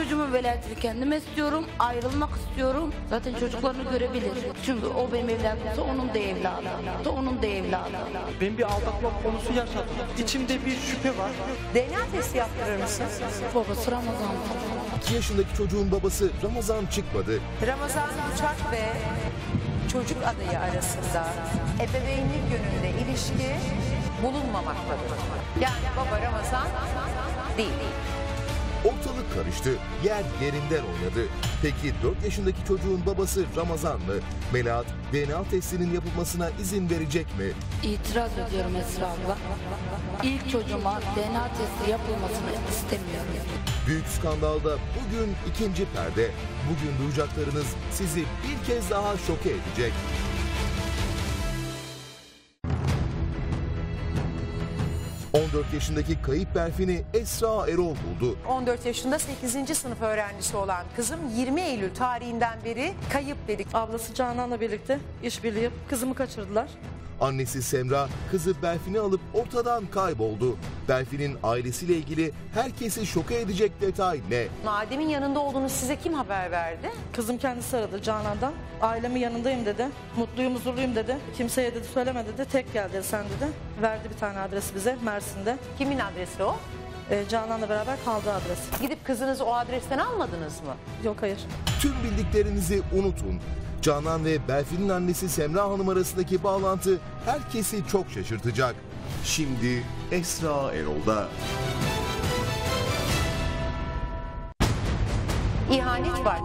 Çocuğumun velayetini kendime istiyorum. Ayrılmak istiyorum. Zaten çocuklarını görebilir. Çünkü o benim evladımsa onun da evladı. Onun da evladı. Ben bir aldatma konusu yaşadım. İçimde bir şüphe var. DNA testi yaptırır mısın? Babası Ramazan. 2 yaşındaki çocuğun babası Ramazan çıkmadı. Ramazan Uçak ve çocuk adayı arasında ebeveynlik yönünde ilişki bulunmamaktadır. Yani baba Ramazan değil. Ortalık karıştı. Yer yerinden oynadı. Peki 4 yaşındaki çocuğun babası Ramazan mı? Melahat DNA testinin yapılmasına izin verecek mi? İtiraz ediyorum Esra abla. İlk çocuğuma DNA testi yapılmasını istemiyorum. Büyük skandalda bugün ikinci perde. Bugün duyacaklarınız sizi bir kez daha şoke edecek. ...14 yaşındaki kayıp Berfin'i Esra Erol buldu. 14 yaşında 8. sınıf öğrencisi olan kızım 20 Eylül tarihinden beri kayıp dedik. Ablası Canan'la birlikte işbirliği kızımı kaçırdılar. Annesi Semra kızı Berfin'i alıp ortadan kayboldu. Berfin'in ailesiyle ilgili herkesi şoke edecek detay ne? Adem'in yanında olduğunu size kim haber verdi? Kızım kendisi aradı Canan'dan. Ailemin yanındayım dedi. Mutluyum, huzurluyum dedi. Kimseye dedi söyleme dedi. Tek gel dedi sen dedi. Verdi bir tane adresi bize Mersin'de. Kimin adresi o? Ee, Canan'la beraber kaldığı adres. Gidip kızınızı o adresten almadınız mı? Yok hayır. Tüm bildiklerinizi unutun. Canan ve Berfin'in annesi Semra Hanım arasındaki bağlantı herkesi çok şaşırtacak. Şimdi Esra Erol'da. İhanet var.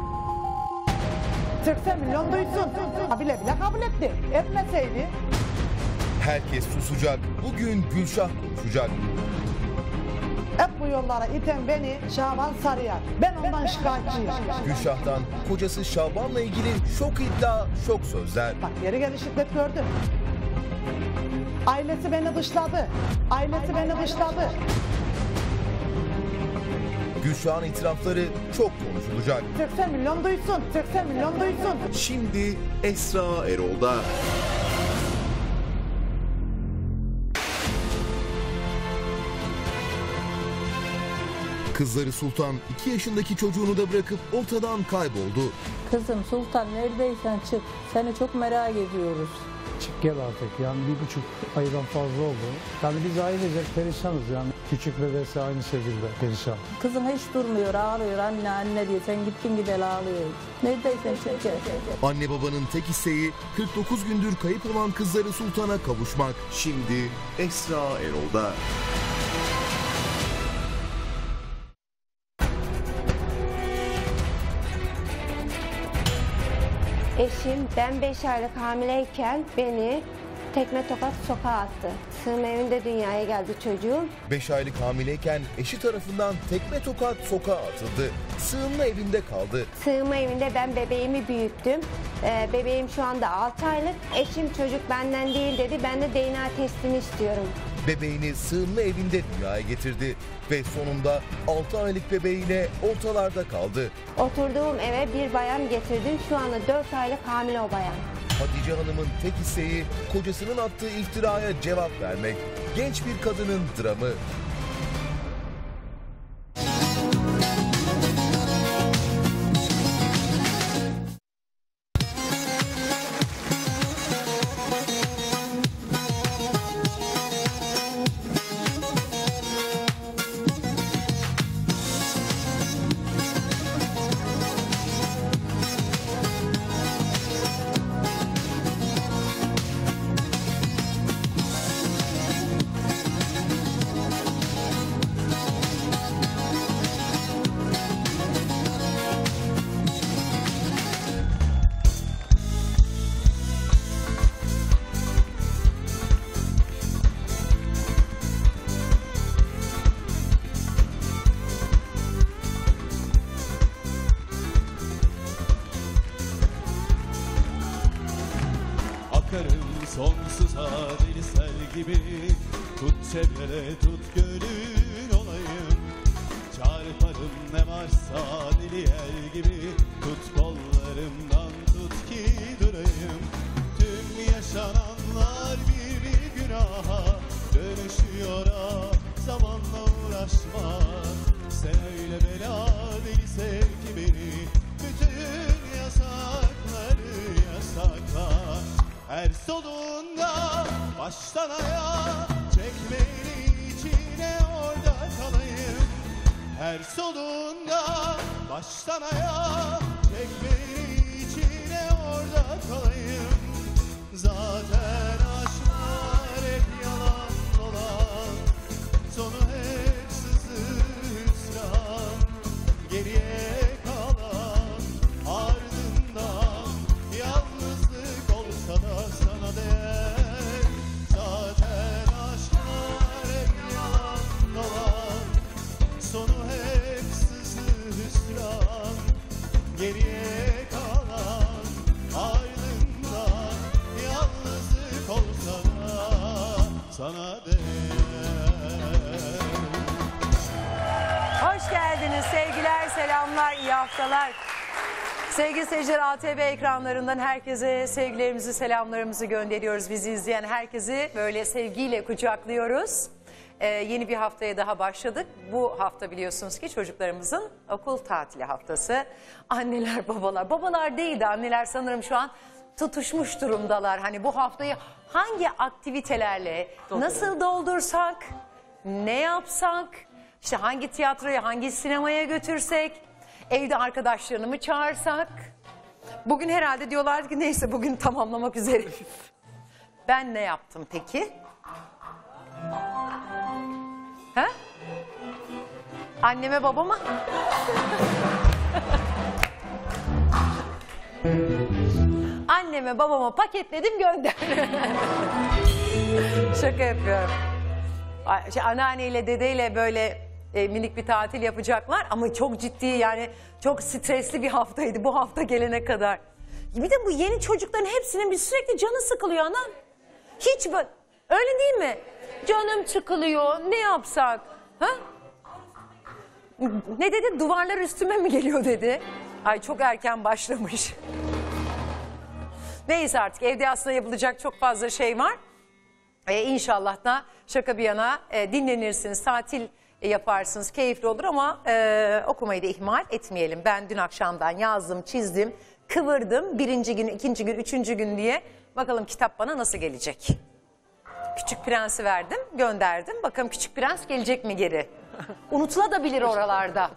80 milyon duysun. Ha, Bile bile kabul etti. Etmeseydi Herkes susacak. Bugün Gülşah konuşacak. Hep bu yollara iten beni Şaban Sarıyer. Ben ondan şikayetçiyim. Gülşah'tan kocası Şaban'la ilgili şok iddia, şok sözler. Bak yeri geldi şiddet gördüm. Ailesi beni dışladı. Ailesi beni dışladı. Gülşah'ın itirafları çok konuşulacak. 80 milyon duysun. 80 milyon duysun. Şimdi Esra Erol'da. Kızları Sultan 2 yaşındaki çocuğunu da bırakıp ortadan kayboldu. Kızım Sultan neredeysen çık. Seni çok merak ediyoruz. Çık gel artık yani bir buçuk aydan fazla oldu. Yani biz ailecek perişanız yani. Küçük bebesi aynı şekilde perişan. Kızım hiç durmuyor ağlıyor anne anne diye. Sen gittin gidel ağlıyor. Neredeysen çık gel. Anne babanın tek isteği 49 gündür kayıp olan kızları Sultan'a kavuşmak. Şimdi Esra Erol'da. Eşim ben 5 aylık hamileyken beni tekme tokat sokağa attı. Sığınma evinde dünyaya geldi çocuğum. 5 aylık hamileyken eşi tarafından tekme tokat sokağa atıldı. Sığınma evinde kaldı. Sığınma evinde ben bebeğimi büyüttüm. Ee, bebeğim şu anda 6 aylık. Eşim çocuk benden değil dedi. Ben de DNA testini istiyorum. Bebeğini sığınma evinde dünyaya getirdi ve sonunda 6 aylık bebeğiyle ortalarda kaldı. Oturduğum eve bir bayan getirdim. Şu anda 4 aylık hamile o bayan. Hatice Hanım'ın tek isteği kocasının attığı iftiraya cevap vermek. Genç bir kadının dramı. ATV ekranlarından herkese sevgilerimizi, selamlarımızı gönderiyoruz. Bizi izleyen herkesi böyle sevgiyle kucaklıyoruz. Ee, yeni bir haftaya daha başladık. Bu hafta biliyorsunuz ki çocuklarımızın okul tatili haftası. Anneler, babalar, babalar değil de anneler sanırım şu an tutuşmuş durumdalar. Hani bu haftayı hangi aktivitelerle nasıl doldursak, ne yapsak, işte hangi tiyatroya, hangi sinemaya götürsek, evde arkadaşlarını mı çağırsak? Bugün herhalde diyorlardı ki neyse bugün tamamlamak üzereyiz. Ben ne yaptım peki? Ha? Anneme babama? Anneme babama paketledim gönderdim. Şaka yapıyorum. Şey, anneanneyle dedeyle böyle e, minik bir tatil yapacaklar ama çok ciddi yani çok stresli bir haftaydı bu hafta gelene kadar. Bir de bu yeni çocukların hepsinin bir sürekli canı sıkılıyor anam. Hiç bö- öyle değil mi? Canım sıkılıyor ne yapsak? Ha? Ne dedi duvarlar üstüme mi geliyor dedi. Ay çok erken başlamış. Neyse artık evde aslında yapılacak çok fazla şey var. E, inşallah da şaka bir yana e, dinlenirsiniz, tatil yaparsınız, keyifli olur ama e, okumayı da ihmal etmeyelim. Ben dün akşamdan yazdım, çizdim, kıvırdım. Birinci gün, ikinci gün, üçüncü gün diye. Bakalım kitap bana nasıl gelecek? Küçük Prens'i verdim, gönderdim. Bakalım Küçük Prens gelecek mi geri? Unutulabilir oralarda.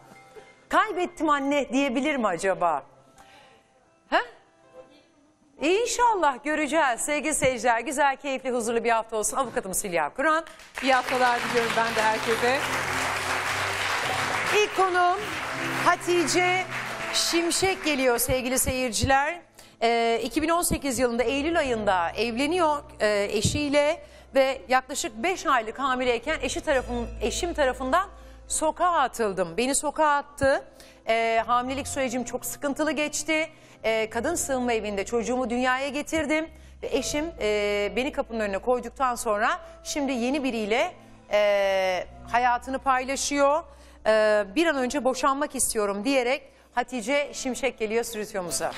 Kaybettim anne diyebilir mi acaba? He? İnşallah göreceğiz sevgili seyirciler. Güzel, keyifli, huzurlu bir hafta olsun. Avukatımız Hülya Kur'an. İyi haftalar diliyorum ben de herkese. İlk konuğum Hatice Şimşek geliyor sevgili seyirciler. Ee, 2018 yılında Eylül ayında evleniyor e, eşiyle ve yaklaşık 5 aylık hamileyken eşi tarafın, eşim tarafından sokağa atıldım. Beni sokağa attı. Ee, hamilelik sürecim çok sıkıntılı geçti. Ee, kadın sığınma evinde çocuğumu dünyaya getirdim. Ve eşim e, beni kapının önüne koyduktan sonra şimdi yeni biriyle e, hayatını paylaşıyor. Ee, bir an önce boşanmak istiyorum diyerek Hatice Şimşek geliyor stüdyomuza.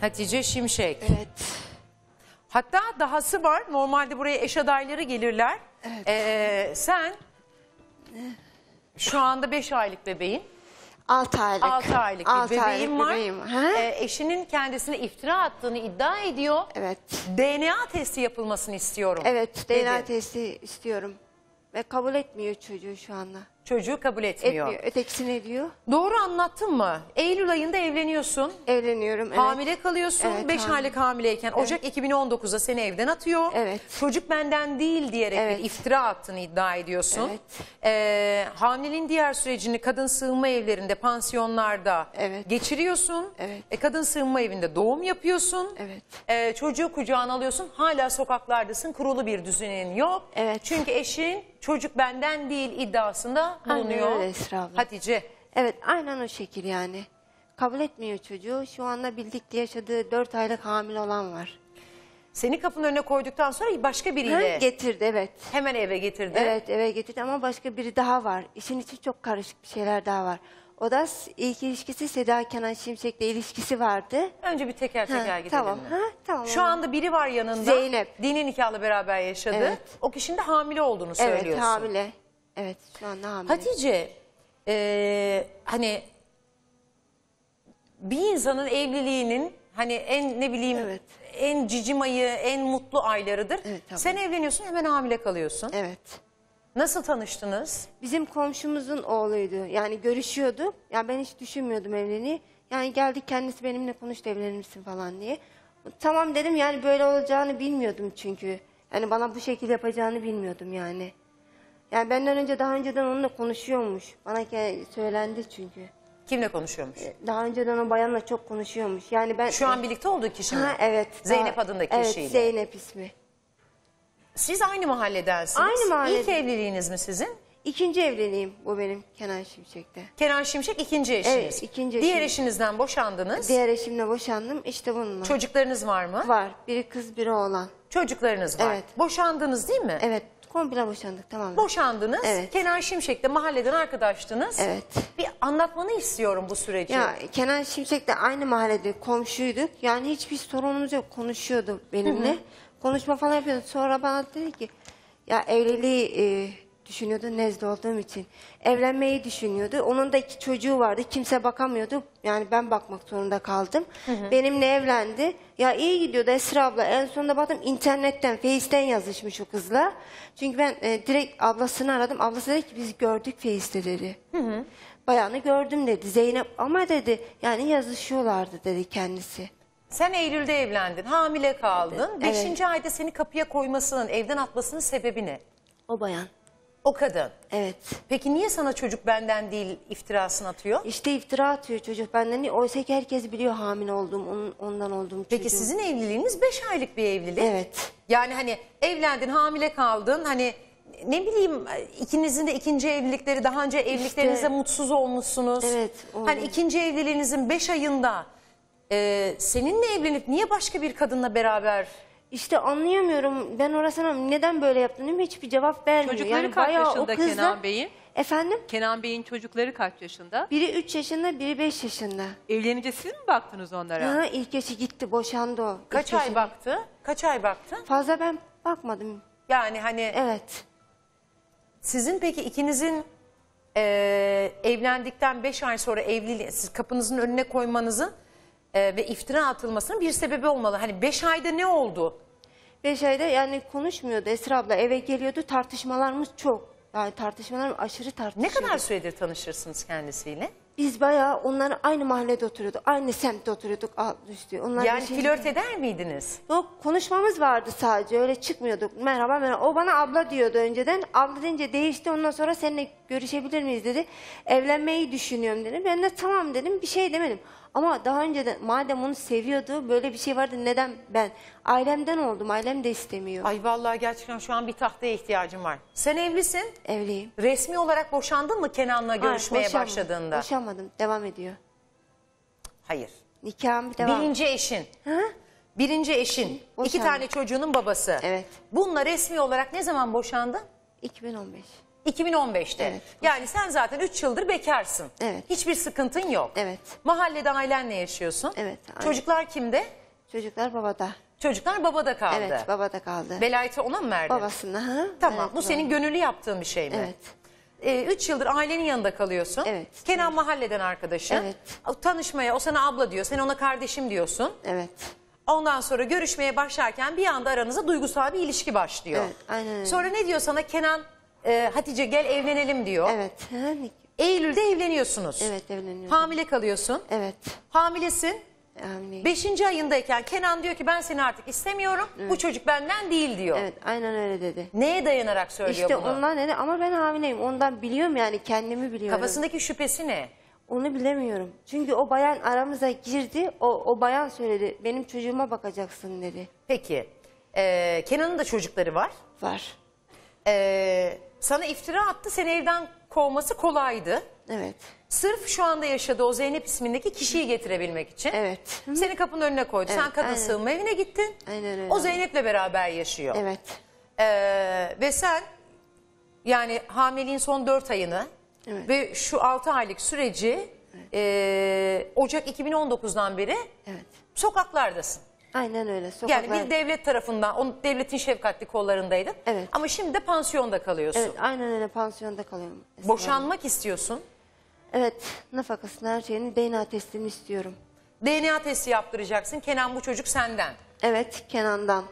Hatice Şimşek. Evet. Hatta dahası var. Normalde buraya eş adayları gelirler. Ee, sen şu anda 5 aylık bebeğin. 6 aylık. 6 aylık bir Altı bebeğim aylık var. bebeğim. Ha? Ee, eşinin kendisine iftira attığını iddia ediyor. Evet. DNA testi yapılmasını istiyorum. Evet, dedi. DNA testi istiyorum. Ve kabul etmiyor çocuğu şu anda. Çocuğu kabul etmiyor. Etmiyor. Ötekisi ne diyor? Doğru anlattın mı? Eylül ayında evleniyorsun. Evleniyorum. Evet. Hamile kalıyorsun. Evet, 5 hamile. aylık hamileyken Ocak 2019'da seni evden atıyor. Evet. Çocuk benden değil diyerek Evet. bir iftira attığını iddia ediyorsun. Evet. Ee, hamileliğin diğer sürecini kadın sığınma evlerinde, pansiyonlarda Evet. geçiriyorsun. Evet. E, kadın sığınma evinde doğum yapıyorsun. Evet. Ee, çocuğu kucağına alıyorsun. Hala sokaklardasın. Kurulu bir düzenin yok. Evet. Çünkü eşin çocuk benden değil iddiasında Aynen bulunuyor. öyle Esra abla. Hatice. Evet, aynen o şekil yani. Kabul etmiyor çocuğu. Şu anda birlikte yaşadığı 4 aylık hamile olan var. Seni kapının önüne koyduktan sonra başka biriyle Ha, getirdi evet. hemen eve getirdi. Evet eve getirdi ama başka biri daha var. İşin içi çok karışık bir şeyler daha var. O da s- ilk ilişkisi Seda Kenan Şimşek'le ilişkisi vardı. Önce bir teker teker Ha, gidelim tamam, ha, tamam. Şu anda biri var yanında. Zeynep. Dini nikahla beraber yaşadı. Evet. O kişinin de hamile olduğunu söylüyorsun. Evet hamile. Evet şu anda hamile. Hatice, eee, hani bir insanın evliliğinin hani en ne bileyim Evet. en cicim ayı, en mutlu aylarıdır. Evet, tabii. Sen evleniyorsun hemen hamile kalıyorsun. Evet. Nasıl tanıştınız? Bizim komşumuzun oğluydu. Yani görüşüyordu. Ya ben hiç düşünmüyordum evliliği. Yani geldik kendisi benimle konuştu evlenir misin falan diye. Tamam dedim yani böyle olacağını bilmiyordum çünkü. Yani bana bu şekilde yapacağını bilmiyordum yani. Yani benden önce daha önceden onunla konuşuyormuş. Bana ke- söylendi çünkü. Kimle konuşuyormuş? Daha önceden o bayanla çok konuşuyormuş. Yani ben Şu an birlikte olduğu kişi mi? Ha, evet. Zeynep daha- adındaki evet, kişiyle. Zeynep ismi. Siz aynı mahalledensiniz. Aynı mahallede. İlk evliliğiniz mi sizin? İkinci evliliğim bu benim Kenan Şimşek'te. Kenan Şimşek ikinci eşiniz. Evet, ikinci Diğer eşim. eşinizden boşandınız. Diğer eşimle boşandım. İşte bununla. Çocuklarınız var mı? Var. Biri kız biri oğlan. Çocuklarınız var. Evet. Boşandınız değil mi? Evet. Komple boşandık tamam. Boşandınız. Evet. Kenan Şimşek'le mahalleden arkadaştınız. Evet. Bir anlatmanı istiyorum bu süreci. Ya Kenan Şimşek'le aynı mahallede komşuyduk. Yani hiçbir sorunumuz yok. Konuşuyordu benimle. Konuşma falan yapıyordu. Sonra bana dedi ki ya evliliği e, düşünüyordu nezle olduğum için. Evlenmeyi düşünüyordu. Onun da iki çocuğu vardı. Kimse bakamıyordu. Yani ben bakmak zorunda kaldım. Benimle evlendi. Ya iyi gidiyordu Esra abla. En sonunda baktım internetten, Face'ten yazışmış o kızla. Çünkü ben e, direkt ablasını aradım. Ablası dedi ki biz gördük Face'te dedi. Bayanı gördüm dedi. Zeynep ama dedi yani yazışıyorlardı dedi kendisi. Sen Eylül'de evlendin, hamile kaldın. Evet. Beşinci ayda seni kapıya koymasının, evden atmasının sebebi ne? O bayan. O kadın. Evet. Peki niye sana çocuk benden değil iftirasını atıyor? İşte iftira atıyor çocuk benden. Oysa ki herkes biliyor hamile olduğum, onun, ondan olduğum Peki çocuğum. sizin evliliğiniz 5 aylık bir evlilik. Evet. Yani hani evlendin, hamile kaldın. Hani ne bileyim ikinizin de ikinci evlilikleri daha önce evliliklerinizde mutsuz olmuşsunuz. Evet, oldu. Hani ikinci evliliğinizin 5 ayında e, seninle evlenip niye başka bir kadınla beraber İşte anlayamıyorum. Ben orasına neden böyle yaptım değil mi? Hiçbir cevap vermiyor. Çocukları yani kaç bayağı yaşında o kızla... Kenan Bey'in? Efendim? Kenan Bey'in çocukları kaç yaşında? Biri 3 yaşında, biri 5 yaşında. Evlenince siz mi baktınız onlara? Ha, ilk eşi gitti, boşandı o. kaç İlk ay eşi- baktı? Kaç ay baktı? Fazla ben bakmadım. Yani hani Evet. Sizin peki ikinizin eee, evlendikten 5 ay sonra evliliği siz kapınızın önüne koymanızın eee, ve iftira atılmasının bir sebebi olmalı. Hani 5 ayda ne oldu? Beş ayda yani konuşmuyordu Esra abla. Eve geliyordu tartışmalarımız çok. Yani tartışmalarımız aşırı Ne kadar süredir tanışırsınız kendisiyle? Biz bayağı onların aynı mahallede oturuyorduk. Aynı semtte oturuyorduk alt üstü. Onlar Yani beşinci- flört eder miydiniz? Yok konuşmamız vardı sadece öyle çıkmıyorduk. Merhaba merhaba. O bana abla diyordu önceden. Abla deyince değişti ondan sonra seninle görüşebilir miyiz dedi. Evlenmeyi düşünüyorum dedi. Ben de tamam dedim bir şey demedim. Ama daha önceden madem onu seviyordu böyle bir şey vardı neden ben? Ailemden oldum ailem de istemiyor. Ay vallahi gerçekten şu an bir tahtaya ihtiyacım var. Sen evlisin. Evliyim. Resmi olarak boşandın mı Kenan'la görüşmeye boşanmadım. başladığında? Boşanmadım devam ediyor. Hayır. Nikahım devam. Birinci eşin. Ha? Birinci eşin. iki Boşandım. tane çocuğunun babası. Evet. Bununla resmi olarak ne zaman boşandın? 2015. 2015'te. Evet. Yani sen zaten 3 yıldır bekarsın. Evet. Hiçbir sıkıntın yok. Evet. Mahallede ailenle yaşıyorsun. Evet, aynen. Çocuklar kimde? Çocuklar babada. Çocuklar babada kaldı. Evet babada kaldı. Velayeti ona mı verdin? Babasına. Ha? Tamam. Evet, Bu senin babam. gönüllü yaptığın bir şey mi? Evet. 3 yıldır ailenin yanında kalıyorsun. Evet. Kenan mahalleden arkadaşın. Evet. Tanışmaya, o sana abla diyor, sen ona kardeşim diyorsun. Evet. Ondan sonra görüşmeye başlarken bir anda aranıza duygusal bir ilişki başlıyor. Evet, aynen öyle. Sonra ne diyor sana Kenan, e, Hatice gel evlenelim diyor. Evet. Eylül'de evleniyorsunuz. Evet evleniyorum. Hamile kalıyorsun. Evet. Hamilesin. Hamileyim. Beşinci ayındayken Kenan diyor ki ben seni artık istemiyorum. Bu çocuk benden değil diyor. Evet aynen öyle dedi. Neye dayanarak söylüyor İşte bunu? ondan dedi ama ben hamileyim. Ondan biliyorum yani kendimi biliyorum. Kafasındaki şüphesi ne? Onu bilemiyorum. Çünkü o bayan aramıza girdi. O, o bayan söyledi. Benim çocuğuma bakacaksın dedi. Peki. e, Kenan'ın da çocukları var. Var. E, sana iftira attı. Seni evden kovması kolaydı. Evet. Sırf şu anda yaşadığı o Zeynep ismindeki kişiyi getirebilmek için. Evet. Seni kapının önüne koydu. Evet, Sen kadın aynen. sığınma evine gittin. Aynen öyle. O Zeynep'le beraber yaşıyor. Evet. Ee, ve sen yani hamileliğin son 4 ayını Evet. Ve şu 6 aylık süreci e, Ocak 2019'dan beri Evet. sokaklardasın. Aynen öyle. Yani Sokaklar... bir devlet tarafından, on, devletin şefkatli kollarındaydın. Evet. Ama şimdi de pansiyonda kalıyorsun. Evet aynen öyle pansiyonda kalıyorum. Esra Boşanmak istiyorsun. Evet nafakasını her şeyini DNA testini istiyorum. DNA testi yaptıracaksın. Kenan bu çocuk senden. Evet Kenan'dan.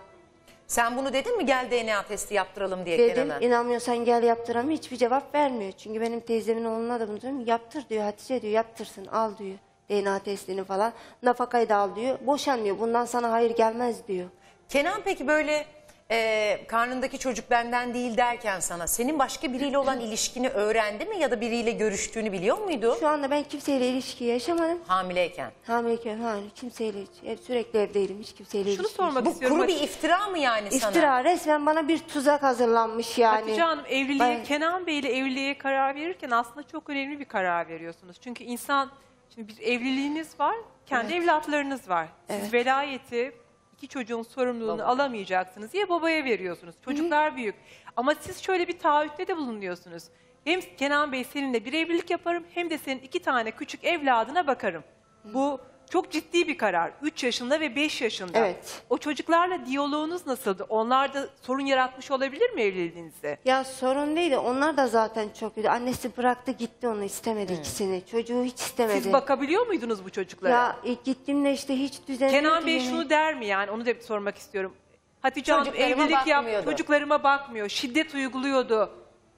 Sen bunu dedin mi gel DNA testi yaptıralım diye Dedim Kenan'a? inanmıyorsan gel yaptıramıyor hiçbir cevap vermiyor. Çünkü benim teyzemin oğluna da bunu diyorum yaptır diyor Hatice diyor yaptırsın al diyor. DNA testini falan nafakayı da al diyor. Boşan diyor bundan sana hayır gelmez diyor. Kenan peki böyle e, karnındaki çocuk benden değil derken sana senin başka biriyle olan ilişkini öğrendi mi ya da biriyle görüştüğünü biliyor muydu? Şu anda ben kimseyle ilişki yaşamadım. Hamileyken. Hamileyken hayır kimseyle hiç, hep sürekli evdeydim hiç kimseyle Şunu ilişki sormak Bu istiyorum. kuru bir iftira mı yani sana? İftira resmen bana bir tuzak hazırlanmış yani. Hatice Hanım evliliğe, Ben- Kenan Bey ile evliliğe karar verirken aslında çok önemli bir karar veriyorsunuz. Çünkü insan, şimdi bir evliliğiniz var, kendi evlatlarınız var. Siz velayeti, iki çocuğun sorumluluğunu alamayacaksınız diye babaya veriyorsunuz. Çocuklar büyük. Ama siz şöyle bir taahhütte de bulunuyorsunuz. Hem Kenan Bey seninle bir evlilik yaparım hem de senin iki tane küçük evladına bakarım. Bu çok ciddi bir karar. 3 yaşında ve 5 yaşında. Evet. O çocuklarla diyaloğunuz nasıldı? Onlar da sorun yaratmış olabilir mi evliliğinizde? Ya sorun değil de onlar da zaten çok kötü. Annesi bıraktı gitti onu istemedi ikisini. Çocuğu hiç istemedi. Siz bakabiliyor muydunuz bu çocuklara? Ya ilk gittiğimde işte hiç düzenli Kenan Bey şunu der mi yani? Onu da sormak istiyorum. Hatice Hanım Çocuklarıma evlilik yap, bakmıyordu. çocuklarıma bakmıyor, şiddet uyguluyordu.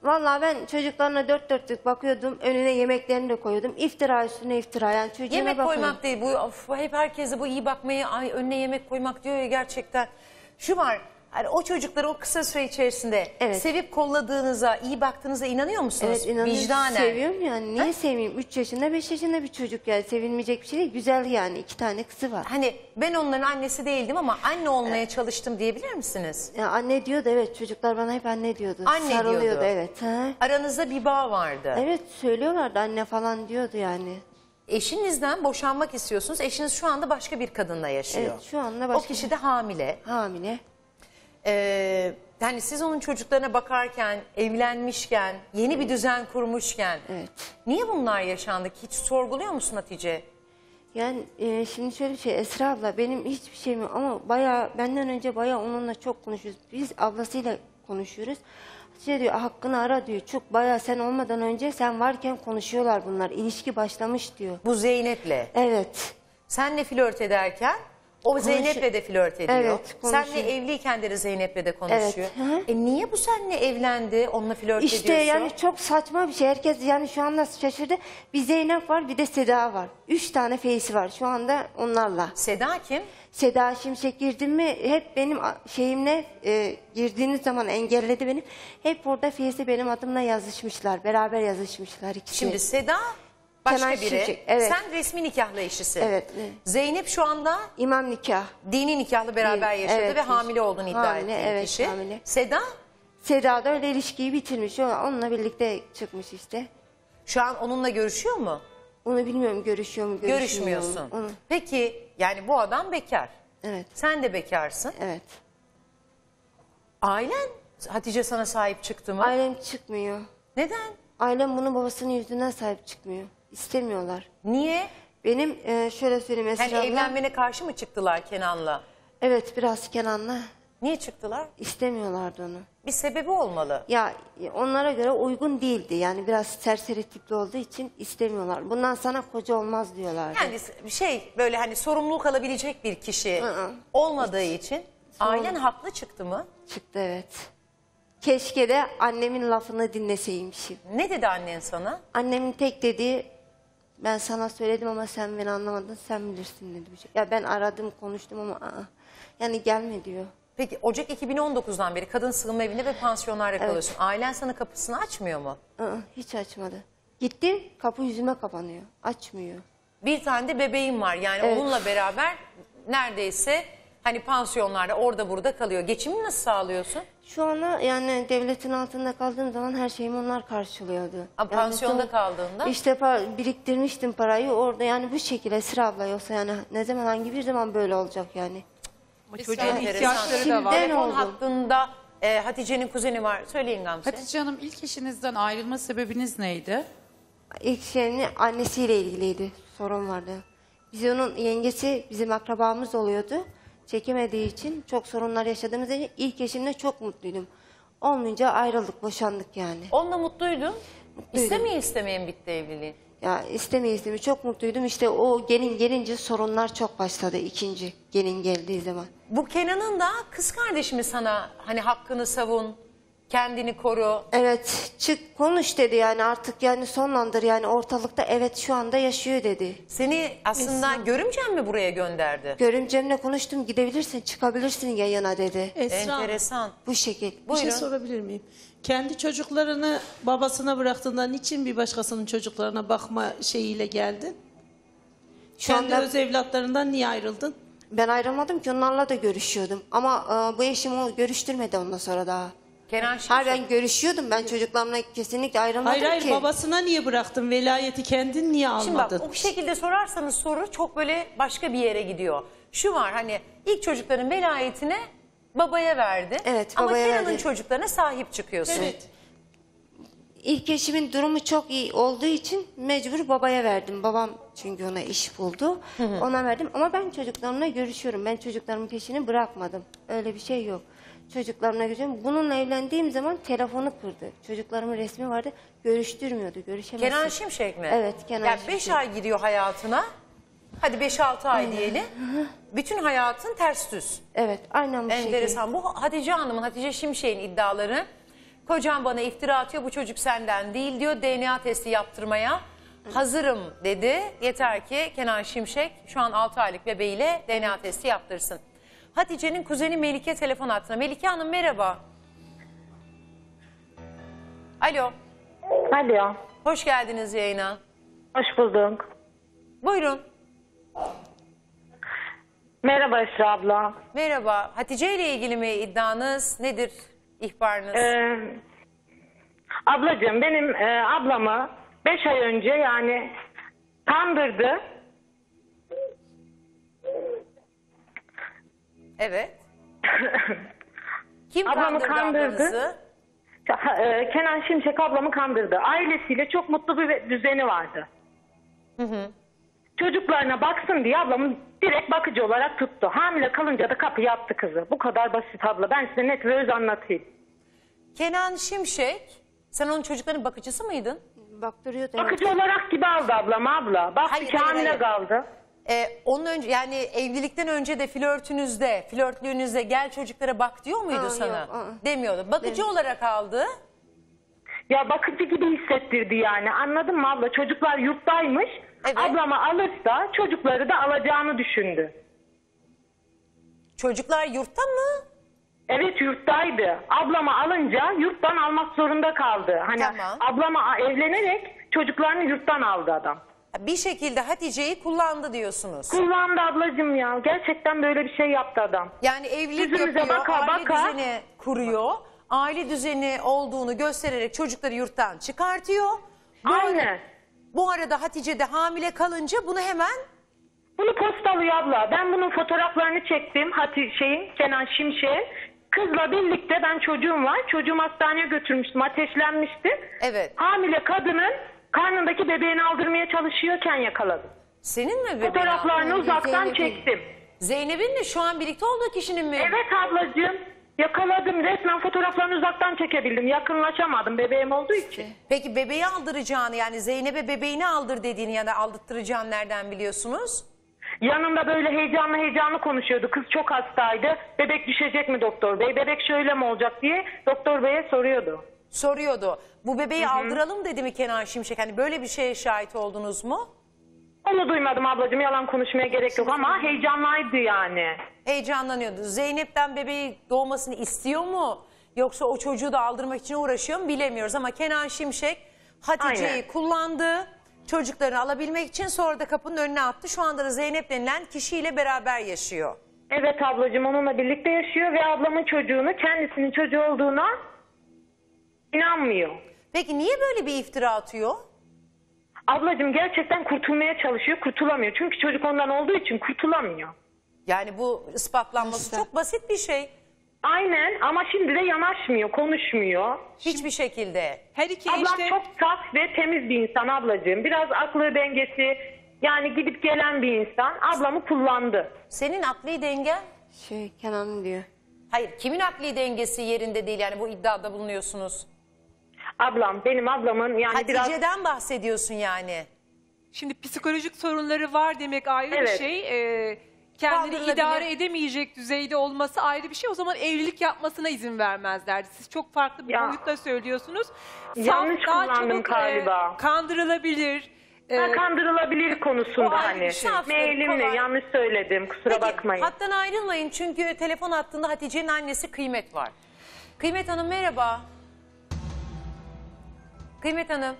Vallahi ben çocuklarına dört dörtlük bakıyordum. Önüne yemeklerini de koyuyordum. İftira üstüne iftira. Yani çocuğuna Yemek bakıyordum. koymak değil. Bu of, hep herkese bu iyi bakmayı, ay önüne yemek koymak diyor ya gerçekten. Şu var. Hani o çocukları o kısa süre içerisinde Evet. sevip kolladığınıza, iyi baktığınıza inanıyor musunuz? Evet inanıyorum. Vicdanen. Seviyorum yani. Niye sevmeyeyim? 3 yaşında 5 yaşında bir çocuk yani. Sevilmeyecek bir şey değil. Güzel yani. iki tane kızı var. Hani ben onların annesi değildim ama anne olmaya çalıştım diyebilir misiniz? Ya anne diyordu evet. Çocuklar bana hep anne diyordu. Anne Sarılıyordu diyordu. evet. Ha. Aranızda bir bağ vardı. Evet söylüyorlardı anne falan diyordu yani. Eşinizden boşanmak istiyorsunuz. Eşiniz şu anda başka bir kadınla yaşıyor. Evet şu anda O başka kişi de hamile. hamile. Ee, yani siz onun çocuklarına bakarken, evlenmişken, yeni bir düzen kurmuşken Evet. niye bunlar yaşandı ki? Hiç sorguluyor musun Hatice? Yani e, şimdi şöyle bir şey Esra abla benim hiçbir şeyim yok ama bayağı benden önce bayağı onunla çok konuşuyoruz. Biz ablasıyla konuşuyoruz. Şey diyor hakkını ara diyor. Çok bayağı sen olmadan önce sen varken konuşuyorlar bunlar. İlişki başlamış diyor. Bu Zeynep'le. Evet. Senle flört ederken o Zeynep'le de flört ediyor. Evet, konuşuyor. Senle evliyken de Zeynep'le de konuşuyor. Evet, hı. E niye bu seninle evlendi, onunla flört İşte ediyorsun? yani çok saçma bir şey. Herkes yani şu anda şaşırdı. Bir Zeynep var bir de Seda var. Üç tane feysi var şu anda onlarla. Seda kim? Seda Şimşek girdim mi hep benim şeyimle e, girdiğiniz zaman engelledi benim. Hep orada Feyzi benim adımla yazışmışlar. Beraber yazışmışlar ikisi. Şimdi Seda başka Kenan biri. Şimşek, evet. Sen resmi nikahlı eşisin. Evet. Zeynep şu anda İmam nikah. dini nikahlı beraber yaşadı evet, ve hamile olduğunu iddia hamile, ettiğin evet, kişi. hamile. Seda Seda da öyle ilişkiyi bitirmiş. Onunla birlikte çıkmış işte. şu an onunla görüşüyor mu? Onu bilmiyorum görüşüyor mu görüşmüyor mu? Görüşmüyorsun. Onu, Peki yani bu adam bekar. evet, Sen de bekarsın. evet. Ailen Hatice sana sahip çıktı mı? Ailem çıkmıyor. Neden? Ailem bunun babasının yüzünden sahip çıkmıyor. İstemiyorlar. Niye? Benim e, şöyle söyleyeyim Esra Yani abla. evlenmene karşı mı çıktılar Kenan'la? Evet biraz Kenan'la Niye çıktılar? istemiyorlardı onu. Bir sebebi olmalı. Ya onlara göre uygun değildi. Yani biraz serseri tipli olduğu için istemiyorlar. Bundan sana koca olmaz diyorlardı. Yani şey böyle hani sorumluluk alabilecek bir kişi Hı. olmadığı için ailen haklı çıktı mı? Çıktı evet. Keşke de annemin lafını dinleseymişim. Ne dedi annen sana? Annemin tek dediği ben sana söyledim ama sen beni anlamadın sen bilirsin dedi. bir şey. Ya ben aradım konuştum ama aa, yani gelme diyor. Peki Ocak 2019'dan beri kadın sığınma evinde ve pansiyonlarda kalıyorsun. Ailen sana kapısını açmıyor mu? Aa, hiç açmadı. Gittim kapı yüzüme kapanıyor. Açmıyor. Bir tane de bebeğim var. Yani Evet. onunla beraber neredeyse hani pansiyonlarda orada burada kalıyor. Geçimini nasıl sağlıyorsun? Şu anda yani devletin altında kaldığım zaman her şeyimi onlar karşılıyordu. Ama Yani pansiyonda son- kaldığında? İşte pa- biriktirmiştim parayı orada yani bu şekilde Esra abla yoksa yani ne zaman hangi bir zaman böyle olacak yani. Ama çocuğun Enteresan. ihtiyaçları da var. Şimdiden Telefon oldu. hattında e, Hatice'nin kuzeni var. Söyleyin Gamze. Hatice Hanım ilk eşinizden ayrılma sebebiniz neydi? ilk şeyini annesiyle ilgiliydi. Sorun vardı. Biz onun yengesi bizim akrabamız oluyordu. Çekemediği için çok sorunlar yaşadığımız için ilk eşimle çok mutluydum. Olmayınca ayrıldık, boşandık yani. Onunla mutluydun. İstemeye istemeye mi bitti evliliğin? Ya istemeye istemeye çok mutluydum. İşte o gelin gelince sorunlar çok başladı ikinci gelin geldiği zaman. Bu Kenan'ın da kız kardeşimi sana hani hakkını savun, kendini koru. Evet çık konuş dedi yani artık yani sonlandır yani ortalıkta evet şu anda yaşıyor dedi. Seni aslında görümcen mi buraya gönderdi? Görümcemle konuştum gidebilirsin çıkabilirsin yayına dedi. Esra Hanım, Enteresan. Bu şekil. bir Buyurun. şey sorabilir miyim? Kendi çocuklarını babasına bıraktığında niçin bir başkasının çocuklarına bakma şeyiyle geldin? Şu Kendi anda öz evlatlarından niye ayrıldın? ben ayrılmadım ki onlarla da görüşüyordum. Ama e, bu eşim o görüştürmedi ondan sonra daha. Kenan Şimşek. Hayır ben görüşüyordum. Ben çocuklarımla kesinlikle ayrılmadım Hayır hayır ki. babasına niye bıraktın? Velayeti kendin niye Şimdi bak almadın? o şekilde sorarsanız soru çok böyle başka bir yere gidiyor. Şu var hani ilk çocukların velayetini babaya verdi. Evet, Ama babaya Kenan'ın verdi. çocuklarına sahip çıkıyorsun. Evet. İlk eşimin durumu çok iyi olduğu için mecbur babaya verdim. Babam çünkü ona iş buldu. Ona verdim ama ben çocuklarımla görüşüyorum. Ben çocuklarımın peşini bırakmadım. Öyle bir şey yok. Çocuklarımla görüşüyorum. Bununla evlendiğim zaman telefonu kırdı. Çocuklarımın resmi vardı. Görüştürmüyordu. Görüşemezsin. Kenan Şimşek mi? Evet, Kenan yani 5 Şimşek. ay giriyor hayatına. Hadi 5-6 ay diyelim. Bütün hayatın ters düz. Evet aynen bu şekilde. Enteresan. Bu Hatice Hanım'ın, Hatice Şimşek'in iddiaları. Kocam bana iftira atıyor, bu çocuk senden değil diyor. DNA testi yaptırmaya hazırım dedi. Yeter ki Kenan Şimşek şu an 6 aylık bebeğiyle DNA testi yaptırsın. Hatice'nin kuzeni Melike telefon hattına. Melike Hanım merhaba. Alo, Alo, hoş geldiniz yayına. hoş bulduk. Buyurun. Merhaba Esra abla. Merhaba. Hatice ile ilgili mi iddianız? Nedir ihbarınız? Ee, ablacığım benim e, ablamı 5 ay önce yani kandırdı. Evet. Kim Ablamı kandırdı kandırdı. ablanızı? Ha- e, Kenan Şimşek ablamı kandırdı. Ailesiyle çok mutlu bir düzeni vardı. Çocuklarına baksın diye ablamı direkt bakıcı olarak tuttu. Hamile kalınca da kapıyı attı kızı. Bu kadar basit abla. Ben size net ve öz anlatayım. Kenan Şimşek, sen onun çocukların bakıcısı mıydın? Baktırıyordu. evet. Bakıcı olarak gibi aldı ablam abla. Baktı Hayır, ki hayır, hamile hayır. kaldı. Ee, onun önce yani evlilikten önce de flörtünüzde, flörtlüğünüzde gel çocuklara bak diyor muydu Aa, sana? yok, aa. Demiyordu. Bakıcı olarak aldı. Ya bakıcı gibi hissettirdi yani anladın mı abla? Çocuklar yurttaymış. Evet. Ablama alırsa çocukları da alacağını düşündü. Çocuklar yurtta mı? Evet yurttaydı. Ablama alınca yurttan almak zorunda kaldı. Hani Tamam. ablama evlenerek çocuklarını yurttan aldı adam. Bir şekilde Hatice'yi kullandı diyorsunuz. Kullandı ablacığım ya. Gerçekten böyle bir şey yaptı adam. Yani evlilik Yüzümüze yapıyor, baka aile baka- düzeni kuruyor. Aile düzeni olduğunu göstererek çocukları yurttan çıkartıyor. Bu Aynen. Bu arada Hatice de hamile kalınca bunu hemen Bunu postalıyor abla. Ben bunun fotoğraflarını çektim. Hati şeyin Kenan Şimşek'in. Kızla birlikte ben çocuğum var. Çocuğumu hastaneye götürmüştüm. Ateşlenmişti. Evet. Hamile kadının karnındaki bebeğini aldırmaya çalışıyorken yakaladım. senin mi bebeğin? Fotoğraflarını Zeynep'in. uzaktan çektim. Zeynep'in mi şu an birlikte olduğu kişinin mi? Evet ablacığım. Yakaladım. Resmen fotoğraflarını uzaktan çekebildim. Yakınlaşamadım bebeğim olduğu için. Peki bebeği aldıracağını yani Zeynep'e bebeğini aldır dediğini ya da aldırttıracağını nereden biliyorsunuz? Yanında böyle heyecanlı heyecanlı konuşuyordu. Kız çok hastaydı. Bebek düşecek mi doktor bey? Bebek şöyle mi olacak diye doktor beye soruyordu. Soruyordu. Bu bebeği aldıralım dedi mi Kenan Şimşek? Hani böyle bir şeye şahit oldunuz mu? Onu duymadım ablacığım yalan konuşmaya gerek yok ama heyecanlıydı yani. Heyecanlanıyordu. Zeynep'ten bebeği doğmasını istiyor mu? Yoksa o çocuğu da aldırmak için uğraşıyor mu bilemiyoruz. Ama Kenan Şimşek Hatice'yi Aynen. kullandı. Çocuklarını alabilmek için sonra da kapının önüne attı. Şu anda da Zeynep denilen kişiyle beraber yaşıyor. Evet ablacığım onunla birlikte yaşıyor ve ablamın çocuğunu kendisinin çocuğu olduğuna inanmıyor. Peki niye böyle bir iftira atıyor? Ablacığım gerçekten kurtulmaya çalışıyor kurtulamıyor. Çünkü çocuk ondan olduğu için kurtulamıyor. Yani bu ispatlanması çok basit bir şey. Aynen ama şimdi de yanaşmıyor, konuşmuyor. Hiçbir şekilde. Her iki Ablam eşte çok saf ve temiz bir insan ablacığım. Biraz aklı dengesi yani gidip gelen bir insan. Ablamı kullandı. Senin akli dengen? Şey Kenan diyor. Hayır kimin akli dengesi yerinde değil yani bu iddiada bulunuyorsunuz? Ablam benim ablamın yani biraz Hatice'den bahsediyorsun yani. Şimdi psikolojik sorunları var demek ayrı bir Evet. şey. Ee, kendini Kaldırılabilir. idare edemeyecek düzeyde olması ayrı bir şey. O zaman evlilik yapmasına izin vermezlerdi. Siz çok farklı bir Ya. boyutta söylüyorsunuz. Saf, Yanlış kullandım çabuk, e, galiba. kandırılabilir. e, Ha, kandırılabilir O konusunda ayrı bir hani. şey. Kolay. yanlış söyledim kusura Peki bakmayın. hattan ayrılmayın çünkü telefon hattında Hatice'nin annesi Kıymet var. Kıymet Hanım merhaba. Kıymet Hanım.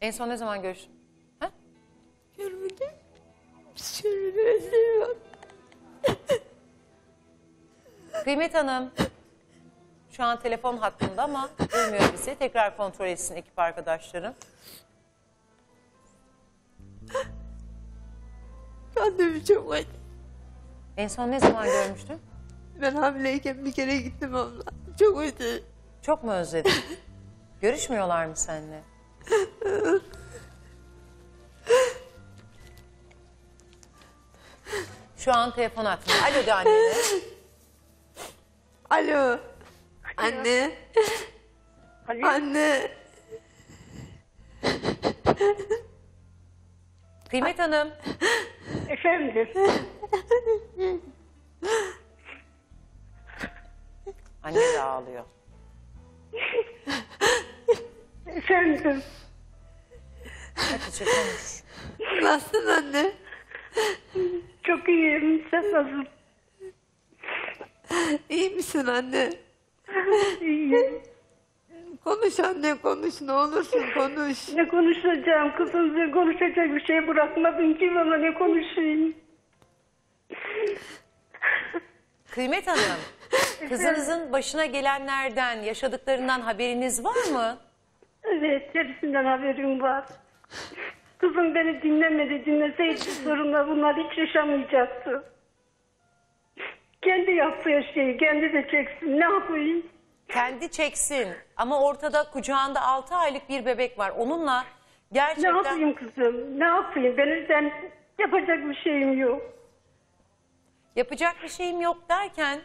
En son ne zaman görüştün? Ha? Görmedim. Seviyorum. Kıymet Hanım. Şu an telefon hattında ama duymuyor bizi. Tekrar kontrol etsin ekip arkadaşlarım. Kendimi çok acı. En son ne zaman görmüştün? Ben hamileyken bir kere gittim abla. Çok acı. Çok mu özledin? Görüşmüyorlar mı seninle? Şu an telefon hattında. Alo de annene. Alo. Anne. Anne. Kıymet Hanım. Efendim. Anne de ağlıyor. Efendim. Hatice konuş. Nasılsın anne? Çok iyiyim. Sen nasılsın? İyi misin anne? İyiyim. Konuş anne konuş ne olursun konuş. Ne konuşacağım kızım? Ne konuşacak bir şey bırakmadın ki bana ne konuşayım? Kıymet Hanım. Kızınızın başına gelenlerden, yaşadıklarından haberiniz var mı? Evet, hepsinden haberim var. Kızım beni dinlemedi, dinleseydi sorunla bunlar hiç yaşamayacaktı. Kendi yaptığı şeyi kendi de çeksin, ne yapayım? Kendi çeksin ama ortada kucağında 6 aylık bir bebek var. Onunla Ne gerçekten yapayım kızım, ne yapayım? Benim ben yapacak bir şeyim yok. yapacak bir şeyim yok derken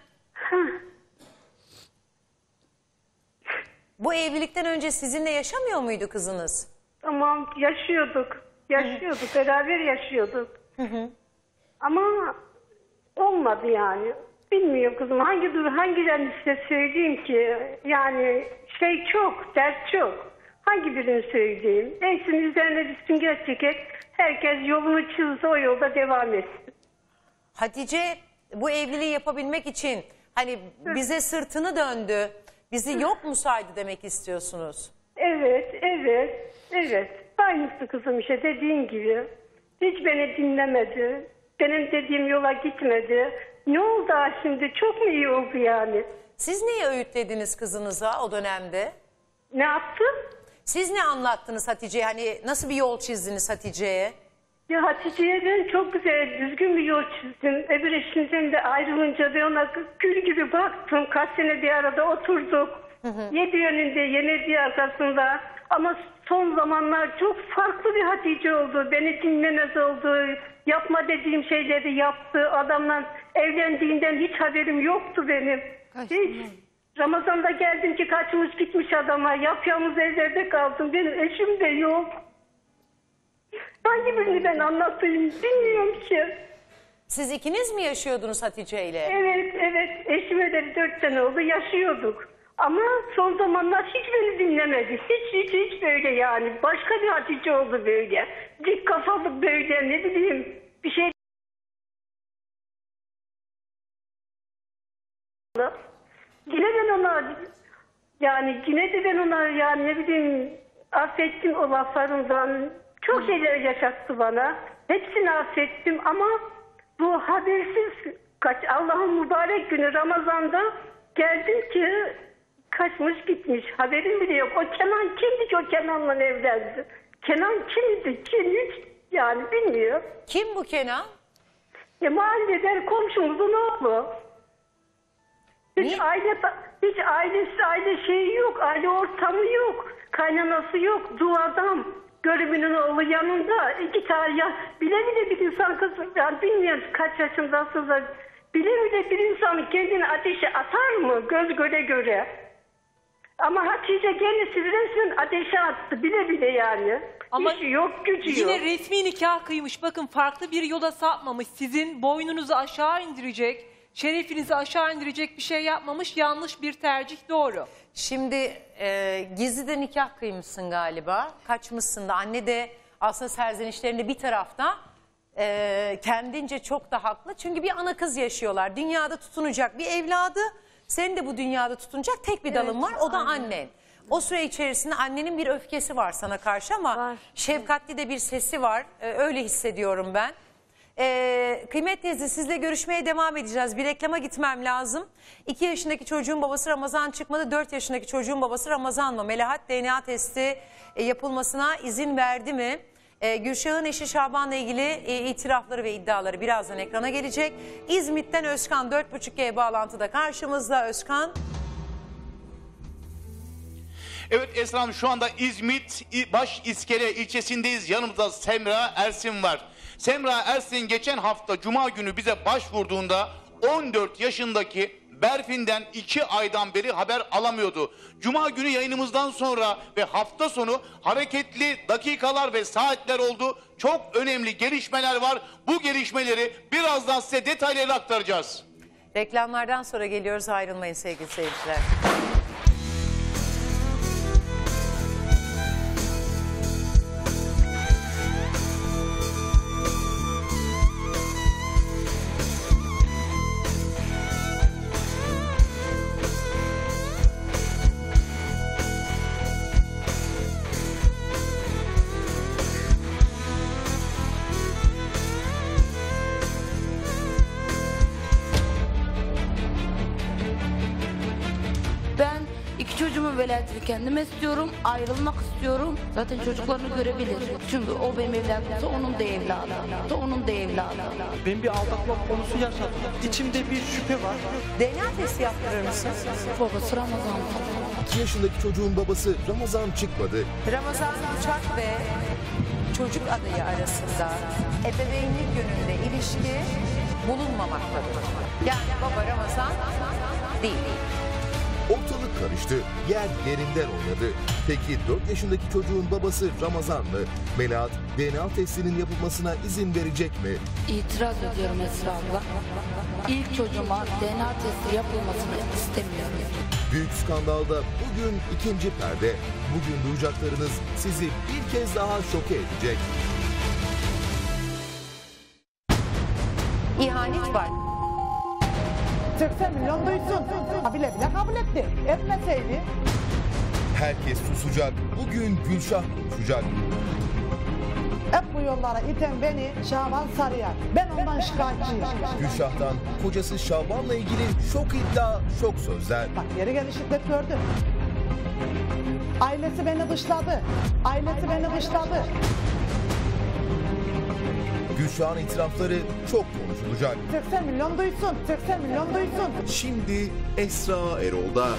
bu evlilikten önce sizinle yaşamıyor muydu kızınız? Tamam, yaşıyorduk. Yaşıyorduk, beraber yaşıyorduk. Ama olmadı yani. Bilmiyorum kızım hangi dur hangilerini size söyleyeyim ki yani şey çok dert çok hangi birini söyleyeyim neyse üzerine bir sünger herkes yolunu çizse o yolda devam etsin. Hatice bu evliliği yapabilmek için hani bize sırtını döndü, bizi yok mu saydı demek istiyorsunuz? Evet evet evet aynısı kızım işte dediğin gibi hiç beni dinlemedi benim dediğim yola gitmedi ne oldu ha şimdi çok mu iyi oldu yani Siz neyi öğütlediniz kızınıza o dönemde? ne yaptın? Siz ne anlattınız Hatice'ye? Hani nasıl bir yol çizdiniz Hatice'ye? Ya Hatice'ye ben çok güzel, düzgün bir yol çizdim. Öbür eşimden de ayrılınca ben ona gül gibi baktım. Kaç sene bir arada oturduk. Yedi yönünde, yemediği arkasında. Ama son zamanlar çok farklı bir Hatice oldu. Beni dinlemez oldu. Yapma dediğim şeyleri yaptı. Adamla evlendiğinden hiç haberim yoktu benim. Hiç. Ramazan'da geldim ki kaçmış gitmiş adama. Yapacağımız evlerde kaldım. Benim eşim de yok. Hangi birini ben anlatayım bilmiyorum ki. Siz ikiniz mi yaşıyordunuz Hatice ile? Evet evet eşime de dört sene oldu yaşıyorduk. Ama son zamanlar hiç beni dinlemedi. Hiç hiç hiç böyle yani. Başka bir Hatice oldu böyle. Dik kafalı böyle ne bileyim bir şey. Yine ben ona yani yine de ben ona yani ne bileyim affettim o laflarından. Çok şeyler yaşattı bana. Hepsini affettim ama bu habersiz kaç Allah'ın mübarek günü Ramazan'da geldim ki kaçmış gitmiş. Haberim bile yok. O Kenan kimdi ki o Kenan'la evlendi? Kenan kimdi? Kim hiç yani bilmiyor. Kim bu Kenan? E, mahalleden komşumuzun oğlu. Hiç aile hiç ailesi aile şeyi yok. Aile ortamı yok. Kaynanası yok. Du adam. Görümünün oğlu yanında. iki tane ya. Bile bile bir insan kız. Yani bilmiyorum kaç yaşındasınız. da, Bile bile bir insan kendini ateşe atar mı? Göz göre göre. Ama Hatice kendisi resmen ateşe attı. Bile bile yani. Ama İşi yok gücü Yine yok. resmi nikah kıymış. Bakın farklı bir yola sapmamış. Sizin boynunuzu aşağı indirecek, şerefinizi aşağı indirecek bir şey yapmamış. Yanlış bir tercih doğru. Şimdi e, gizli de nikah kıymışsın galiba. Kaçmışsın da anne de aslında serzenişlerinde bir tarafta e, kendince çok da haklı. Çünkü bir ana kız yaşıyorlar. Dünyada tutunacak bir evladı. Senin de bu dünyada tutunacak tek bir dalın var. O da annen. O süre içerisinde annenin bir öfkesi var sana karşı ama şefkatli de bir sesi var. E, öyle hissediyorum ben. Ee, kıymet teyze sizle görüşmeye devam edeceğiz. Bir reklama gitmem lazım. 2 yaşındaki çocuğun babası Ramazan çıkmadı. 4 yaşındaki çocuğun babası Ramazan mı? Melahat DNA testi e, yapılmasına izin verdi mi? E, Gülşah'ın eşi Şaban'la ilgili e, itirafları ve iddiaları birazdan ekrana gelecek. İzmit'ten Özkan 4.5G bağlantıda karşımızda. Özkan. Evet Esra Hanım şu anda İzmit Baş İskele ilçesindeyiz. Yanımızda Semra Ersin var. Semra Ersin geçen hafta Cuma günü bize başvurduğunda 14 yaşındaki Berfin'den 2 aydan beri haber alamıyordu. Cuma günü yayınımızdan sonra ve hafta sonu hareketli dakikalar ve saatler oldu. Çok önemli gelişmeler var. Bu gelişmeleri birazdan size detaylarıyla aktaracağız. Reklamlardan sonra geliyoruz ayrılmayın sevgili seyirciler. Ayrılmak istiyorum. Zaten çocuklarını görebilir. Çünkü o benim evladımsa onun da evladı. Da onun da evladı. Ben bir aldatma konusu yaşadım. İçimde bir şüphe var. DNA testi yaptırır mısın? Babası Ramazan. 2 yaşındaki çocuğun babası Ramazan çıkmadı. Ramazan Uçak ve çocuk adayı arasında ebeveynlik yönünde ilişki bulunmamaktadır. Yani baba Ramazan değil. Ortalık karıştı. Yer yerinden oynadı. Peki 4 yaşındaki çocuğun babası Ramazan mı? Melahat DNA testinin yapılmasına izin verecek mi? İtiraz ediyorum Esra abla. İlk çocuğuma DNA testi yapılmasını istemiyorum. Büyük skandalda bugün ikinci perde. Bugün duyacaklarınız sizi bir kez daha şoke edecek. İhanet var. 80 milyon duysun. Bile bile kabul etti. Etmeseydi Herkes susacak. Bugün Gülşah konuşacak. hep bu yollara iten beni Şaban Sarıyer. Ben ondan şikayetçiyim. Gülşah'tan kocası Şaban'la ilgili şok iddia, şok sözler. Bak yeri geldi şiddet gördü. Ailesi beni dışladı. Ailesi beni dışladı. Gülşah'ın itirafları çok konuşulacak. 80 milyon duysun. 80 milyon duysun. Şimdi Esra Erol'da.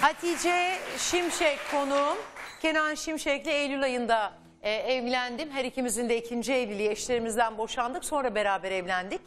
Hatice Şimşek konuğum. Kenan Şimşek'le Eylül ayında e, evlendim. Her ikimizin de ikinci evliliği eşlerimizden boşandık. Sonra beraber evlendik.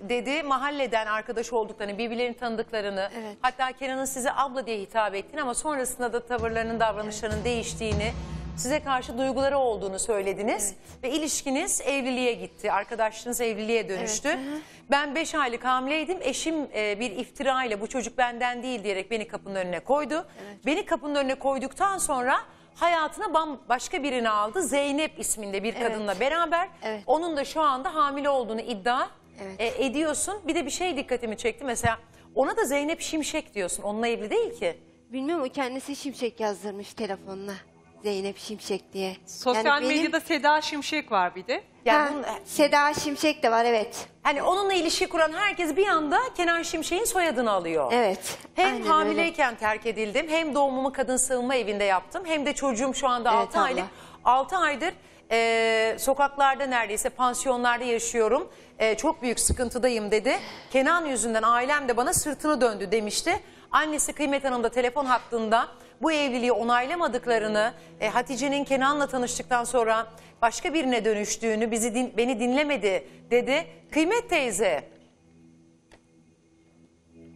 Dedi mahalleden arkadaş olduklarını, birbirlerini tanıdıklarını. Hatta Kenan'ın size abla diye hitap ettiğini ama sonrasında da tavırlarının, davranışlarının değiştiğini, size karşı duyguları olduğunu söylediniz. Ve ilişkiniz evliliğe gitti. Arkadaşlığınız evliliğe dönüştü. Evet. Ben 5 aylık hamileydim. Eşim e, bir iftira ile bu çocuk benden değil diyerek beni kapının önüne koydu. Beni kapının önüne koyduktan sonra hayatına bambaşka birini aldı. Zeynep isminde bir Evet. kadınla beraber. Evet. Onun da şu anda hamile olduğunu iddia Evet. e, ediyorsun. Bir de bir şey dikkatimi çekti. Mesela ona da Zeynep Şimşek diyorsun. Onunla evli değil ki. Bilmiyorum o kendisi Şimşek yazdırmış telefonuna. Zeynep Şimşek diye. Sosyal Yani benim- medyada Seda Şimşek var bir de. Ha, Seda Şimşek de var evet. Hani onunla ilişki kuran herkes bir anda Kenan Şimşek'in soyadını alıyor. Evet. Hem aynen öyle. hamileyken terk edildim, hem doğumumu kadın sığınma evinde yaptım, hem de çocuğum şu anda 6 abla. aylık. 6 aydır e, sokaklarda neredeyse pansiyonlarda yaşıyorum. E, çok büyük sıkıntıdayım dedi. Kenan yüzünden ailem de bana sırtını döndü demişti. Annesi Kıymet Hanım da telefon hattında bu evliliği onaylamadıklarını, e, Hatice'nin Kenan'la tanıştıktan sonra başka birine dönüştüğünü, bizi din- beni dinlemedi dedi. Kıymet teyze.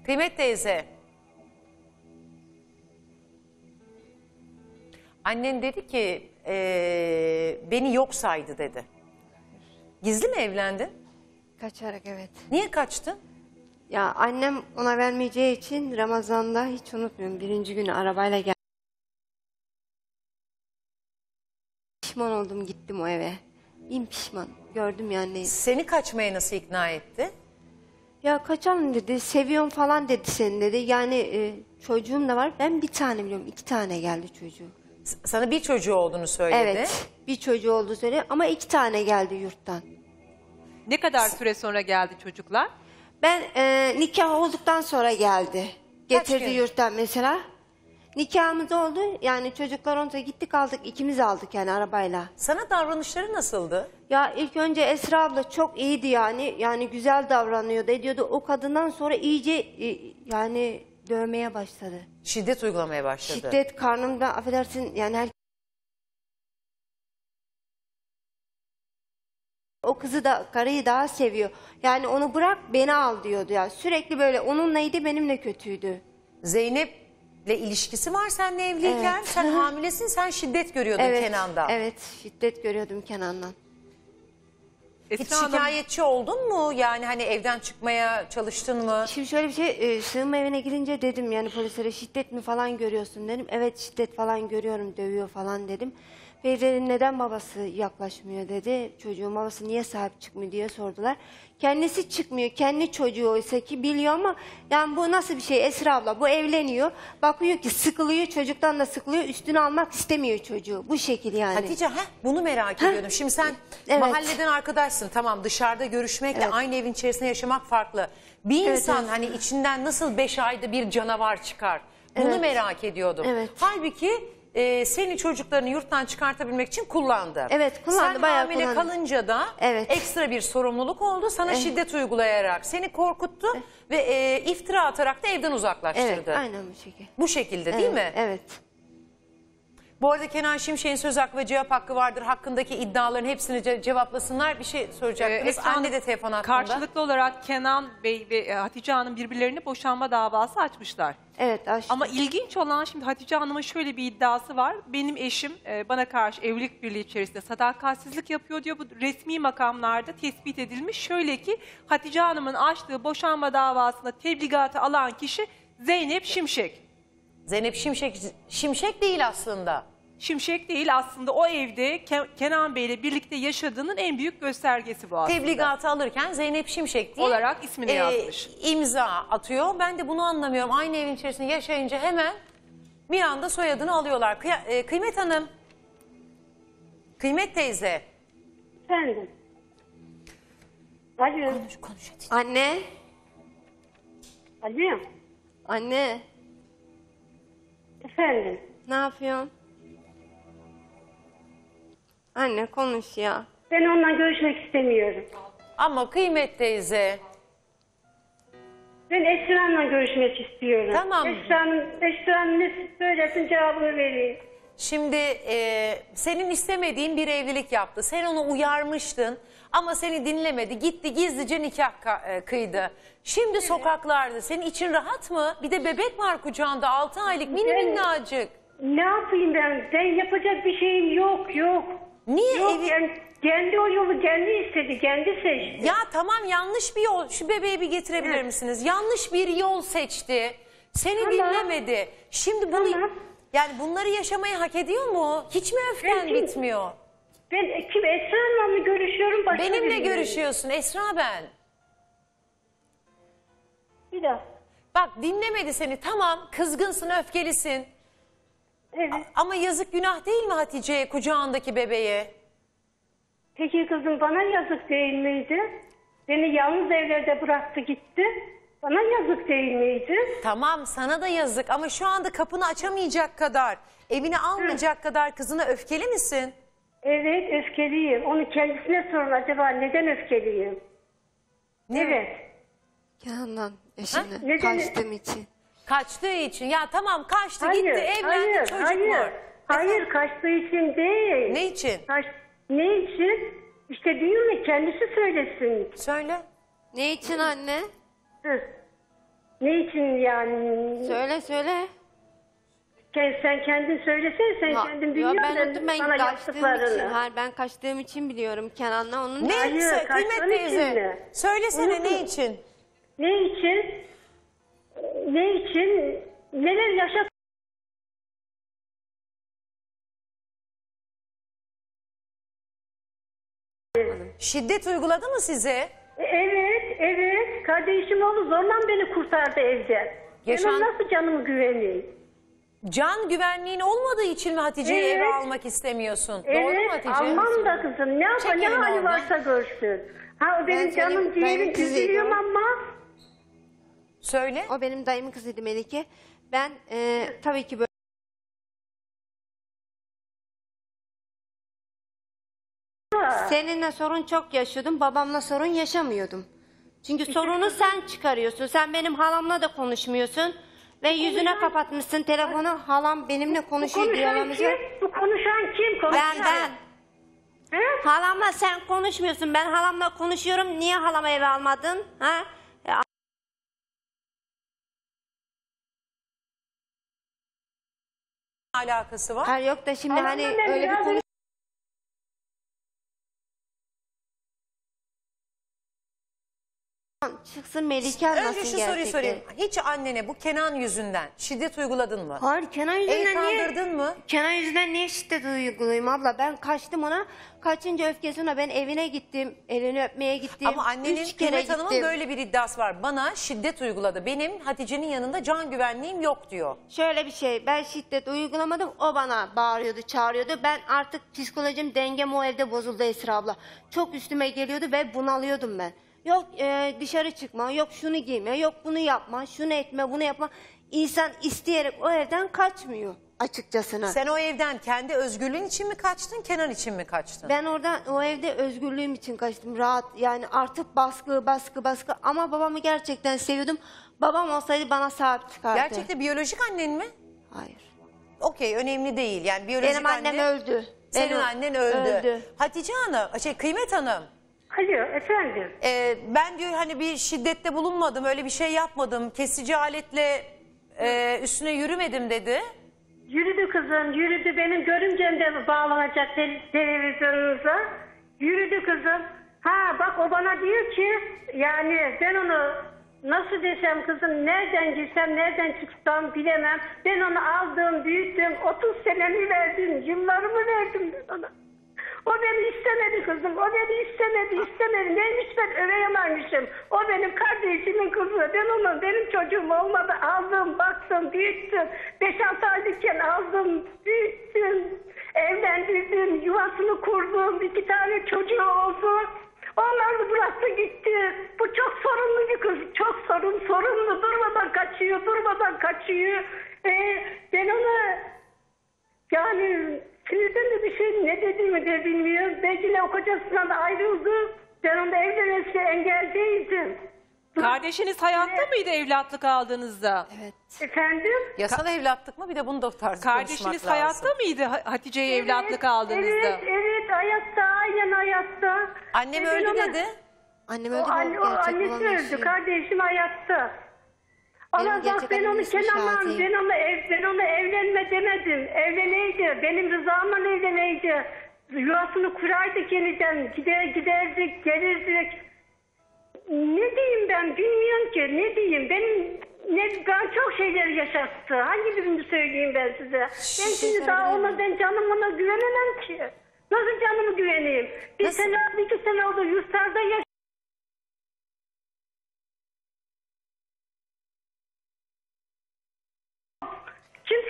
Kıymet teyze. Annen dedi ki eee, beni yok saydı dedi. Gizli mi evlendin? Kaçarak evet. Niye kaçtın? Ya annem ona vermeyeceği için Ramazan'da hiç unutmuyorum. Birinci günü arabayla gel. Pişman oldum gittim o eve. Bin pişman. Gördüm yani. Seni kaçmaya nasıl ikna etti? Ya kaçalım dedi. Seviyorum falan dedi seni dedi. Yani e, çocuğum da var. Ben bir tane biliyorum. iki tane geldi çocuğu. Sana bir çocuğu olduğunu söyledi. Evet. Bir çocuğu oldu söyle ama iki tane geldi yurttan. Ne kadar süre sonra geldi çocuklar? Ben e, nikah olduktan sonra geldi. Getirdi gün? yurttan mesela. Nikahımız oldu. Yani çocuklar onca gittik aldık. ikimiz aldık yani arabayla. Sana davranışları nasıldı? Ya ilk önce Esra abla çok iyiydi yani. Yani güzel davranıyordu ediyordu. O kadından sonra iyice e, yani dövmeye başladı. Şiddet uygulamaya başladı. Şiddet karnımda affedersin yani her... O kızı da karıyı daha seviyor. Yani onu bırak beni al diyordu ya. Sürekli böyle onunla iyiydi benimle kötüydü. Zeynep'le ilişkisi var seninle evliyken. Evet. Sen hamilesin, sen şiddet görüyordun evet, Kenan'dan. Evet şiddet görüyordum Kenan'dan. Hiç Esra Hanım- şikayetçi oldun mu? Yani hani evden çıkmaya çalıştın mı? Şimdi şöyle bir şey e, sığınma evine girince dedim yani polislere şiddet mi falan görüyorsun dedim. Evet şiddet falan görüyorum dövüyor falan dedim. Dedim neden babası yaklaşmıyor dedi. Çocuğun babası niye sahip çıkmıyor diye sordular. Kendisi çıkmıyor. Kendi çocuğu oysa ki biliyor ama yani bu nasıl bir şey Esra abla bu evleniyor. Bakıyor ki sıkılıyor çocuktan da sıkılıyor. Üstüne almak istemiyor çocuğu. Bu şekil yani. Hatice heh, bunu merak ediyordum. Şimdi sen Evet. mahalleden arkadaşsın tamam dışarıda görüşmekle Evet. aynı evin içerisinde yaşamak farklı. Bir Evet, insan evet. hani içinden nasıl beş ayda bir canavar çıkar? Bunu Evet. merak ediyordum. Evet. Halbuki e, seni çocuklarını yurttan çıkartabilmek için kullandı. Evet, kullandı, Sen bayağı hamile kullandı. kalınca da Evet. ekstra bir sorumluluk oldu. Sana şiddet uygulayarak seni korkuttu ve e, iftira atarak da evden uzaklaştırdı. Evet aynen bu şekil. Bu şekilde değil Evet, mi? Evet. Bu arada Kenan Şimşek'in söz hakkı ve cevap hakkı vardır. Hakkındaki iddiaların hepsini ce- cevaplasınlar. Bir şey soracaktınız. Ee, Esra Anne Hanım, de telefon hakkında. Karşılıklı olarak Kenan Bey ve e, Hatice Hanım birbirlerini boşanma davası açmışlar. Evet açtım. Ama ilginç olan şimdi Hatice Hanım'ın şöyle bir iddiası var. Benim eşim e, bana karşı evlilik birliği içerisinde sadakatsizlik yapıyor diyor. Bu resmi makamlarda tespit edilmiş. Şöyle ki Hatice Hanım'ın açtığı boşanma davasında tebligatı alan kişi Zeynep Şimşek. Zeynep Şimşek, Şimşek değil aslında. Şimşek değil aslında o evde Ke- Kenan Bey ile birlikte yaşadığının en büyük göstergesi bu aslında. Tebligatı alırken Zeynep Şimşek diye Olarak ismini yazmış. imza atıyor. Ben de bunu anlamıyorum. Aynı evin içerisinde yaşayınca hemen bir anda soyadını alıyorlar. Kıya- e, Kıymet Hanım. Kıymet teyze. Efendim. Alo. Konuş konuş hadi. Anne. Alo. Anne. Efendim. Ne yapıyorsun? Anne konuş ya. Ben onunla görüşmek istemiyorum. Ama Kıymet teyze. Ben Esra'nla görüşmek istiyorum. Tamam. Esra'nın, Esra'nın ne söylesin cevabını vereyim. Şimdi e, senin istemediğin bir evlilik yaptı. Sen onu uyarmıştın ama seni dinlemedi. Gitti gizlice nikah ka- e, kıydı. Şimdi sokaklarda. Senin için rahat mı? Bir de bebek var kucağında 6 aylık mini Ben- minnacık. Ne yapayım ben? Ben yapacak bir şeyim yok, yok. Niye Yok, evi- yani kendi o yolu kendi istedi, kendi seçti. Ya tamam yanlış bir yol. Şu bebeği bir getirebilir Evet. misiniz? Yanlış bir yol seçti. Seni Tamam. dinlemedi. Şimdi bunu Tamam. yani bunları yaşamayı hak ediyor mu? Hiç mi öfken Ben- bitmiyor? Ben kim Esra'la mı görüşüyorum? Başka Benimle biriyle mi? görüşüyorsun Esra ben. Bir dakika. Bak dinlemedi seni. Tamam kızgınsın, öfkelisin. Evet. Ama yazık günah değil mi Hatice'ye kucağındaki bebeğe? Peki kızım bana yazık değil miydi? Beni yalnız evlerde bıraktı gitti. Bana yazık değil miydi? Tamam sana da yazık ama şu anda kapını açamayacak kadar, evini almayacak kadar kızına öfkeli misin? Evet öfkeliyim. Onu kendisine sorun acaba neden öfkeliyim? Evet. Kenan'dan eşimle Neden- kaçtığım için. Kaçtığı için. Ya tamam kaçtı Hayır, gitti evlendi hayır, çocuk hayır. var. Hayır kaçtığı için değil. Ne için? Kaç, ne için? İşte diyorum ya kendisi söylesin. Söyle. Ne için anne? Hı. Ne için yani? Söyle söyle. Sen, sen kendin söylesene sen Ha, kendin ya biliyorsun ben unuttum ben bana kaçtığım için. yaptıklarını. Hayır ben kaçtığım için biliyorum Kenan'la onun. Ne Hayır, için? kaçtığın Kıymet teyze. mi? Söylesene ne Unutun. için? Ne için? Ne için? Neler yaşat Şiddet uyguladı mı size? Evet, evet. Kardeşim oğlu zorla beni kurtardı evden. Yaşan- Ben nasıl canımı güveneyim? Can güvenliğin olmadığı için mi Hatice'yi Evet. eve almak istemiyorsun? Doğru mu Evet, Hatice? almam da kızım. Ne yapar, ne elini hali oradan. varsa görsün. Ha o benim senin canım ciğerim kızıydım. üzülüyorum ama... Söyle. O benim dayımın kızıydı Melike. Ben e, tabii ki böyle Seninle sorun çok yaşıyordum. Babamla sorun yaşamıyordum. Çünkü sorunu sen çıkarıyorsun. Sen benim halamla da konuşmuyorsun. Ve yüzüne kapatmışsın telefonu. Halam benimle Bu konuşuyor konuşan diyalogumuzu. kim? Bu konuşan kim? Konuşan. Ben ben. He? Halamla sen konuşmuyorsun. Ben halamla konuşuyorum. Niye halamı eve almadın? Ha? E, alakası var? Hayır yok da şimdi hani öyle bir konuş... Çıksın Melike anlasın Önce şu soruyu gerçekleri. sorayım. Hiç annene bu Kenan yüzünden şiddet uyguladın mı? Hayır Kenan El yüzünden niye... kaldırdın mı? Kenan yüzünden niye şiddet uygulayayım abla? Ben kaçtım ona. Kaçınca öfkesi ona ben evine gittim. Elini öpmeye gittim. Ama annenin Üç kere Kıymet Hanım'ın gittim. böyle bir iddiası var. Bana şiddet uyguladı. Benim Hatice'nin yanında can güvenliğim yok diyor. Şöyle bir şey ben şiddet uygulamadım o bana bağırıyordu çağırıyordu ben artık psikolojim dengem o evde bozuldu Esra abla çok üstüme geliyordu ve bunalıyordum ben yok e, dışarı çıkma yok şunu giyme yok bunu yapma şunu etme bunu yapma İnsan isteyerek o evden kaçmıyor açıkçasına. Sen o evden kendi özgürlüğün için mi kaçtın, Kenan için mi kaçtın? Ben oradan o evde özgürlüğüm için kaçtım rahat yani artık baskı baskı baskı ama babamı gerçekten seviyordum. Babam olsaydı bana sahip çıkardı. Gerçekten biyolojik annen mi? Hayır. Okey önemli değil. Yani biyolojik Benim annem anne- öldü. Senin Benim- annen öldü. öldü. Hatice Hanım, şey Kıymet Hanım. Alo efendim. e, ben diyor hani bir şiddette bulunmadım, öyle bir şey yapmadım. Kesici aletle e, üstüne yürümedim dedi. Yürüdü kızım, yürüdü. Benim görümcem de bağlanacak te- televizyonunuza. Yürüdü kızım. Ha bak o bana diyor ki yani ben onu nasıl desem kızım nereden girsem nereden çıksam bilemem. Ben onu aldım, büyüttüm. 30 senemi verdim, yıllarımı verdim ben ona. O beni istemedi kızım. O beni istemedi, istemedi. Neymiş ben övey anaymışım. O benim kardeşimin kızı. Ben onu, benim çocuğum olmadı. Aldım, baktım, büyüttüm. 5-6 aylıkken aldım, büyüttüm. Evlendirdim, yuvasını kurdum. iki tane çocuğu oldu. Onları bıraktı gitti. Bu çok sorunlu bir kız. Çok sorun, sorunlu. Durmadan kaçıyor, durmadan kaçıyor. Ee, ben ona yani sinirden de bir şey ne dediğimi de bilmiyorum. Belki de o kocasından da ayrıldı. Ben onda evlenmesi engelliydim. Kardeşiniz hayatta mıydı evlatlık aldığınızda? Evet. Efendim? Yasal evlatlık mı bir de bunu da tarzı Kardeşiniz konuşmak lazım. hayatta mıydı Ha- Hatice'ye evlatlık aldığınızda? Evet, evet hayatta, aynen hayatta. Annem E, ben öldü ona- dedi. Annem O, öldü anne, bu o gerçek annesi olan öldü, yaşıyor. kardeşim hayatta. Benim Ama bak gerçek ben onu Kenan'la, Şaziye. ben onu, ev, ben onu evlenme demedim. Evleneydi, benim rızamla evleneydi. Yuvasını kurardık yeniden, gider giderdik, gelirdik. Ne diyeyim ben bilmiyorum ki, ne diyeyim. Benim ne, ben çok şeyler yaşattı. Hangi birini söyleyeyim ben size? Ben şimdi daha ona, ben canım ona güvenemem ki. Nasıl canımı güveneyim? Bir sene, iki sene oldu yurtlarda yaş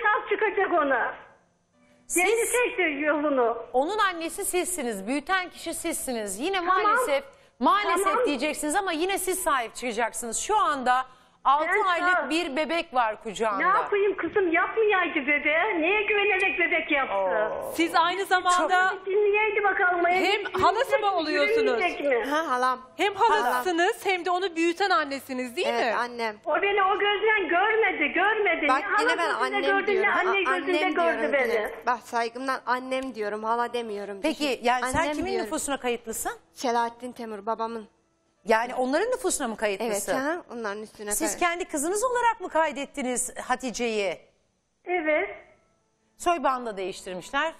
Sahip çıkacak ona? Kendi seçti yolunu. Onun annesi sizsiniz, büyüten kişi sizsiniz. Yine Tamam. maalesef Maalesef Tamam. diyeceksiniz ama yine siz sahip çıkacaksınız. Şu anda 6 Ben aylık sağ- bir bebek var kucağında. Ne yapayım kızım yapmayaydı bebeğe. Neye güvenerek bebek yaptı? Siz aynı zamanda Çok dinleyeydi bakalım. hem halası mı oluyorsunuz? Mi? Ha halam. Hem halasısınız hem de onu büyüten annesiniz değil Evet mi? annem. O beni o gözden görmedi, görmedi. Bak ne yine ben hala gözünde annem gördü, diyorum. ne anne gözünde annem gördü diyorum beni. yine. Bak saygımdan annem diyorum, hala demiyorum. Peki yani sen Annem kimin diyorum. nüfusuna kayıtlısın? Selahattin Temur babamın. Yani onların nüfusuna mı Evet, kayıtlısın? aha, onların üstüne Siz kay- kendi kızınız olarak mı kaydettiniz Hatice'yi? Evet. Soybağını da değiştirmişler.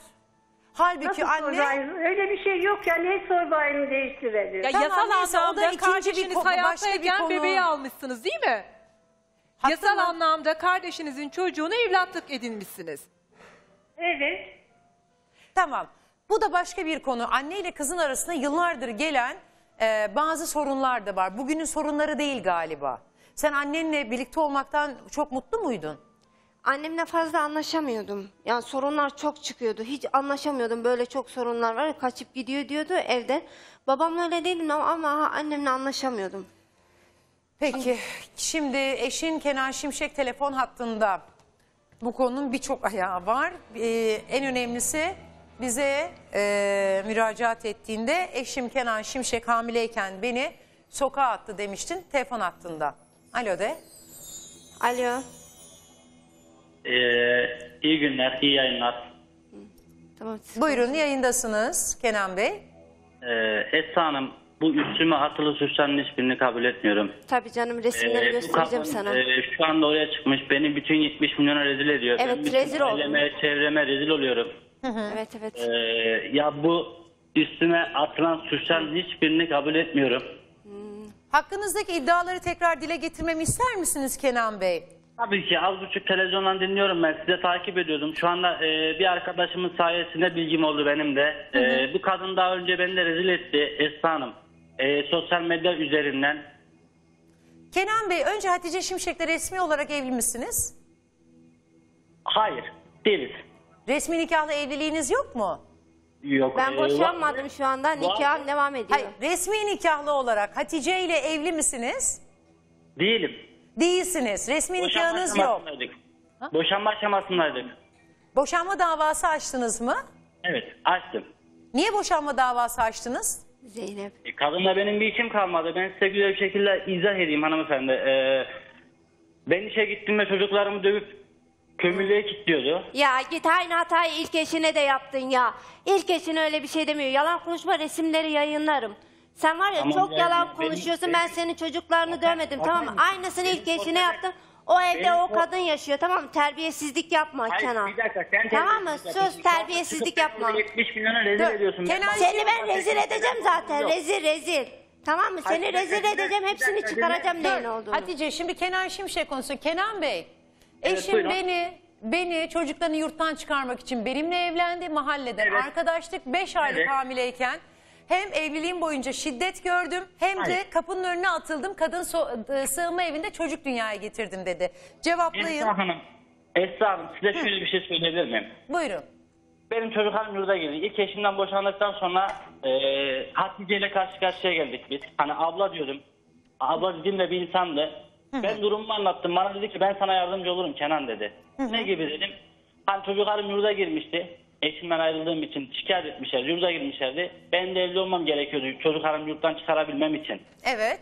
Halbuki Nasıl anne... Öyle bir şey yok ya. Ne soybayını değiştirelim? Ya Tamam, yasal neyse, o da anlamda ikinci bir kardeşiniz konu, başka bir hayattayken konu. bebeği almışsınız değil mi? Haklı Yasal mı? anlamda kardeşinizin çocuğunu evlatlık edinmişsiniz. Evet. Tamam. Bu da başka bir konu. Anne ile kızın arasında yıllardır gelen e, bazı sorunlar da var. Bugünün sorunları değil galiba. Sen annenle birlikte olmaktan çok mutlu muydun? Annemle fazla anlaşamıyordum. Yani sorunlar çok çıkıyordu. Hiç anlaşamıyordum. Böyle çok sorunlar var. Kaçıp gidiyor diyordu evden. Babam öyle değildim ama, ama annemle anlaşamıyordum. Peki şimdi eşin Kenan Şimşek telefon hattında. Bu konunun birçok ayağı var. Ee, en önemlisi bize e, müracaat ettiğinde eşim Kenan Şimşek hamileyken beni sokağa attı demiştin telefon hattında. Alo de. Alo. Ee, iyi günler, iyi yayınlar. Tamam. Buyurun yayındasınız Kenan Bey. Ee, Esra Hanım, bu üstüme atılı suçların hiçbirini kabul etmiyorum. Tabii canım resimleri Ee, bu göstereceğim kadın, sana. e, şu anda oraya çıkmış, beni bütün 70 milyona rezil ediyor. Evet, rezil oldum. aileme, çevreme rezil oluyorum. Evet evet. Ee, ya bu üstüme atılan suçların hiçbirini kabul etmiyorum. Hakkınızdaki iddiaları tekrar dile getirmemi ister misiniz Kenan Bey? Tabii ki az buçuk televizyondan dinliyorum ben. Size takip ediyordum. Şu anda e, bir arkadaşımın sayesinde bilgim oldu benim de. E, bu kadın daha önce beni de rezil etti Esra Hanım. E, sosyal medya üzerinden. Kenan Bey önce Hatice Şimşek'le resmi olarak evli misiniz? Hayır, değiliz. Resmi nikahlı evliliğiniz yok mu? Yok. Ben e, boşanmadım şu anda. Nikahım devam ediyor. Hayır, resmi nikahlı olarak Hatice ile evli misiniz? Değilim. Değilsiniz. Resmi Boşanma nikahınız yok. aşamasındaydık. Boşanma aşamasındaydık. Boşanma davası açtınız mı? Evet, açtım. Niye boşanma davası açtınız? Zeynep. E, kadınla benim bir işim kalmadı. Ben size güzel bir şekilde izah edeyim hanımefendi. E, ben işe gittiğimde çocuklarımı dövüp kömürlüğe kilitliyordu. Ya git aynı hatayı ilk eşine de yaptın ya. İlk eşin öyle bir şey demiyor. Yalan konuşma resimleri yayınlarım. Sen var ya Tamam, çok yani yalan benim- konuşuyorsun. benim- ben senin çocuklarını dövmedim tamam mı? Aynısını ilk Benim eşine sosyal- yaptın. O evde Benim o kadın yaşıyor tamam mı? Terbiyesizlik yapma Hayır, Kenan. bir dakika, sen Tamam mı? terbiyesizlik yapıyorsun. Sus Şu anda terbiyesizlik çıkıp yapma. beni 70 milyona rezil Dur, ediyorsun. Ben- Kenan- Seni ben rezil edeceğim zaten. Yok. Rezil rezil. Tamam mı? Seni Hayır, rezil dakika, edeceğim. bir Hepsini dakika, çıkaracağım neyin Dur, olduğunu. Hatice şimdi Kenan Şimşek konusu. Kenan Bey, Evet, eşim buyurun. beni beni çocuklarını yurttan çıkarmak için benimle evlendi. Mahalleden Evet. arkadaşlık 5 aylık Evet. hamileyken hem evliliğim boyunca şiddet gördüm hem de Hayır. kapının önüne atıldım. Kadın so- e, sığınma evinde çocuk dünyaya getirdim dedi. Cevaplayın. Esra Hanım, Esra Hanım size şöyle bir şey söyleyebilir miyim? Buyurun. Benim çocuklarım yurda girdi. İlk eşimden boşandıktan sonra e, Hatice ile karşı karşıya geldik biz. Hani abla diyordum. Abla dediğim de bir insandı. Ben durumumu anlattım. Bana dedi ki ben sana yardımcı olurum Kenan dedi. Ne gibi dedim. Hani çocuklarım yurda girmişti. Eşimden ayrıldığım için şikayet etmişler. Yurda girmişlerdi. Ben de evli olmam gerekiyordu. Çocuklarımı yurttan çıkarabilmem için. Evet.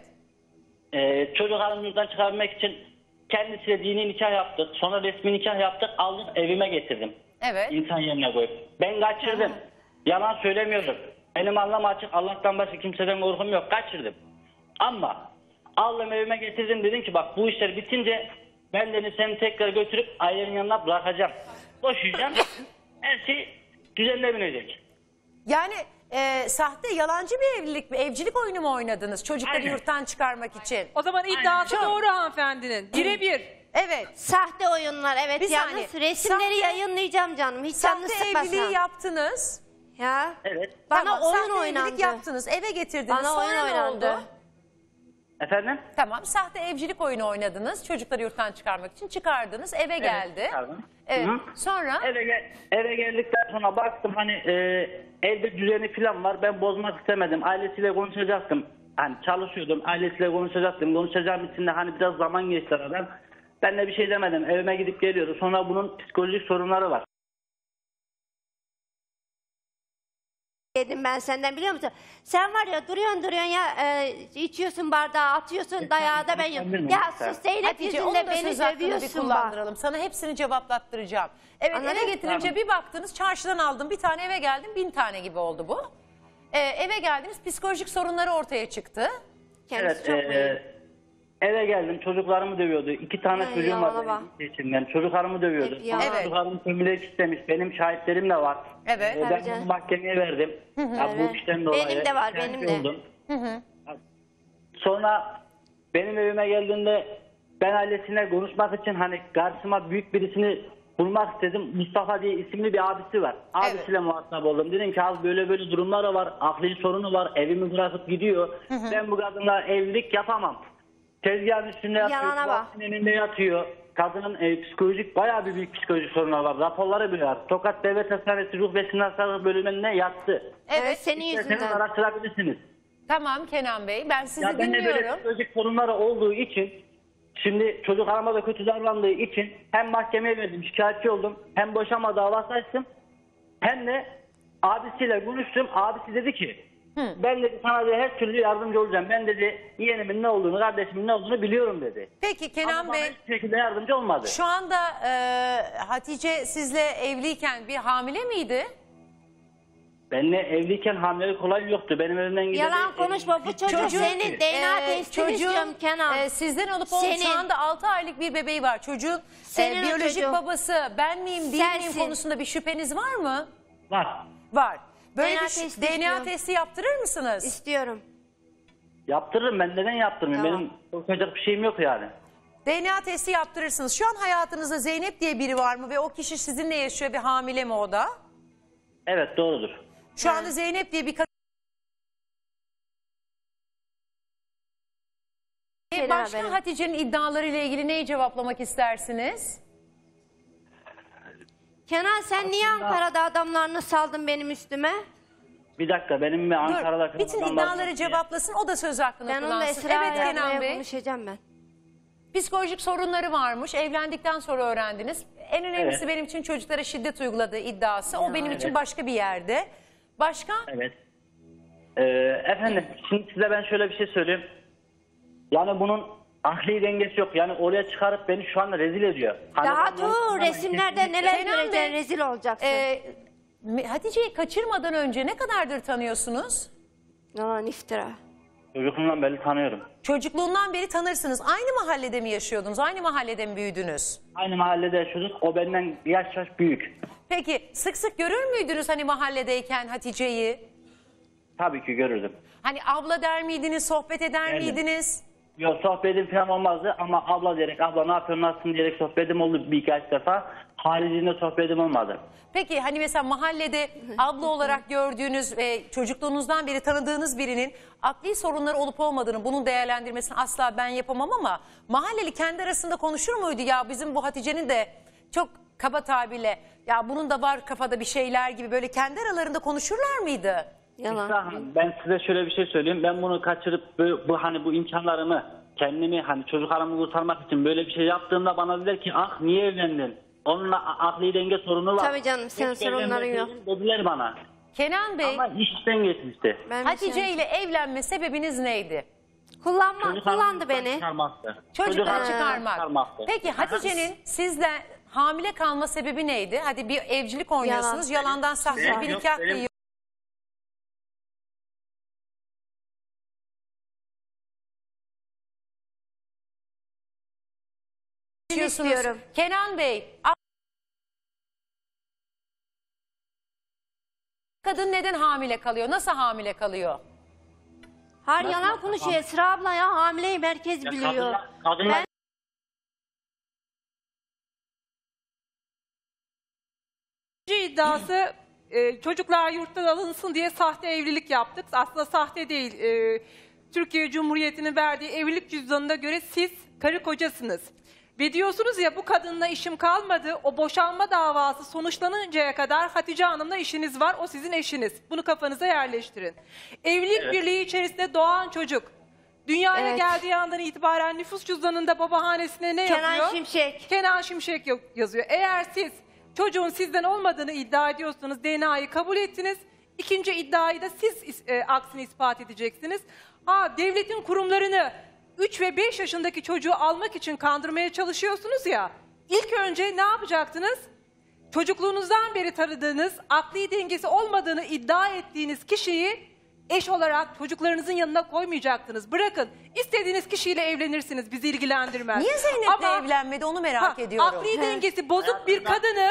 Ee, çocuklarımı yurttan çıkarmak için kendisiyle dini nikah yaptık. Sonra resmi nikah yaptık. Aldım evime getirdim. Evet. İnsan yerine koyup. Ben kaçırdım. Yalan söylemiyorum. Benim Allah'ım açık. Allah'tan başka kimseden korkum yok. Kaçırdım. Ama aldım evime getirdim dedim ki bak bu işler bitince ben dedim seni tekrar götürüp ailenin yanına bırakacağım. Boşayacağım. Her şey düzenine binecek. Yani e, sahte yalancı bir evlilik mi? Evcilik oyunu mu oynadınız çocukları Aynen. yurttan çıkarmak için? O zaman iddiası Çok- doğru hanımefendinin. Birebir. Evet. Sahte oyunlar evet Bir yalnız saniye. resimleri Sahte- yayınlayacağım canım. Hiç canını Sahte evliliği yaptınız. Ya. Evet. Bana Tamam, oyun sahte oynandı. evlilik yaptınız. Eve getirdiniz. Bana Sonra oyun ne oynandı. oldu? Efendim? Tamam sahte evcilik oyunu oynadınız. Çocukları yurttan çıkarmak için çıkardınız. Eve geldi. çıkardım. Evet. Hı. Sonra Eve, gel eve geldikten sonra baktım hani e, evde düzeni falan var. Ben bozmak istemedim. Ailesiyle konuşacaktım. Hani çalışıyordum. Ailesiyle konuşacaktım. Konuşacağım için de hani biraz zaman geçti aradan. Ben de bir şey demedim. Evime gidip geliyordu. Sonra bunun psikolojik sorunları var. Yedim ben senden biliyor musun? Sen var ya duruyorsun duruyorsun ya e, içiyorsun bardağı atıyorsun dayağı da ben yiyorum. Ya sus Zeynep Hatice onu da beni söz hakkını bir dövüyorsun bak. kullandıralım. Sana hepsini cevaplattıracağım. Evet Anladın eve mı? getirince bir baktınız çarşıdan aldım bir tane eve geldim bin tane gibi oldu bu. Ee, eve geldiniz psikolojik sorunları ortaya çıktı. evet. e, eve geldim. Çocuklarımı dövüyordu. İki tane Ay, çocuğum yalana var benim içinden. Çocuklarımı dövüyordu. Hep ya. Sonra Evet. Çocuklarımı sömürmek istemiş. Benim şahitlerim de var. Evet. E, Tabii ben canım. bunu mahkemeye verdim. Ya. Bu işten dolayı. Benim de var, şikayetçi benim de. oldum. Sonra benim evime geldiğinde ben ailesine konuşmak için hani karşıma büyük birisini bulmak istedim. Mustafa diye isimli bir abisi var. Abisiyle muhatap oldum. Dedim ki az böyle böyle durumları var. Akli sorunu var. Evimi bırakıp gidiyor. Ben bu kadınla evlilik yapamam. Tezgahın üstünde yatıyor. Yalana bak. önünde yatıyor. Kadının e, psikolojik bayağı bir büyük psikolojik sorunlar var. Raporları bile var. Tokat Devlet Hastanesi Ruh ve Sinir Hastalığı bölümüne yattı. Evet senin İsterseniz araştırabilirsiniz. Tamam Kenan Bey ben sizi Ya ben de böyle dinliyorum. psikolojik sorunları olduğu için şimdi çocuklarıma da kötü davrandığı için hem mahkemeye verdim şikayetçi oldum hem boşanma davası açtım hem de abisiyle konuştum. Abisi dedi ki ben dedi sana dedi, her türlü yardımcı olacağım. Ben dedi yeğenimin ne olduğunu kardeşimin ne olduğunu biliyorum dedi. Peki Kenan Bey Hiçbir şekilde yardımcı olmadı. şu anda e, Hatice sizle evliyken bir hamile miydi? Benimle evliyken hamilelik kolay yoktu. Benim evimden gideli... Yalan konuşma bu çocuk senin DNA e, testini çocuğun, istiyorum Kenan. e, sizden olup olmadığı Senin. şu anda 6 aylık bir bebeği var. Çocuğun e, Senin o biyolojik çocuğun. babası ben miyim değil miyim Sensin. konusunda bir şüpheniz var mı? Var. Var. Böyle DNA bir ş- testi DNA istiyorum. testi yaptırır mısınız? İstiyorum. Yaptırırım ben neden yaptırmayayım? Tamam. Benim korkacak bir şeyim yok yani. DNA testi yaptırırsınız. Şu an hayatınızda Zeynep diye biri var mı ve o kişi sizinle yaşıyor ve hamile mi o da? Evet doğrudur. Şu anda Zeynep diye bir kadın Başka haberim. Hatice'nin iddialarıyla ilgili neyi cevaplamak istersiniz? Kenan sen niye Ankara'da adamlarını saldın benim üstüme? Bir dakika benim bir Ankara'da... Dur, bütün iddiaları cevaplasın o da söz hakkını Ben onunla kullansın. Esra Evet Kenan Kenan Bey. konuşacağım ben. Psikolojik sorunları varmış. Evlendikten sonra öğrendiniz. En önemlisi Evet. benim için çocuklara şiddet uyguladığı iddiası. O benim için evet. başka bir yerde. Başka? Evet. Ee, efendim şimdi size ben şöyle bir şey söyleyeyim. Yani bunun ahli dengesi yok. Yani oraya çıkarıp beni şu anda rezil ediyor. Hani Daha dur resimlerde neler Kenan göreceksin Bey, rezil olacaksın. Ee, Hatice'yi kaçırmadan önce ne kadardır tanıyorsunuz? Yalan iftira. Çocukluğumdan beri tanıyorum. Çocukluğundan beri tanırsınız. Aynı mahallede mi yaşıyordunuz? Aynı mahallede mi büyüdünüz? Aynı mahallede yaşıyorduk. O benden yaş yaş büyük. Peki sık sık görür müydünüz hani mahalledeyken Hatice'yi? Tabii ki görürdüm. Hani abla der miydiniz, sohbet eder Evet. miydiniz? Yok sohbetim falan olmazdı ama abla diyerek abla ne yapıyorsun nasılsın diyerek sohbetim oldu birkaç defa. Haricinde sohbetim olmadı. Peki hani mesela mahallede abla olarak gördüğünüz ve çocukluğunuzdan beri tanıdığınız birinin akli sorunları olup olmadığını bunun değerlendirmesini asla ben yapamam ama mahalleli kendi arasında konuşur muydu ya bizim bu Hatice'nin de çok kaba tabirle ya bunun da var kafada bir şeyler gibi böyle kendi aralarında konuşurlar mıydı? İsra Hanım, ben size şöyle bir şey söyleyeyim. Ben bunu kaçırıp bu, bu hani bu imkanlarımı kendimi hani çocuklarımı kurtarmak için böyle bir şey yaptığımda bana dediler ki ah niye evlendin? Onunla akli denge sorunu var. Tabii canım, senin Keşke sorunların evlenmeseydin Dediler bana. Kenan Bey Ama işten geçmişti. Hatice ile evlenme sebebiniz neydi? Kullanma, Çocuklarımı kullandı beni. Çıkarmaktı. Çocukları Çocuklarımı çıkarmak. çıkarmaktı. Peki Hatice'nin sizden hamile kalma sebebi neydi? Hadi bir evcilik oynuyorsunuz. Yalan. Yalandan sahte Benim bir yok, nikah benim- kıyıyor. Yaşıyorsunuz. istiyorum. Kenan Bey, kadın neden hamile kalıyor? Nasıl hamile kalıyor? Har Nasıl yalan konuşuyor Esra abla ya hamileyim herkes Ya biliyor. kadınlar- kadınlar- Ben iddiası e, çocuklar yurttan alınsın diye sahte evlilik yaptık. Aslında sahte değil. E, Türkiye Cumhuriyeti'nin verdiği evlilik cüzdanına göre siz karı kocasınız. Ve diyorsunuz ya bu kadınla işim kalmadı. O boşanma davası sonuçlanıncaya kadar Hatice Hanım'la işiniz var. O sizin eşiniz. Bunu kafanıza yerleştirin. Evlilik Evet. birliği içerisinde doğan çocuk. Dünyaya Evet. geldiği andan itibaren nüfus cüzdanında babahanesine ne Kenan yazıyor? Şimşek. Kenan Şimşek yazıyor. Eğer siz çocuğun sizden olmadığını iddia ediyorsanız DNA'yı kabul ettiniz. İkinci iddiayı da siz e, aksini ispat edeceksiniz. Ha devletin kurumlarını 3 ve 5 yaşındaki çocuğu almak için kandırmaya çalışıyorsunuz ya. İlk önce ne yapacaktınız? Çocukluğunuzdan beri tanıdığınız, akli dengesi olmadığını iddia ettiğiniz kişiyi eş olarak çocuklarınızın yanına koymayacaktınız. Bırakın istediğiniz kişiyle evlenirsiniz bizi ilgilendirmez. Niye Zeynep'le Ama- evlenmedi onu merak Ha, ediyorum. Akli dengesi bozuk bir kadını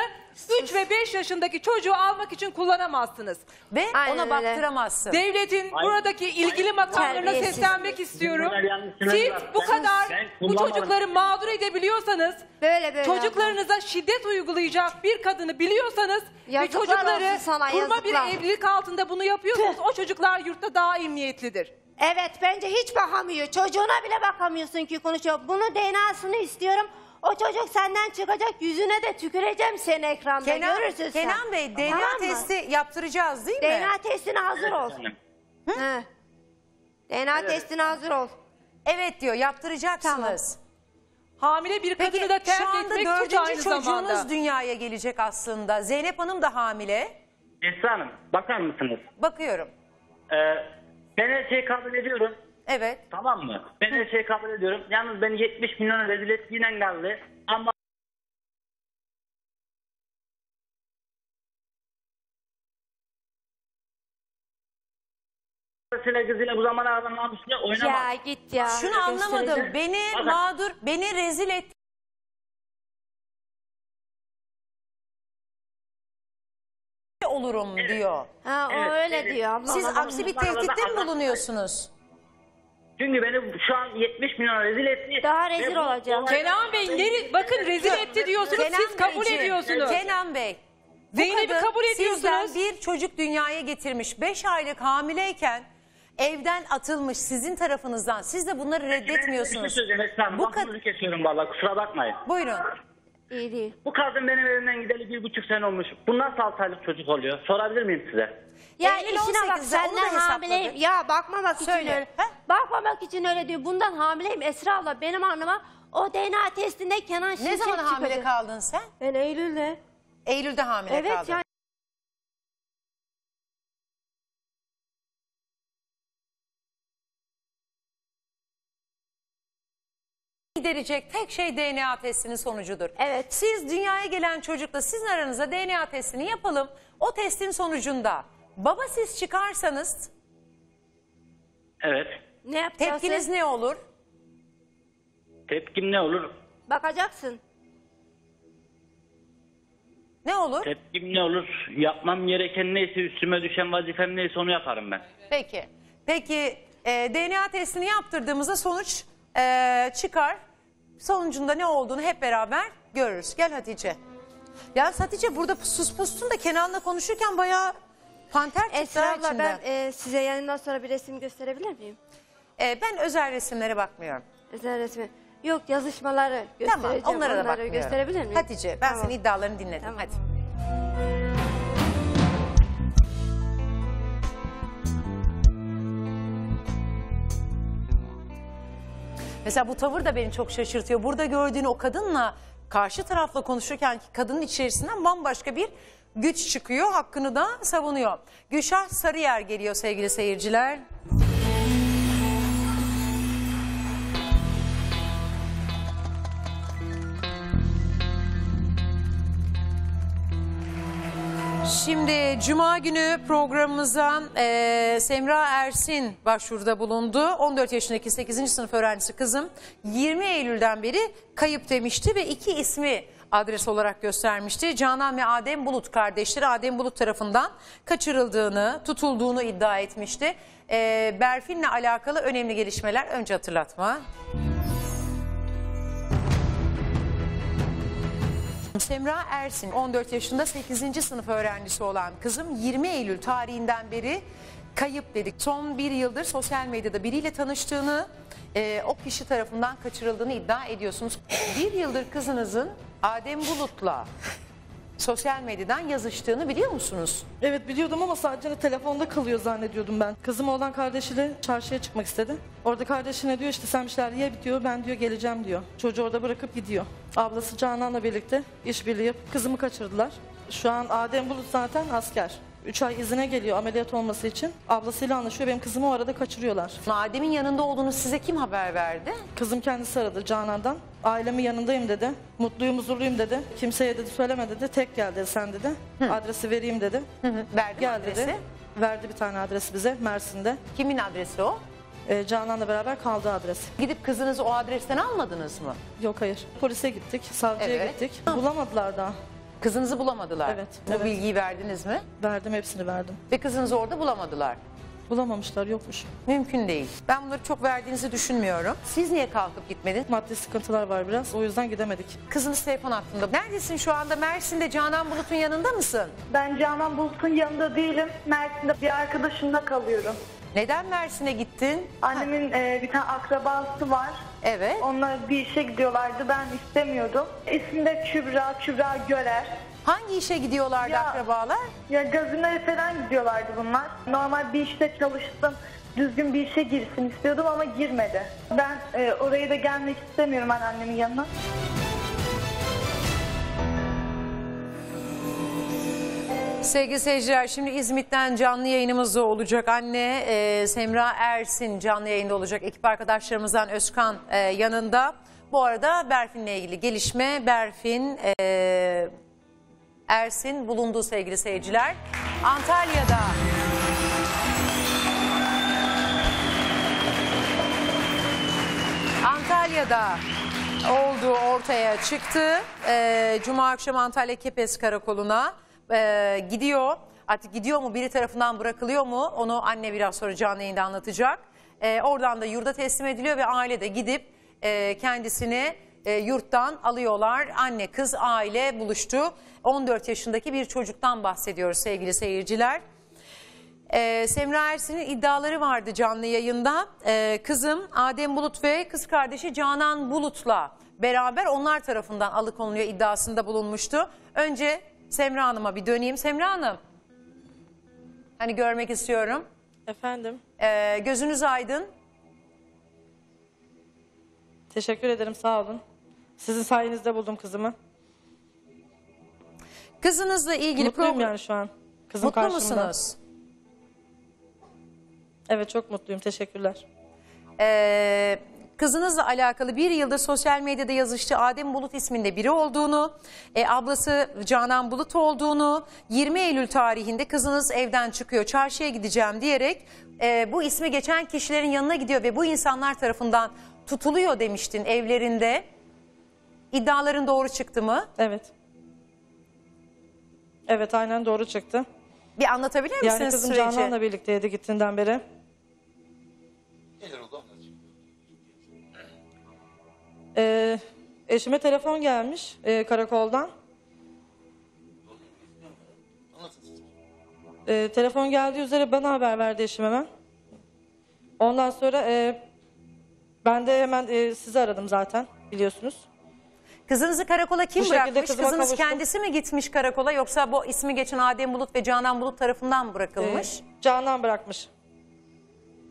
3 ve 5 yaşındaki çocuğu almak için kullanamazsınız. Ve Aynen ona öyle. baktıramazsın. Devletin Ay- buradaki ilgili makamlarına Terbiyesiz. seslenmek istiyorum. Bunlar yanlış Siz bu Ben- kadar ben bu kullanmadım. çocukları mağdur edebiliyorsanız, Böyle böyle. çocuklarınıza şiddet uygulayacak bir kadını biliyorsanız ve Yazıklar çocukları olsun sana, kurma yazıklar. bir evlilik altında bunu yapıyorsanız o çocuklar yurtta daha emniyetlidir. Evet bence hiç bakamıyor. Çocuğuna bile bakamıyorsun ki konuşuyor. Bunu DNA'sını istiyorum. O çocuk senden çıkacak yüzüne de tüküreceğim seni ekranda. Kenan, Görürsün sen. Kenan Bey DNA Tamam mı? testi yaptıracağız değil mi? DNA testine hazır ol. Efendim. He. DNA Evet. testine hazır ol. Evet diyor yaptıracaksınız. Hamile bir kadını Peki da terk şu anda etmek suç dördüncü aynı çocuğunuz zamanda. dünyaya gelecek aslında. Zeynep Hanım da hamile. Esra Hanım bakar mısınız? Bakıyorum. Ee, ben her şeyi kabul ediyorum. Evet. Tamam mı? Ben her şeyi kabul ediyorum. Yalnız beni 70 milyon rezil ettiğiyle geldi. Ama Kızıyla kızıyla bu zamana kadar namusuyla oynamaz. Ya git ya. Şunu anlamadım. Beni Bakın. mağdur, beni rezil et. olurum diyor. Ha, o Evet, öyle evet. diyor. Allah Siz aksi bir bu arada tehditte mi bulunuyorsunuz? Çünkü beni şu an 70 milyon rezil etti. Daha Ve rezil bu olacağım. Kenan Bey neri- bakın rezil etti diyorsunuz siz kabul Beyciğim, ediyorsunuz. Kenan Bey. bu Zeynep'i kadın kabul Sizden ediyorsunuz. bir çocuk dünyaya getirmiş. 5 aylık hamileyken evden atılmış sizin tarafınızdan. Siz de bunları Bir şey reddetmiyorsunuz. söyleyeceğim Esra Hanım. Bu kad- kadını kesiyorum valla kusura bakmayın. Buyurun. İyi değil. Bu kadın benim evimden gideli bir buçuk sene olmuş. Bu nasıl altı aylık çocuk oluyor? Sorabilir miyim size? Ya Eylül işine bak 18'de onu da senden hamileyim. Ya bakmamak Söyle, için öyle. he? Bakmamak için öyle diyor. Bundan hamileyim Esra abla. Benim anıma o DNA testinde Kenan Ne Şimşek zaman hamile çıkacak. kaldın sen? Ben Eylül'de. Eylül'de hamile Evet kaldın. yani. giderecek tek şey DNA testinin sonucudur. Evet. Siz dünyaya gelen çocukla sizin aranızda DNA testini yapalım. O testin sonucunda baba siz çıkarsanız Evet. Ne yapacaksın? tepkiniz ne olur? Tepkim ne olur? Bakacaksın. Ne olur? Tepkim ne olur? Yapmam gereken neyse üstüme düşen vazifem neyse onu yaparım ben. Peki. Peki e, DNA testini yaptırdığımızda sonuç e, çıkar. Sonucunda ne olduğunu hep beraber görürüz. Gel Hatice. Ya Hatice burada sus pustun da Kenan'la konuşurken bayağı panter çıktı Esra abla ben e, size yayından sonra bir resim gösterebilir miyim? E, ben özel resimlere bakmıyorum. Özel resmi. Yok yazışmaları Tamam göstereceğim. onlara da bakmıyorum. gösterebilir miyim? Hatice ben Tamam. senin iddialarını dinledim. Tamam. Hadi. Mesela bu tavır da beni çok şaşırtıyor. Burada gördüğün o kadınla karşı tarafla konuşurken kadının içerisinden bambaşka bir güç çıkıyor. Hakkını da savunuyor. Gülşah Sarıyer geliyor sevgili seyirciler. Şimdi Cuma günü programımıza e, Semra Ersin başvuruda bulundu. 14 yaşındaki 8. sınıf öğrencisi kızım 20 Eylül'den beri kayıp demişti ve iki ismi adres olarak göstermişti. Canan ve Adem Bulut kardeşleri Adem Bulut tarafından kaçırıldığını, tutulduğunu iddia etmişti. E, Berfin'le alakalı önemli gelişmeler önce hatırlatma. Semra Ersin 14 yaşında 8. sınıf öğrencisi olan kızım 20 Eylül tarihinden beri kayıp dedik. Son bir yıldır sosyal medyada biriyle tanıştığını, e, o kişi tarafından kaçırıldığını iddia ediyorsunuz. Bir yıldır kızınızın Adem Bulut'la sosyal medyadan yazıştığını biliyor musunuz? Evet biliyordum ama sadece telefonda kalıyor zannediyordum ben. Kızım olan kardeşiyle çarşıya çıkmak istedi. Orada kardeşine diyor işte sen bir şeyler ye diyor ben diyor geleceğim diyor. Çocuğu orada bırakıp gidiyor. Ablası Canan'la birlikte işbirliği yapıp kızımı kaçırdılar. Şu an Adem Bulut zaten asker. 3 ay izine geliyor ameliyat olması için. Ablasıyla anlaşıyor benim kızımı o arada kaçırıyorlar. Adem'in yanında olduğunu size kim haber verdi? Kızım kendisi aradı Canan'dan. Ailemin yanındayım dedi. Mutluyum, huzurluyum dedi. Kimseye dedi söyleme dedi. Tek gel dedi sen dedi. Adresi vereyim dedi. Verdi Gel adresi. dedi. Verdi bir tane adresi bize Mersin'de. Kimin adresi o? Ee, Canan'la beraber kaldığı adres. Gidip kızınızı o adresten almadınız mı? Yok hayır. Polise gittik, savcıya Evet. gittik. Bulamadılar daha. Kızınızı bulamadılar. Evet, Bu evet. bilgiyi verdiniz mi? Verdim hepsini verdim. Ve kızınızı orada bulamadılar. Bulamamışlar yokmuş. Mümkün değil. Ben bunları çok verdiğinizi düşünmüyorum. Siz niye kalkıp gitmedin? Maddi sıkıntılar var biraz o yüzden gidemedik. Kızınız telefon hattında. Neredesin şu anda? Mersin'de Canan Bulut'un yanında mısın? Ben Canan Bulut'un yanında değilim. Mersin'de bir arkadaşımda kalıyorum. Neden Mersin'e gittin? Annemin e, bir tane akrabası var. Evet. Onlar bir işe gidiyorlardı. Ben istemiyordum. İsmi de Kübra, Kübra Görer. Hangi işe gidiyorlardı akrabalar? Ya gazinoya falan gidiyorlardı bunlar. Normal bir işte çalıştım. Düzgün bir işe girsin istiyordum ama girmedi. Ben e, oraya da gelmek istemiyorum anneannemin yanına. Sevgili seyirciler şimdi İzmit'ten canlı yayınımız olacak. Anne e, Semra Ersin canlı yayında olacak. Ekip arkadaşlarımızdan Özkan e, yanında. Bu arada Berfin'le ilgili gelişme Berfin e, Ersin bulunduğu sevgili seyirciler. Antalya'da. Antalya'da olduğu ortaya çıktı. Ee, Cuma akşamı Antalya Kepez Karakolu'na e, gidiyor. Artık gidiyor mu biri tarafından bırakılıyor mu onu anne biraz sonra canlı yayında anlatacak. Ee, oradan da yurda teslim ediliyor ve aile de gidip e, kendisini e, yurttan alıyorlar. Anne kız aile buluştu. 14 yaşındaki bir çocuktan bahsediyoruz sevgili seyirciler. Ee, Semra Ersin'in iddiaları vardı canlı yayında. Ee, kızım Adem Bulut ve kız kardeşi Canan Bulut'la beraber onlar tarafından alıkonuluyor iddiasında bulunmuştu. Önce Semra Hanım'a bir döneyim. Semra Hanım. Hani görmek istiyorum. Efendim. Ee, gözünüz aydın. Teşekkür ederim sağ olun. Sizin sayenizde buldum kızımı. Kızınızla ilgili Mutluyum program- yani şu an. Kızım Mutlu karşımda. musunuz? Evet çok mutluyum teşekkürler. Ee, kızınızla alakalı bir yıldır sosyal medyada yazıştığı Adem Bulut isminde biri olduğunu, e, ablası Canan Bulut olduğunu, 20 Eylül tarihinde kızınız evden çıkıyor, çarşıya gideceğim diyerek e, bu ismi geçen kişilerin yanına gidiyor ve bu insanlar tarafından tutuluyor demiştin evlerinde. İddiaların doğru çıktı mı? Evet. Evet aynen doğru çıktı. Bir anlatabilir misiniz Yani kızım süreci? Canan'la birlikteydi gittiğinden beri. Ee, eşime telefon gelmiş e, karakoldan. Ee, telefon geldiği üzere bana haber verdi eşim hemen. Ondan sonra e, ben de hemen e, sizi aradım zaten biliyorsunuz. Kızınızı karakola kim Bu şekilde bırakmış? kızıma Kızınız kavuştum. kendisi mi gitmiş karakola yoksa bu ismi geçen Adem Bulut ve Canan Bulut tarafından mı bırakılmış? Ee, Canan bırakmış.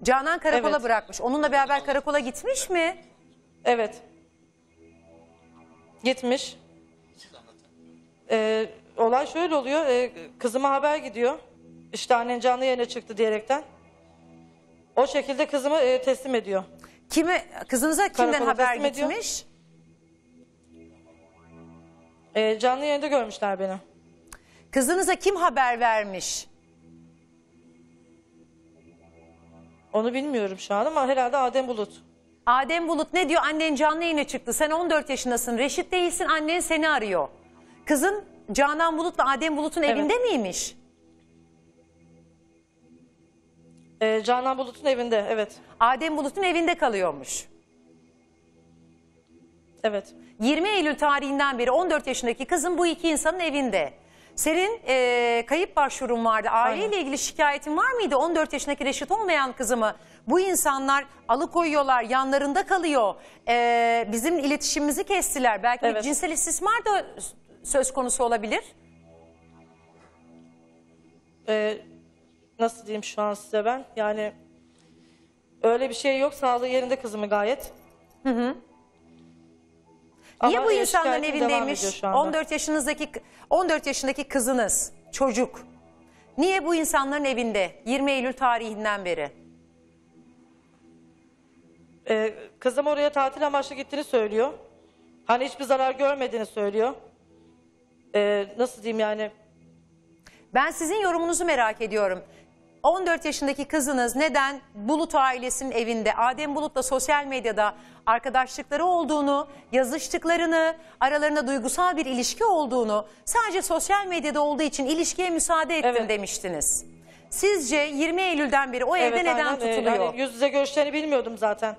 Canan karakola Evet. bırakmış. Onunla beraber karakola gitmiş mi? Evet. Gitmiş. Ee, olay şöyle oluyor. Ee, kızıma haber gidiyor. İşte annen canlı yayına çıktı diyerekten. O şekilde kızımı e, teslim ediyor. Kime kızınıza kimden Karakola haber teslim ediyor. gitmiş? Ee, canlı yayında görmüşler beni. Kızınıza kim haber vermiş? Onu bilmiyorum şu an ama herhalde Adem Bulut. Adem Bulut ne diyor? Annen canlı yayına çıktı. Sen 14 yaşındasın. Reşit değilsin. Annen seni arıyor. Kızın Canan Bulut'la Adem Bulut'un Evet. evinde miymiş? Ee, Canan Bulut'un evinde evet. Adem Bulut'un evinde kalıyormuş. Evet. 20 Eylül tarihinden beri 14 yaşındaki kızın bu iki insanın evinde. Senin e, kayıp başvurun vardı. Aileyle ilgili şikayetin var mıydı? 14 yaşındaki reşit olmayan kızımı bu insanlar alıkoyuyorlar, yanlarında kalıyor. E, bizim iletişimimizi kestiler. Belki Evet. cinsel istismar da söz konusu olabilir. Ee, nasıl diyeyim şu an size ben? Yani öyle bir şey yok. Sağlığı yerinde kızımı gayet. Hı hı. Ama, Niye bu insanların şikayetim devam evindeymiş? ediyor şu anda. 14 yaşınızdaki 14 yaşındaki kızınız, çocuk. Niye bu insanların evinde 20 Eylül tarihinden beri? Ee, kızım oraya tatil amaçlı gittiğini söylüyor. Hani hiçbir zarar görmediğini söylüyor. Ee, nasıl diyeyim yani? Ben sizin yorumunuzu merak ediyorum. 14 yaşındaki kızınız neden Bulut ailesinin evinde Adem Bulut'la sosyal medyada arkadaşlıkları olduğunu, yazıştıklarını, aralarında duygusal bir ilişki olduğunu, sadece sosyal medyada olduğu için ilişkiye müsaade ettim demiştiniz. Sizce 20 Eylül'den beri o evde Evet, neden aynen. Ee, tutuluyor? hani yüz yüze görüşlerini bilmiyordum zaten.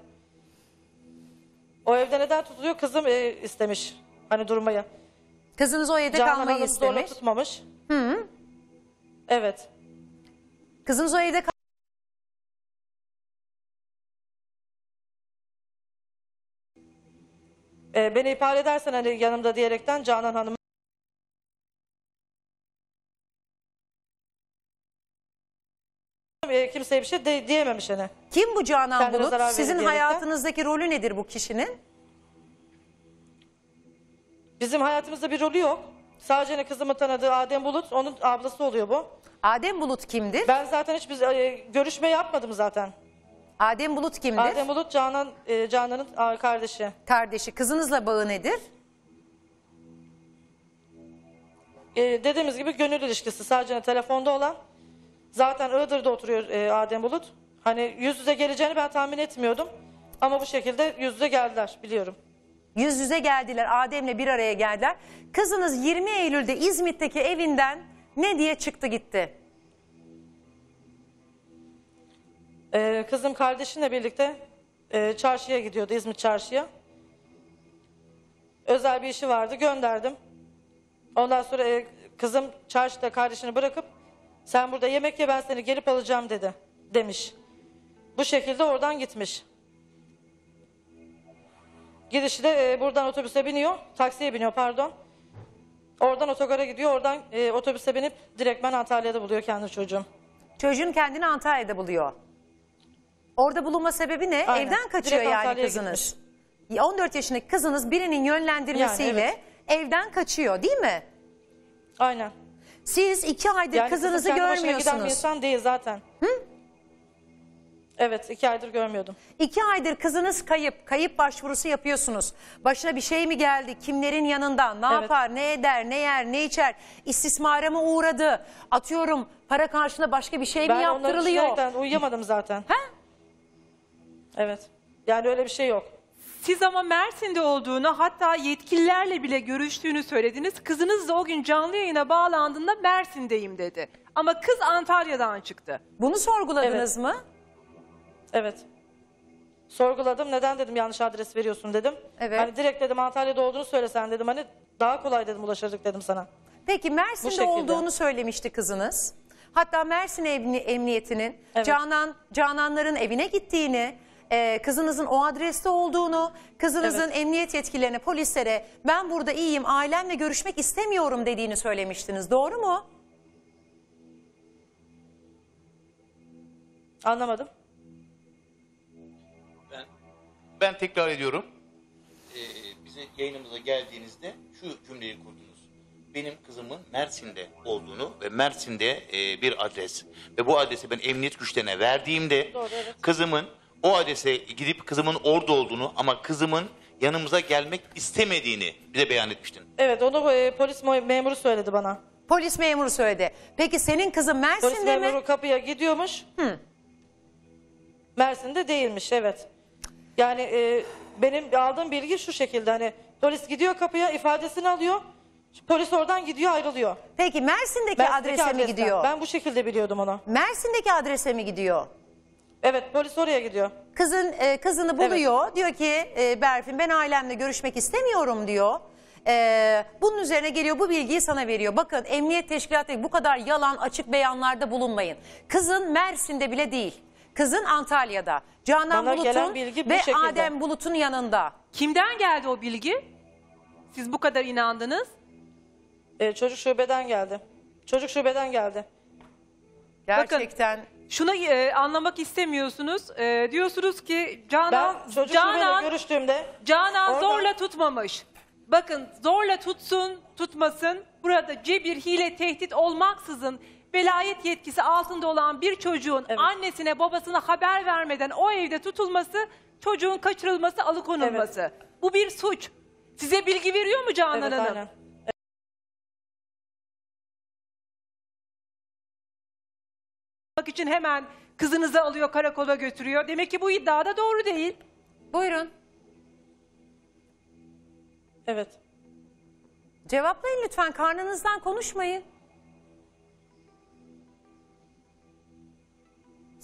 O evde neden tutuluyor? Kızım e, istemiş. Hani durmayı. Kızınız o evde Canan kalmayı Hanım zorla istemiş. tutmamış. Hı. Evet. Kızınız o evde kal- Ee, beni ihbar edersen hani yanımda diyerekten Canan Hanım e, kimseye bir şey de, diyememiş hani. Kim bu Canan Kendine Bulut? zarar verir Sizin diyerekten. hayatınızdaki rolü nedir bu kişinin? Bizim hayatımızda bir rolü yok. Sadece hani kızımı tanıdığı Adem Bulut, onun ablası oluyor bu. Adem Bulut kimdir? Ben zaten hiçbir e, görüşme yapmadım zaten. Adem Bulut kimdir? Adem Bulut Canan e, Canan'ın a, kardeşi. Kardeşi. Kızınızla bağı nedir? E, dediğimiz gibi gönül ilişkisi sadece hani telefonda olan. Zaten Iğdır'da oturuyor e, Adem Bulut. Hani yüz yüze geleceğini ben tahmin etmiyordum. Ama bu şekilde yüz yüze geldiler biliyorum. Yüz yüze geldiler. Adem'le bir araya geldiler. Kızınız 20 Eylül'de İzmit'teki evinden ne diye çıktı gitti? Ee, kızım kardeşinle birlikte e, çarşıya gidiyordu İzmit çarşıya. Özel bir işi vardı gönderdim. Ondan sonra e, kızım çarşıda kardeşini bırakıp sen burada yemek ye ben seni gelip alacağım dedi demiş. Bu şekilde oradan gitmiş. Gidişi de e, buradan otobüse biniyor, taksiye biniyor pardon. Oradan otogara gidiyor, oradan e, otobüse binip direktmen Antalya'da buluyor kendi çocuğum. Çocuğun kendini Antalya'da buluyor. Orada bulunma sebebi ne? Aynen. Evden kaçıyor Direkt yani Antalya'ya kızınız. 14 yaşındaki kızınız birinin yönlendirmesiyle Yani evden kaçıyor değil mi? Aynen. Siz iki aydır Yani kızınızı kendi başına giden bir görmüyorsunuz. insan değil zaten. Evet iki aydır görmüyordum. İki aydır kızınız kayıp, kayıp başvurusu yapıyorsunuz. Başına bir şey mi geldi? Kimlerin yanında? Ne Evet. yapar? Ne eder? Ne yer? Ne içer? İstismara mı uğradı? Atıyorum para karşılığında başka bir şey mi ben onları yaptırılıyor? düşünerekten uyuyamadım zaten. Ha? Evet. Yani öyle bir şey yok. Siz ama Mersin'de olduğunu hatta yetkililerle bile görüştüğünü söylediniz. Kızınız da o gün canlı yayına bağlandığında Mersin'deyim dedi. Ama kız Antalya'dan çıktı. Bunu sorguladınız Evet. mı? Evet. Sorguladım. Neden dedim yanlış adres veriyorsun dedim. Evet. Hani direkt dedim Antalya'da olduğunu söylesen dedim. Hani daha kolay dedim ulaşırdık dedim sana. Peki Mersin'de şekilde. olduğunu söylemişti kızınız. Hatta Mersin Emni- Emniyetinin Evet. Canan Cananların evine gittiğini, e, kızınızın o adreste olduğunu, kızınızın emniyet yetkililerine, polislere ben burada iyiyim, ailemle görüşmek istemiyorum dediğini söylemiştiniz. Doğru mu? Anlamadım. Ben tekrar ediyorum. Ee, bize yayınımıza geldiğinizde şu cümleyi kurdunuz. Benim kızımın Mersin'de olduğunu ve Mersin'de e, bir adres ve bu adresi ben emniyet güçlerine verdiğimde Doğru, evet. kızımın o adrese gidip kızımın orada olduğunu ama kızımın yanımıza gelmek istemediğini bize beyan etmiştin. Evet onu e, polis memuru söyledi bana. Polis memuru söyledi. Peki senin kızın Polis Mersin'de mi? memuru kapıya gidiyormuş. Hı. Mersin'de değilmiş evet. Yani e, benim aldığım bilgi şu şekilde hani polis gidiyor kapıya ifadesini alıyor. Polis oradan gidiyor ayrılıyor. Peki Mersin'deki adrese mi adresten. gidiyor? Ben bu şekilde biliyordum onu. Mersin'deki adrese mi gidiyor? Evet polis oraya gidiyor. Kızın e, kızını buluyor. Diyor ki e, Berfin ben ailemle görüşmek istemiyorum diyor. Ee, bunun üzerine geliyor bu bilgiyi sana veriyor. Bakın emniyet teşkilatı bu kadar yalan açık beyanlarda bulunmayın. Kızın Mersin'de bile değil. Kızın Antalya'da. Canan Bana gelen Bulut'un bilgi bu ve şekilde. Adem Bulut'un yanında. Kimden geldi o bilgi? Siz bu kadar inandınız. Ee, çocuk şubeden geldi. Çocuk şubeden geldi. Gerçekten. Bakın, şunu e, anlamak istemiyorsunuz. E, diyorsunuz ki Canan, Ben çocuk Canan, görüştüğümde Canan orada- zorla tutmamış. Bakın zorla tutsun, tutmasın. Burada cebir, hile, tehdit olmaksızın velayet yetkisi altında olan bir çocuğun annesine babasına haber vermeden o evde tutulması, çocuğun kaçırılması, alıkonulması. Bu bir suç. Size bilgi veriyor mu Canan Evet, Hanım? aynen. Bak için hemen kızınızı alıyor karakola götürüyor. Demek ki bu iddia da doğru değil. Buyurun. Evet. Cevaplayın lütfen karnınızdan konuşmayın.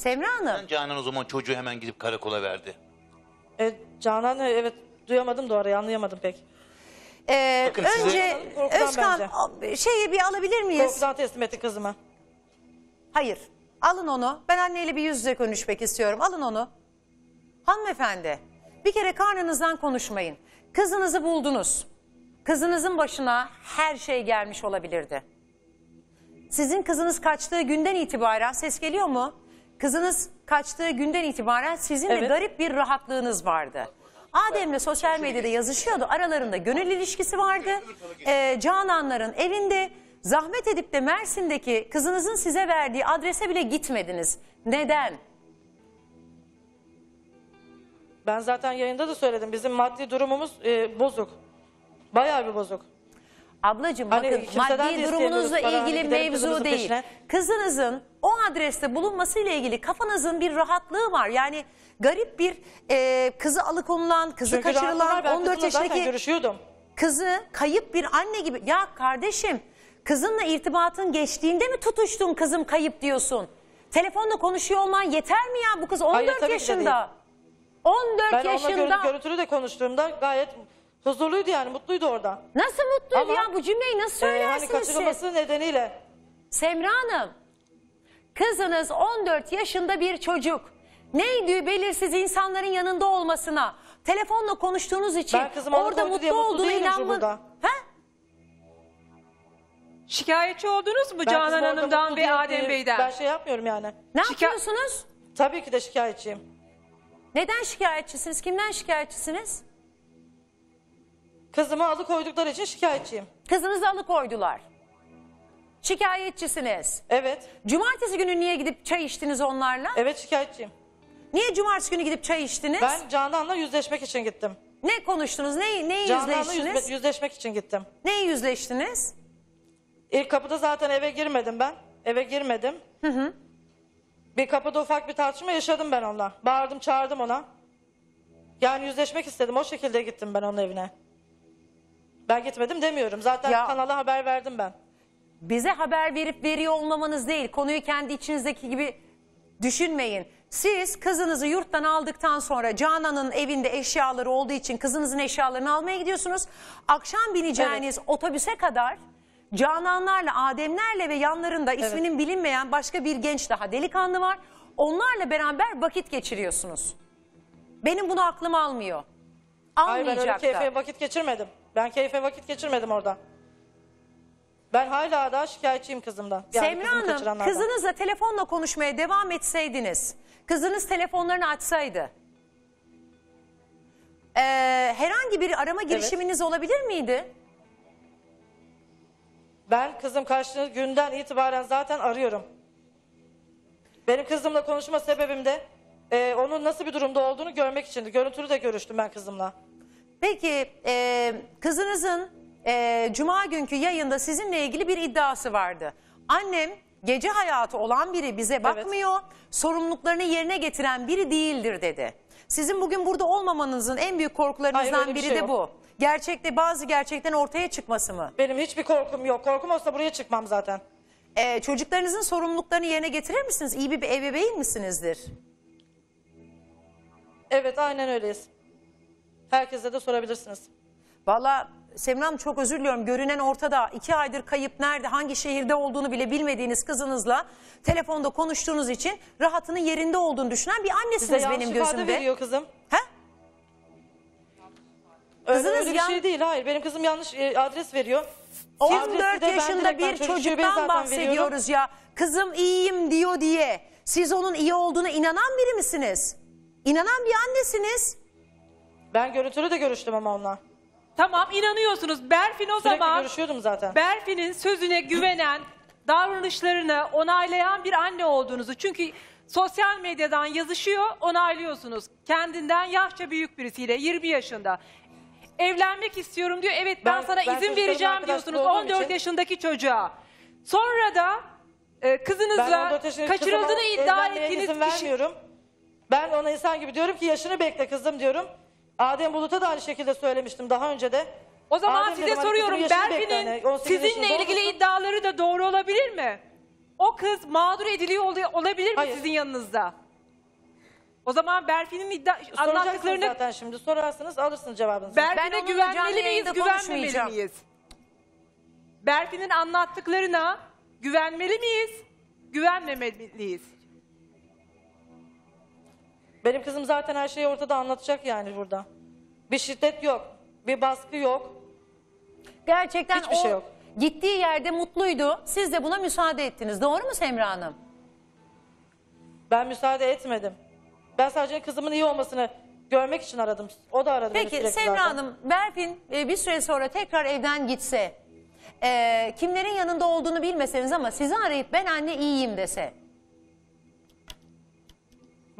Semra Hanım. Canan o zaman çocuğu hemen gidip karakola verdi. E, Canan evet duyamadım da orayı anlayamadım pek. Ee, Bakın size- önce Korkudan Özkan şeyi bir alabilir miyiz? Korkudan teslim etti kızıma. Hayır. Alın onu. Ben anneyle bir yüz yüze konuşmak istiyorum. Alın onu. Hanımefendi, bir kere karnınızdan konuşmayın. Kızınızı buldunuz. Kızınızın başına her şey gelmiş olabilirdi. Sizin kızınız kaçtığı günden itibaren ses geliyor mu? Kızınız kaçtığı günden itibaren sizin de Evet. garip bir rahatlığınız vardı. Adem'le sosyal medyada yazışıyordu. Aralarında gönül ilişkisi vardı. Ee, Cananların evinde zahmet edip de Mersin'deki kızınızın size verdiği adrese bile gitmediniz. Neden? Ben zaten yayında da söyledim. Bizim maddi durumumuz e, bozuk. Bayağı bir bozuk. Ablacığım Hani bakın kimseden de maddi istemiyoruz durumunuzla para, ilgili gidelim mevzu kızımızın değil. peşine. Kızınızın o adreste bulunmasıyla ilgili kafanızın bir rahatlığı var. Yani garip bir e, kızı alıkonulan, kızı Çünkü kaçırılan var. Ben 14 kızımla zaten yaşındaki görüşüyordum. kızı kayıp bir anne gibi. Ya kardeşim kızınla irtibatın geçtiğinde mi tutuştun kızım kayıp diyorsun? Telefonla konuşuyor olman yeter mi ya bu kız 14 Hayır, tabii ki de yaşında. 14 Ben onunla yaşında. görü- görüntülü de konuştuğumda gayet huzurluydu yani mutluydu orada. Nasıl mutluydu Ama, ya bu cümleyi nasıl e, hani söylersiniz siz? kaçırılması nedeniyle. Semra Hanım, kızınız 14 yaşında bir çocuk. Neydi belirsiz insanların yanında olmasına, telefonla konuştuğunuz için Ben kızım orada alıkoydu mutlu diye mutlu olduğuna değilim inanma... burada. Ha? Şikayetçi oldunuz mu Ben Canan orada Hanım'dan mutlu ve değil, Adem e, Bey'den? Ben şey yapmıyorum yani. Ne Şika- yapıyorsunuz? Tabii ki de şikayetçiyim. Neden şikayetçisiniz? Kimden şikayetçisiniz? Kızımı alıkoydukları için şikayetçiyim. Kızınızı alıkoydular. Şikayetçisiniz. Evet. Cumartesi günü niye gidip çay içtiniz onlarla? Evet şikayetçiyim. Niye cumartesi günü gidip çay içtiniz? Ben Canan'la yüzleşmek için gittim. Ne konuştunuz? Ne, neyi Canan'la yüzleştiniz? yüzme- yüzleşmek için gittim. Neyi yüzleştiniz? İlk kapıda zaten eve girmedim ben. Eve girmedim. Hı hı. Bir kapıda ufak bir tartışma yaşadım ben onunla. Bağırdım çağırdım ona. Yani yüzleşmek istedim. O şekilde gittim ben onun evine. Ben gitmedim demiyorum. Zaten Ya- kanala haber verdim ben. Bize haber verip veriyor olmamanız değil. Konuyu kendi içinizdeki gibi düşünmeyin. Siz kızınızı yurttan aldıktan sonra Canan'ın evinde eşyaları olduğu için kızınızın eşyalarını almaya gidiyorsunuz. Akşam bineceğiniz otobüse kadar Cananlarla, Ademlerle ve yanlarında isminin bilinmeyen başka bir genç daha delikanlı var. Onlarla beraber vakit geçiriyorsunuz. Benim bunu aklım almıyor. Hayır ben öyle Almayacak da. keyfe vakit geçirmedim. Ben keyfe vakit geçirmedim orada. Ben hala daha şikayetçiyim kızımdan. Yani Semra kızımı Hanım kaçıranlardan. kızınızla telefonla konuşmaya devam etseydiniz, kızınız telefonlarını açsaydı, eee, herhangi bir arama girişiminiz olabilir miydi? Ben kızım kaçtığı günden itibaren zaten arıyorum. Benim kızımla konuşma sebebim de e, onun nasıl bir durumda olduğunu görmek içindi. Görüntülü de görüştüm ben kızımla. Peki eee, kızınızın eee, cuma günkü yayında sizinle ilgili bir iddiası vardı. Annem gece hayatı olan biri bize bakmıyor, sorumluluklarını yerine getiren biri değildir dedi. Sizin bugün burada olmamanızın en büyük Hayır, korkularınızdan öyle bir biri şey de yok. bu. Gerçekte bazı gerçekten ortaya çıkması mı? Benim hiçbir korkum yok. Korkum olsa buraya çıkmam zaten. Ee, çocuklarınızın sorumluluklarını yerine getirir misiniz? İyi bir ebeveyn misinizdir? Evet aynen öyleyiz. Herkese de sorabilirsiniz. Valla Semra Hanım çok özür diliyorum. Görünen ortada. iki aydır kayıp nerede, hangi şehirde olduğunu bile bilmediğiniz kızınızla telefonda konuştuğunuz için rahatının yerinde olduğunu düşünen bir Size annesiniz yanlış benim ifade gözümde. veriyor kızım. He? Öyle, Kızınız öyle bir yan- şey değil hayır. Benim kızım yanlış e, adres veriyor. Adresi 14 de ben yaşında direkt ben bir çocuk şubeye çocuktan zaten bahsediyoruz veriyorum. ya. Kızım iyiyim diyor diye. Siz onun iyi olduğuna inanan biri misiniz? İnanan bir annesiniz. Ben görüntülü de görüştüm ama onunla. Tamam inanıyorsunuz. Berfin o Sürekli zaman görüşüyordum zaten. Berfin'in sözüne güvenen, davranışlarını onaylayan bir anne olduğunuzu. Çünkü sosyal medyadan yazışıyor, onaylıyorsunuz. Kendinden yaşça büyük birisiyle 20 yaşında. Evlenmek istiyorum diyor. Evet ben, Ben- sana ben izin çocuklarımla vereceğim arkadaş diyorsunuz olduğum 14 için- yaşındaki çocuğa. Sonra da e, Ben kızınızla 14 yaşındaki kaçırıldığını kızıma iddia evlenmeye ettiğiniz izin kişi... vermiyorum. Ben ona insan gibi diyorum ki yaşını bekle kızım diyorum. Adem Bulut'a da aynı şekilde söylemiştim daha önce de. O zaman Adem size dedim, hani soruyorum bekle Berfin'in hani, 18 sizinle yaşında ilgili iddiaları da doğru olabilir mi? O kız mağdur ediliyor ol- olabilir mi Hayır. sizin yanınızda? O zaman Berfin'in iddia Soracaksınız anlattıklarını zaten şimdi sorarsınız alırsınız cevabınızı. Berfin'e canlı güvenmeli miyiz, yayında güvenmemeli konuşmayacağım. miyiz? Berfin'in anlattıklarına güvenmeli miyiz, güvenmemeliyiz? Benim kızım zaten her şeyi ortada anlatacak yani burada. Bir şiddet yok. Bir baskı yok. Gerçekten Hiçbir o şey yok. gittiği yerde mutluydu. Siz de buna müsaade ettiniz. Doğru mu Semra Hanım? Ben müsaade etmedim. Ben sadece kızımın iyi olmasını görmek için aradım. O da aradı beni Peki sürekli Semra zaten. Hanım, Berfin e, bir süre sonra tekrar evden gitse, e, kimlerin yanında olduğunu bilmeseniz ama sizi arayıp ben anne iyiyim dese.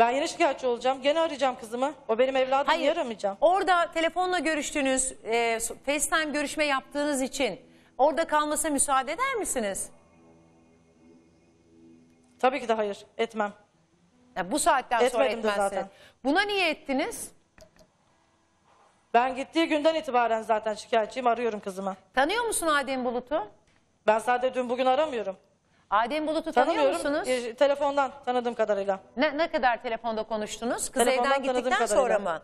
Ben yine şikayetçi olacağım. Gene arayacağım kızımı. O benim evladım. Niye aramayacağım? Orada telefonla görüştüğünüz, e, FaceTime görüşme yaptığınız için orada kalmasına müsaade eder misiniz? Tabii ki de hayır. Etmem. Ya bu saatten sonra Etmedim de etmezsiniz. zaten. Buna niye ettiniz? Ben gittiği günden itibaren zaten şikayetçiyim. Arıyorum kızımı. Tanıyor musun Adem Bulut'u? Ben sadece dün bugün aramıyorum. Adem Bulut'u tanıyor Tanımıyorum. musunuz? E, telefondan tanıdığım kadarıyla. Ne, ne kadar telefonda konuştunuz? Kız Telefondan evden tanıdığım gittikten kadarıyla. sonra mı?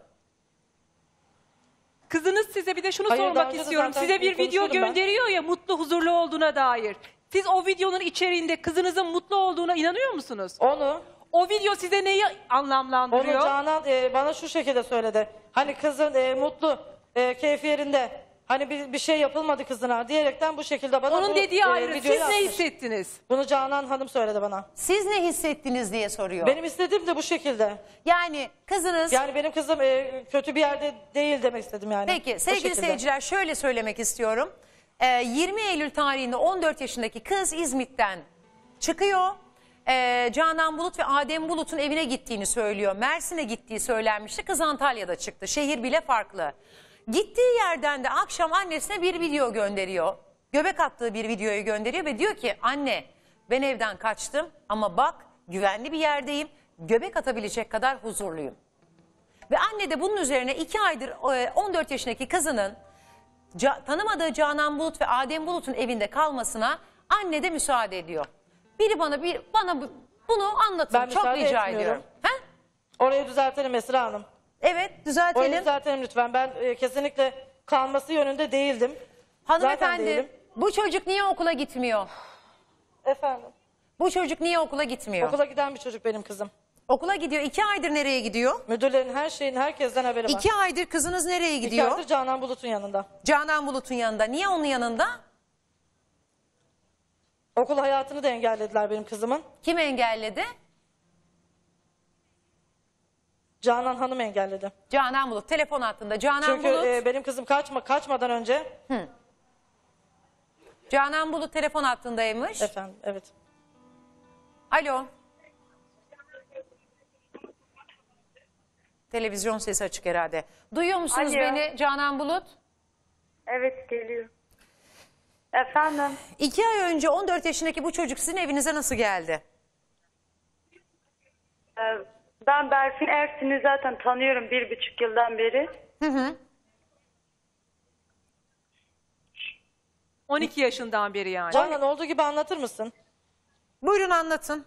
Kızınız size bir de şunu Hayır, daha sormak önce de istiyorum. zaten Size bir video konuşuyordum ben. gönderiyor ya mutlu huzurlu olduğuna dair. Siz o videonun içeriğinde kızınızın mutlu olduğuna inanıyor musunuz? Onu O video size neyi Onu anlamlandırıyor? Canan e, bana şu şekilde söyledi. Hani kızın e, mutlu, e, keyfi yerinde. Hani bir, bir şey yapılmadı kızına diyerekten bu şekilde bana Onun bu, dediği e, ayrı. videoyu Siz ne atmış. hissettiniz? Bunu Canan Hanım söyledi bana. Siz ne hissettiniz diye soruyor. Benim istediğim de bu şekilde. Yani kızınız... Yani benim kızım e, kötü bir yerde değil demek istedim yani. Peki Bu sevgili şekilde. seyirciler şöyle söylemek istiyorum. Ee, 20 Eylül tarihinde 14 yaşındaki kız İzmit'ten çıkıyor. Ee, Canan Bulut ve Adem Bulut'un evine gittiğini söylüyor. Mersin'e gittiği söylenmişti. Kız Antalya'da çıktı. Şehir bile farklı. Gittiği yerden de akşam annesine bir video gönderiyor. Göbek attığı bir videoyu gönderiyor ve diyor ki anne ben evden kaçtım ama bak güvenli bir yerdeyim. Göbek atabilecek kadar huzurluyum. Ve anne de bunun üzerine iki aydır e, 14 yaşındaki kızının tanımadığı Canan Bulut ve Adem Bulut'un evinde kalmasına anne de müsaade ediyor. Biri bana bir bana bu- bunu anlatın. Ben Çok rica etmiyorum. ediyorum. Ha? Orayı düzeltelim Esra Hanım. Evet düzeltelim. Orayı düzeltelim lütfen. Ben e, kesinlikle kalması yönünde değildim. Zaten Hanımefendi değilim. bu çocuk niye okula gitmiyor? Efendim. Bu çocuk niye okula gitmiyor? Okula giden bir çocuk benim kızım. Okula gidiyor. İki aydır nereye gidiyor? Müdürlerin her şeyin herkesten haberi var. İki aydır kızınız nereye İki gidiyor? aydır Canan Bulut'un yanında. Canan Bulut'un yanında. Niye onun yanında? Okul hayatını da engellediler benim kızımın. Kim engelledi? Canan Hanım engelledi. Canan Bulut. Telefon hattında. Canan Çünkü Bulut. e, benim kızım kaçma kaçmadan önce Canan Bulut telefon hattındaymış. efendim evet. Alo. Televizyon sesi açık herhalde. Duyuyor musunuz Alo. beni Canan Bulut? Evet geliyor. Efendim İki ay önce 14 yaşındaki bu çocuk sizin evinize nasıl geldi? e, ben Berfin Ersin'i zaten tanıyorum bir buçuk yıldan beri. Hı hı. 12 yaşından beri yani. Canan olduğu gibi anlatır mısın? Buyurun anlatın.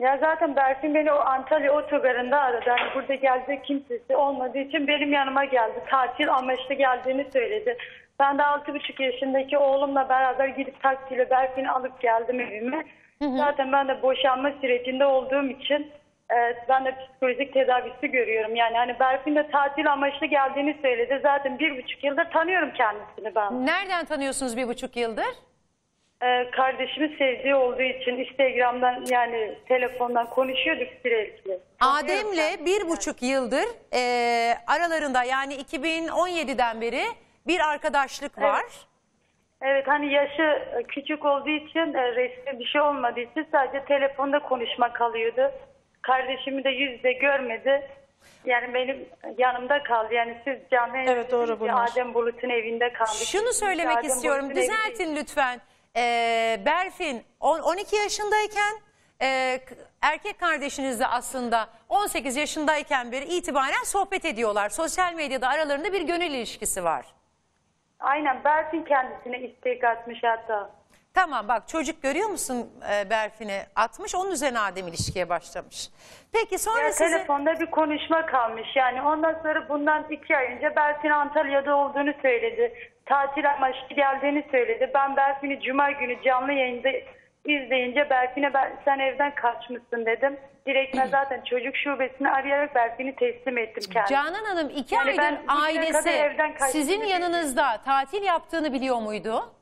Ya zaten Berfin beni o Antalya otogarında aradı. Hani burada gelecek kimsesi olmadığı için benim yanıma geldi. Tatil amaçlı geldiğini söyledi. Ben de altı buçuk yaşındaki oğlumla beraber gidip taksiyle Berfin'i alıp geldim evime. Zaten ben de boşanma sürecinde olduğum için e, ben de psikolojik tedavisi görüyorum. Yani hani Berfin de tatil amaçlı geldiğini söyledi. Zaten bir buçuk yıldır tanıyorum kendisini ben. Nereden tanıyorsunuz bir buçuk yıldır? Ee, kardeşimi sevdiği olduğu için Instagram'dan yani telefondan konuşuyorduk sürekli. Adem'le bir buçuk yıldır e, aralarında yani 2017'den beri bir arkadaşlık var. Evet hani yaşı küçük olduğu için e, resmi bir şey olmadığı için sadece telefonda konuşma kalıyordu. Kardeşimi de yüzde görmedi. Yani benim yanımda kaldı. Yani siz canlı evet, doğru bunlar. Adem Bulut'un evinde kaldık. Şunu söylemek Adem istiyorum. Bulut'un evinde- Düzeltin lütfen. Ee, Berfin on- 12 yaşındayken e, k- erkek kardeşiniz de aslında 18 yaşındayken beri itibaren sohbet ediyorlar. Sosyal medyada aralarında bir gönül ilişkisi var. Aynen Berfin kendisine istek atmış hatta. Tamam bak çocuk görüyor musun e, Berfin'i atmış onun üzerine Adem ilişkiye başlamış. Peki sonra Ya sizi... telefonda bir konuşma kalmış yani ondan sonra bundan iki ay önce Berfin Antalya'da olduğunu söyledi. Tatil amaçlı geldiğini söyledi. Ben Berfin'i cuma günü canlı yayında izleyince Berfin'e ben, sen evden kaçmışsın dedim. Direkt ben zaten çocuk şubesini arayarak Berfin'i teslim ettim kendime. Canan Hanım iki Yani aydır ben bugüne kadar ailesi evden kaçtığını sizin yanınızda tatil yaptığını biliyor muydu?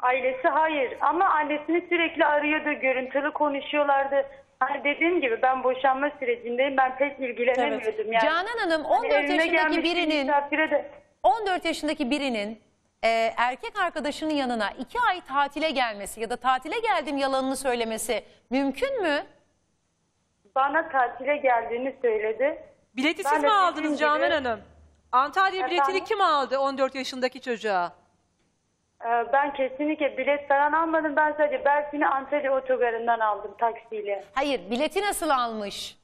Ailesi hayır ama annesini sürekli arıyordu, görüntülü konuşuyorlardı. Hani dediğim gibi ben boşanma sürecindeyim, ben pek ilgilenemiyordum. Yani. Canan Hanım Hani 14 evime yaşındaki birinin misafire de 14 yaşındaki birinin e, erkek arkadaşının yanına iki ay tatile gelmesi ya da tatile geldim yalanını söylemesi mümkün mü? bana tatile geldiğini söyledi. Bileti Ben siz de mi dediğim aldınız Canan gibi- Hanım? Antalya biletini Efendim? kim aldı 14 yaşındaki çocuğa? Ee, Ben kesinlikle bilet falan almadım. Ben sadece Berfin'i Antalya otogarından aldım taksiyle. Hayır bileti nasıl almış?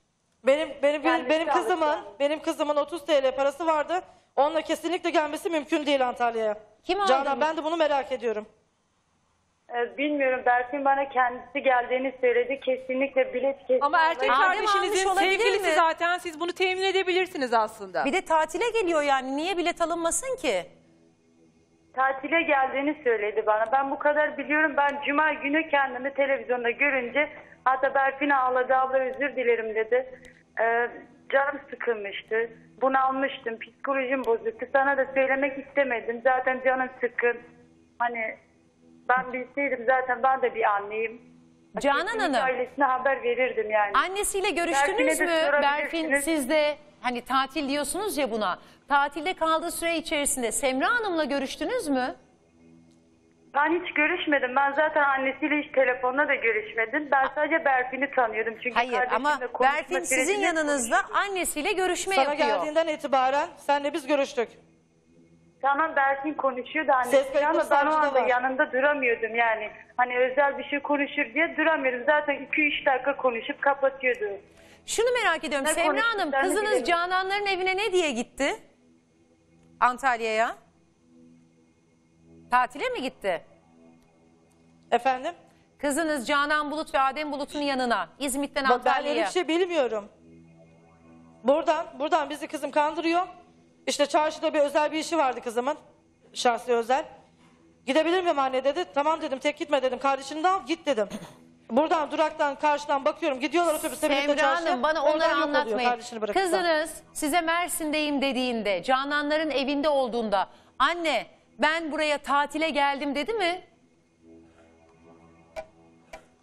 Benim benim benim, Kendisi benim kızımın benim kızımın 30 TL parası vardı. Onunla kesinlikle gelmesi mümkün değil Antalya'ya. Kim aldı? Canan ben de bunu merak ediyorum. Ee, Bilmiyorum Berfin bana kendisi geldiğini söyledi. Kesinlikle bilet kesin. Ama erkek Adem kardeşinizin almış olabilir sevgilisi mi? zaten siz bunu temin edebilirsiniz aslında. Bir de tatile geliyor yani niye bilet alınmasın ki? Tatile geldiğini söyledi bana. Ben bu kadar biliyorum. Ben cuma günü kendimi televizyonda görünce hatta Berfin ağladı abla özür dilerim dedi. Ee, canım sıkılmıştı. Bunu almıştım. Psikolojim bozuktu. Sana da söylemek istemedim. Zaten canım sıkın. Hani ben bilseydim zaten ben de bir anneyim. Canan Hanım. Ailesine haber verirdim yani. Annesiyle görüştünüz mü? Berfin sizde hani tatil diyorsunuz ya buna. Tatilde kaldığı süre içerisinde Semra Hanım'la görüştünüz mü? Ben hiç görüşmedim. Ben zaten annesiyle hiç telefonda da görüşmedim. Ben sadece Berfin'i tanıyordum. Çünkü Hayır ama kardeşimle konuşma Berfin sizin sürecinde yanınızda annesiyle görüşme Sana yapıyor. geldiğinden itibaren senle biz görüştük. Tamam Berfin konuşuyordu Ses annesiyle kayıtları ama ben o savcıda anda var. yanında duramıyordum yani. Hani özel bir şey konuşur diye duramıyordum. Zaten 2-3 dakika konuşup kapatıyordu. Şunu merak ediyorum Ne Semra Hanım konuştuklarını kızınız. Cananların evine ne diye gitti? Antalya'ya. Tatile mi gitti? Efendim? Kızınız Canan Bulut ve Adem Bulut'un yanına İzmit'ten Bak ben öyle Antalya'ya. bir şey bilmiyorum. Buradan buradan bizi kızım kandırıyor. İşte çarşıda bir özel bir işi vardı kızımın. Şahsi özel. Gidebilir miyim anne dedi. Tamam dedim tek gitme dedim. Kardeşini de al git dedim. Buradan duraktan karşıdan bakıyorum gidiyorlar otobüse birlikte Semra çarşıya. Hanım bana onları yok oluyor anlatmayın. kardeşini bırakıp da. Kızınız size Mersin'deyim dediğinde, Cananların evinde olduğunda anne ben buraya tatile geldim dedi mi?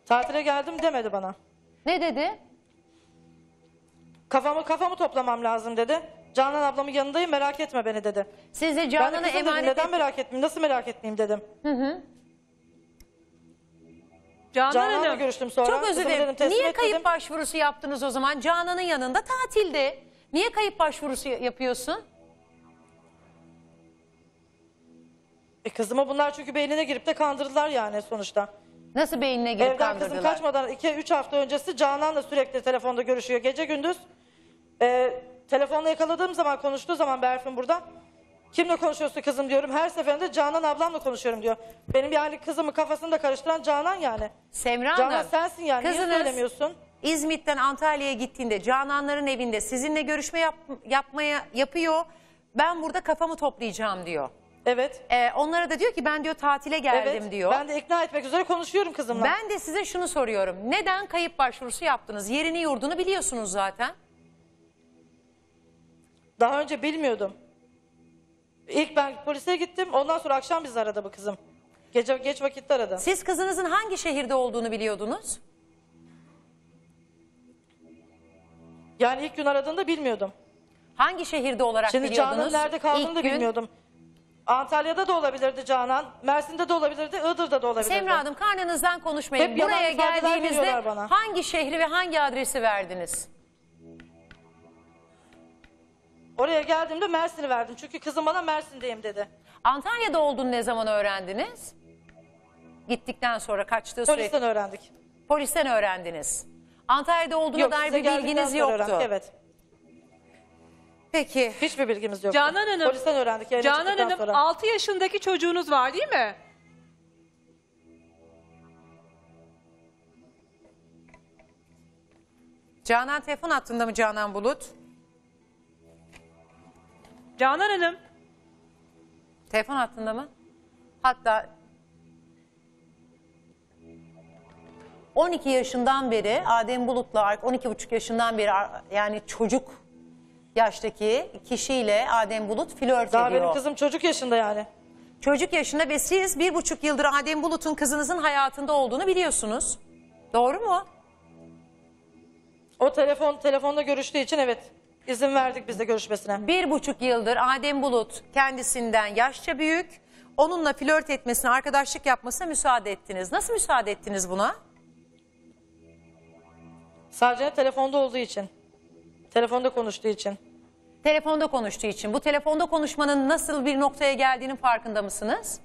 Tatile geldim demedi bana. Ne dedi? Kafamı kafamı toplamam lazım dedi. Canan ablamın yanındayım merak etme beni dedi. Siz de Ben de Canan'a kızım dedim, emanet neden merak etmeyeyim nasıl merak etmeyeyim dedim. Hı hı. Canan Canan'la Hanım. görüştüm sonra. Çok özür Kızımı dilerim. dedim, teslim Niye et kayıp dedim. başvurusu yaptınız o zaman? Canan'ın yanında tatilde. Niye kayıp başvurusu yapıyorsun? E kızımı bunlar çünkü beynine girip de kandırdılar yani sonuçta. Nasıl beynine girip Evden kızım kandırdılar? kaçmadan 2-3 hafta öncesi Canan'la sürekli telefonda görüşüyor gece gündüz. E, telefonla yakaladığım zaman konuştuğu zaman Berfin burada. Kimle konuşuyorsun kızım diyorum. Her seferinde Canan ablamla konuşuyorum diyor. Benim yani kızımı kafasını da karıştıran Canan yani. Semra Canan Hanım, sensin yani. Niye kızınız söylemiyorsun? İzmit'ten Antalya'ya gittiğinde Cananların evinde sizinle görüşme yap- yapmaya yapıyor. Ben burada kafamı toplayacağım diyor. Evet. Ee, onlara da diyor ki ben diyor tatile geldim evet. diyor. Ben de ikna etmek üzere konuşuyorum kızımla. Ben de size şunu soruyorum. Neden kayıp başvurusu yaptınız? Yerini yurdunu biliyorsunuz zaten. Daha önce bilmiyordum. İlk ben polise gittim. Ondan sonra akşam bizi aradı bu kızım. Gece geç vakitte aradı. Siz kızınızın hangi şehirde olduğunu biliyordunuz? Yani ilk gün aradığında bilmiyordum. Hangi şehirde olarak Şimdi biliyordunuz? Canan nerede kaldığını İlk da gün- bilmiyordum. Antalya'da da olabilirdi Canan. Mersin'de de olabilirdi. Iğdır'da da olabilirdi. Semra Hanım karnınızdan konuşmayın. Hep yalan Buraya ifadeler geldiğinizde veriyorlar bana. hangi şehri ve hangi adresi verdiniz? Oraya geldiğimde Mersin'i verdim. Çünkü kızım bana Mersin'deyim dedi. Antalya'da olduğunu ne zaman öğrendiniz? Gittikten sonra kaçtığı süre... Polisten öğrendik. Polisten öğrendiniz. Antalya'da olduğuna dair size bir geldikten bilginiz sonra yoktu. öğrendik, Evet. Peki. Hiçbir bilgimiz yok. Canan Hanım. Polisten öğrendik. yayına Canan çıktıktan Hanım sonra. 6 yaşındaki çocuğunuz var değil mi? Canan telefon hattında mı Canan Bulut? Canan Hanım. Telefon hattında mı? Hatta 12 yaşından beri Adem Bulut'la 12,5 yaşından beri yani çocuk yaştaki kişiyle Adem Bulut flört Daha ediyor. benim kızım çocuk yaşında yani. Çocuk yaşında ve siz bir buçuk yıldır Adem Bulut'un kızınızın hayatında olduğunu biliyorsunuz. Doğru mu? O telefon telefonda görüştüğü için evet izin verdik biz de görüşmesine. Bir buçuk yıldır Adem Bulut kendisinden yaşça büyük. Onunla flört etmesine, arkadaşlık yapmasına müsaade ettiniz. Nasıl müsaade ettiniz buna? Sadece telefonda olduğu için. Telefonda konuştuğu için. Telefonda konuştuğu için. Bu telefonda konuşmanın nasıl bir noktaya geldiğinin farkında mısınız?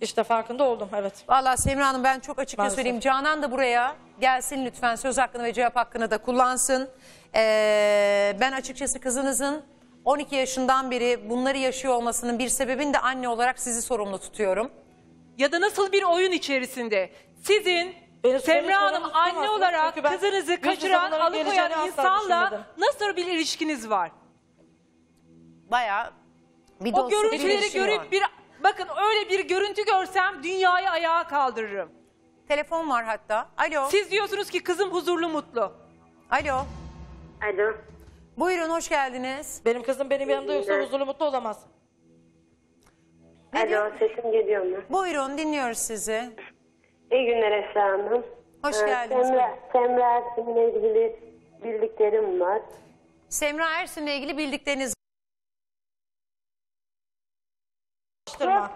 İşte farkında oldum evet. Vallahi Semra Hanım ben çok açıkça Maalesef. söyleyeyim. Canan da buraya gelsin lütfen söz hakkını ve cevap hakkını da kullansın. Ee, ben açıkçası kızınızın 12 yaşından beri bunları yaşıyor olmasının bir sebebini de anne olarak sizi sorumlu tutuyorum. Ya da nasıl bir oyun içerisinde sizin Semra Hanım anne olarak kızınızı kaçıran, alıkoyan insanla nasıl bir ilişkiniz var? Bayağı bir O dostluk görüntüleri ilişki var. görüp bir bakın öyle bir görüntü görsem dünyayı ayağa kaldırırım. Telefon var hatta. Alo. Siz diyorsunuz ki kızım huzurlu mutlu. Alo. Alo. Buyurun hoş geldiniz. Benim kızım benim yanımda yoksa huzurlu mutlu olamaz. Alo sesim geliyor mu? Buyurun dinliyoruz sizi. İyi günler Esra Hanım. Hoş Ee, geldiniz. Semra, Semra Ersin'le ilgili bildiklerim var. Semra Ersin'le ilgili bildikleriniz Açtırma.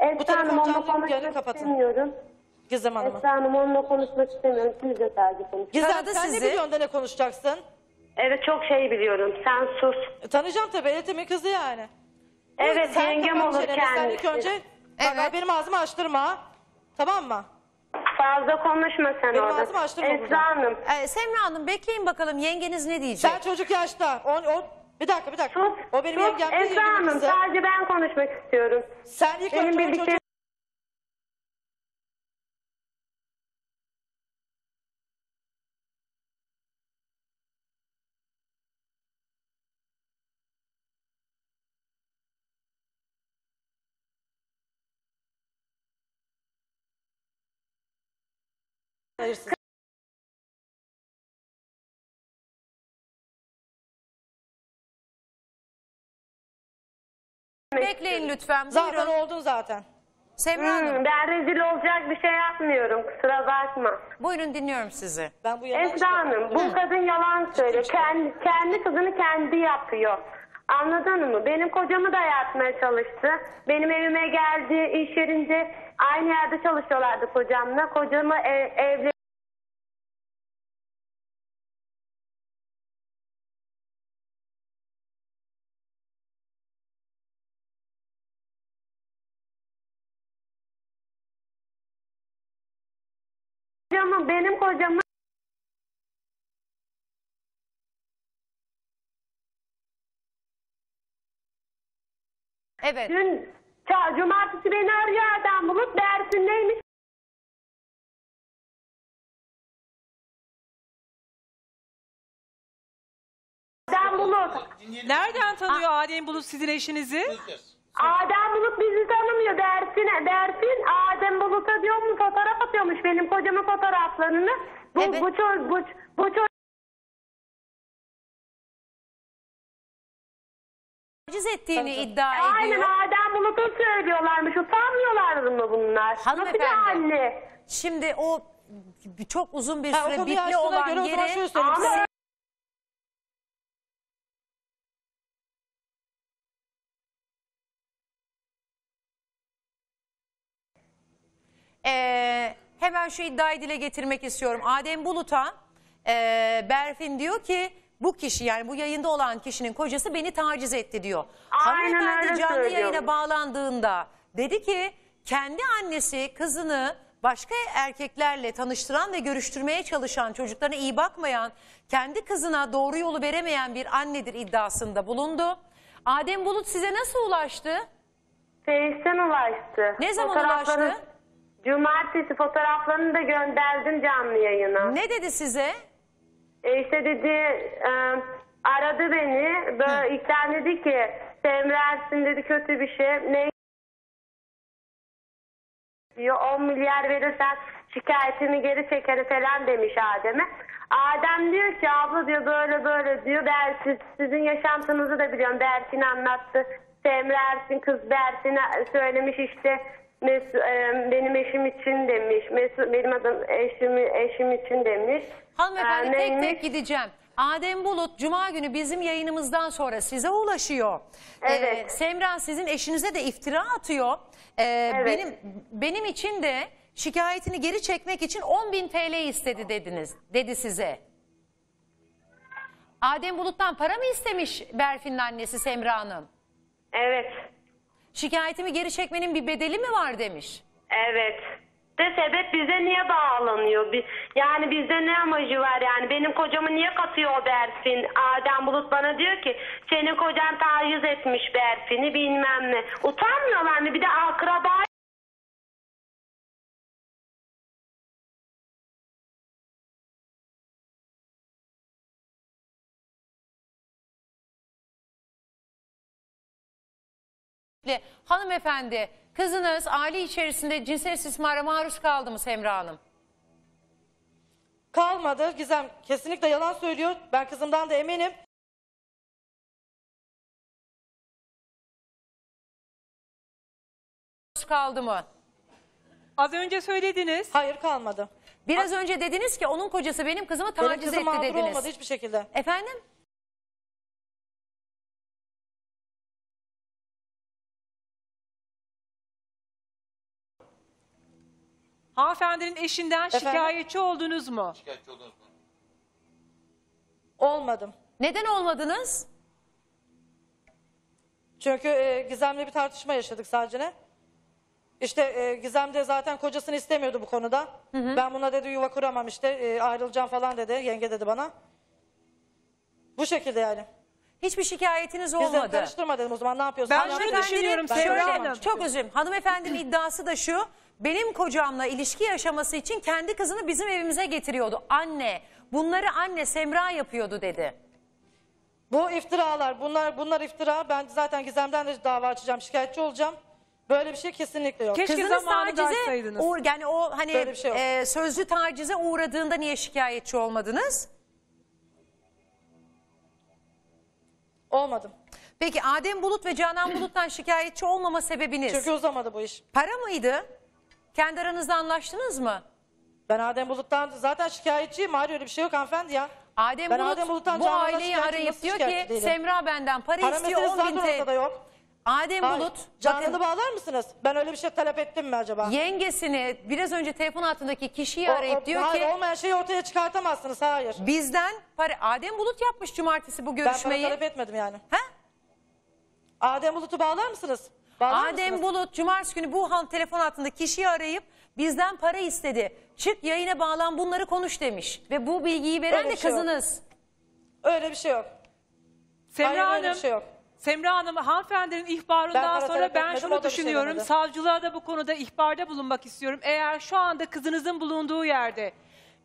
Esra Bu telefon Hanım onunla canlı yayını konuşmak kapatın. istemiyorum. Gizem Hanım'a. Esra Hanım onunla konuşmak istemiyorum. Sizle sadece konuşmak Gizem Tanıdı sen sizi. ne biliyorsun da ne konuşacaksın? Evet çok şey biliyorum. Sen sus. E, tanıyacağım tabii eletimin kızı yani. Evet yengem olur çeneni, Sen ilk kendisi. önce bak, benim ağzımı açtırma. Tamam mı? Fazla konuşma sen Benim orada. ağzımı açtırma Esra. Hanım. Ee, Semra Hanım bekleyin bakalım yengeniz ne diyecek? Sen çocuk yaşta. O, o, bir dakika bir dakika. Sus. O benim sus. yengem değil Esra Hanım kızı. sadece ben konuşmak istiyorum. Sen ilk Benim önce o bildiklerim- Hayırsız. Bekleyin lütfen. Zaten Buyurun. oldun zaten. Semra Hanım. Hmm, ben rezil olacak bir şey yapmıyorum. Kusura bakma. Buyurun dinliyorum sizi. Ben bu yalan Esra Hanım bu kadın yalan söylüyor. Kendi, kendi kızını kendi yapıyor. Anladın mı? Benim kocamı da yatmaya çalıştı. Benim evime geldi, iş yerinde aynı yerde çalışıyorlardı kocamla. Kocamı ev, evli Benim kocamı Evet. Dün ça- cumartesi beni arıyor adam bulup Dersin'deymiş. Adem Bulut. Nereden tanıyor Adem Bulut sizin eşinizi? Adem Bulut bizi tanımıyor. Dersin, Dersin Adem Bulut'a diyor mu fotoğraf atıyormuş benim kocamın fotoğraflarını. Bu, bu, ço- bu, bu ço- Taciz ettiğini iddia Aynen ediyor. Adem Bulut'u söylüyorlarmış. Utanmıyorlar mı bunlar? Nasıl bir anne? Şimdi o çok uzun bir Ha, o süre konuyu bitli açtığına olan göre o zaman yeri şöyle söyleyeyim size. Ee, hemen şu iddiayı dile getirmek istiyorum. Adem Bulut'a e, Berfin diyor ki bu kişi yani bu yayında olan kişinin kocası beni taciz etti diyor. Aynen Hanımefendi öyle canlı söylüyor. yayına bağlandığında dedi ki kendi annesi kızını başka erkeklerle tanıştıran ve görüştürmeye çalışan çocuklarına iyi bakmayan kendi kızına doğru yolu veremeyen bir annedir iddiasında bulundu. Adem Bulut size nasıl ulaştı? Face'ten ulaştı. Ne zaman Fotoğrafları- ulaştı? Cumartesi fotoğraflarını da gönderdim canlı yayına. Ne dedi size? E işte dedi e, aradı beni. Böyle ilk tane dedi ki Semra Ersin dedi kötü bir şey. Ne diyor 10 milyar verirsen şikayetimi geri çekerim falan demiş Adem'e. Adem diyor ki abla diyor böyle böyle diyor. Ben siz, sizin yaşantınızı da biliyorum. Berfin anlattı. Semra Ersin kız Berfin'e söylemiş işte Mes- e, benim eşim için demiş. Mesut benim adım eşim eşim için demiş. Hanımefendi Ee, tek neymiş? tek gideceğim. Adem Bulut Cuma günü bizim yayınımızdan sonra size ulaşıyor. Evet. Ee, Semra sizin eşinize de iftira atıyor. Ee, Evet. Benim benim için de şikayetini geri çekmek için 10 bin TL istedi dediniz. Dedi size. Adem Bulut'tan para mı istemiş Berfin'in annesi Semra Hanım? Evet. Şikayetimi geri çekmenin bir bedeli mi var demiş. Evet. De sebep bize niye bağlanıyor? Bi- Yani bizde ne amacı var yani? Benim kocamı niye katıyor o Berfin? Adem Bulut bana diyor ki senin kocan taciz etmiş Berfin'i bilmem ne. Utanmıyorlar mı? Bir de akraba Hanımefendi kızınız aile içerisinde cinsel istismara maruz kaldı mı Semra Hanım? Kalmadı. Gizem kesinlikle yalan söylüyor. Ben kızımdan da eminim. kaldı mı? Az önce söylediniz. Hayır kalmadı. Biraz önce dediniz ki onun kocası benim kızımı Benim taciz kızım etti mağdur dediniz. olmadı hiçbir şekilde. Efendim? Hanımefendinin eşinden şikayetçi oldunuz mu? Olmadım. Neden olmadınız? Çünkü e, Gizem'le bir tartışma yaşadık sadece ne? İşte e, Gizem de zaten kocasını istemiyordu bu konuda. Ben buna dedi yuva kuramam işte e, ayrılacağım falan dedi. Yenge dedi bana. Bu şekilde yani. Hiçbir şikayetiniz Bizden olmadı. karıştırma dedim o zaman ne yapıyorsun? Hanımefendinin- Ben Şöyle, karışamam. çok özür dilerim. Hanımefendinin iddiası da şu. Benim kocamla ilişki yaşaması için kendi kızını bizim evimize getiriyordu. Anne. Bunları anne Semra yapıyordu dedi. Bu iftiralar bunlar bunlar iftira. Ben zaten Gizem'den de dava açacağım şikayetçi olacağım. Böyle bir şey kesinlikle yok. Kızınız tacize uğra- yani o hani Böyle bir şey yok. e, sözlü tacize uğradığında niye şikayetçi olmadınız? Olmadım. Peki Adem Bulut ve Canan Bulut'tan şikayetçi olmama sebebiniz? Çünkü uzamadı bu iş. Para mıydı? Kendi aranızda anlaştınız mı? Ben Adem Bulut'tan zaten şikayetçiyim. Hayır öyle bir şey yok hanımefendi ya. Adem Ben Bulut Adem Bulut'tan bu Canan'la aileyi şikayetçiyim, arayıp nasıl diyor şikayetçi ki değilim? Semra benden para, Para istiyor meselesi 10 bin zaten TL. ortada yok. Adem Hayır, Bulut Canan'ı bakın, bağlar mısınız? Ben öyle bir şey talep ettim mi acaba? yengesini biraz önce telefon hattındaki kişiyi O- arayıp o- diyor hayır, ki olmayan şeyi ortaya çıkartamazsınız. Hayır. bizden para Adem Bulut yapmış cumartesi bu Ben para görüşmeyi. talep etmedim yani. He? Adem Bulut'u bağlar mısınız? Bağlar Adem mısınız? Bulut cumartesi günü bu han telefon hattındaki kişiyi arayıp bizden para istedi. Çık yayına bağlan bunları konuş demiş. Ve bu bilgiyi veren Öyle de bir şey yok. kızınız. Öyle bir şey yok. Semra Hayır, öyle Hanım, bir şey yok. Semra Hanım hanımefendinin ihbarından Ben sonra ben etmedim, şunu da bir şey düşünüyorum. demedi. Savcılığa da bu konuda ihbarda bulunmak istiyorum. Eğer şu anda kızınızın bulunduğu yerde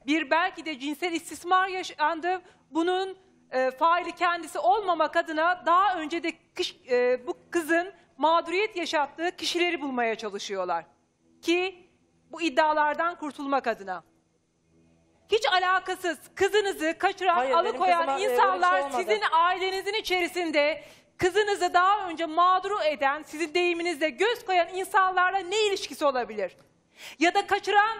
bir belki de cinsel istismar yaşandı. Bunun e, faili kendisi olmamak adına daha önce de kış- e, bu kızın mağduriyet yaşattığı kişileri bulmaya çalışıyorlar. Ki bu iddialardan kurtulmak adına. Hiç alakasız kızınızı kaçıran, Hayır, benim alıkoyan kızıma, e, öyle bir insanlar olmadı. sizin ailenizin içerisinde kızınızı daha önce mağdur eden, sizin deyiminizle göz koyan insanlarla ne ilişkisi olabilir? Ya da kaçıran,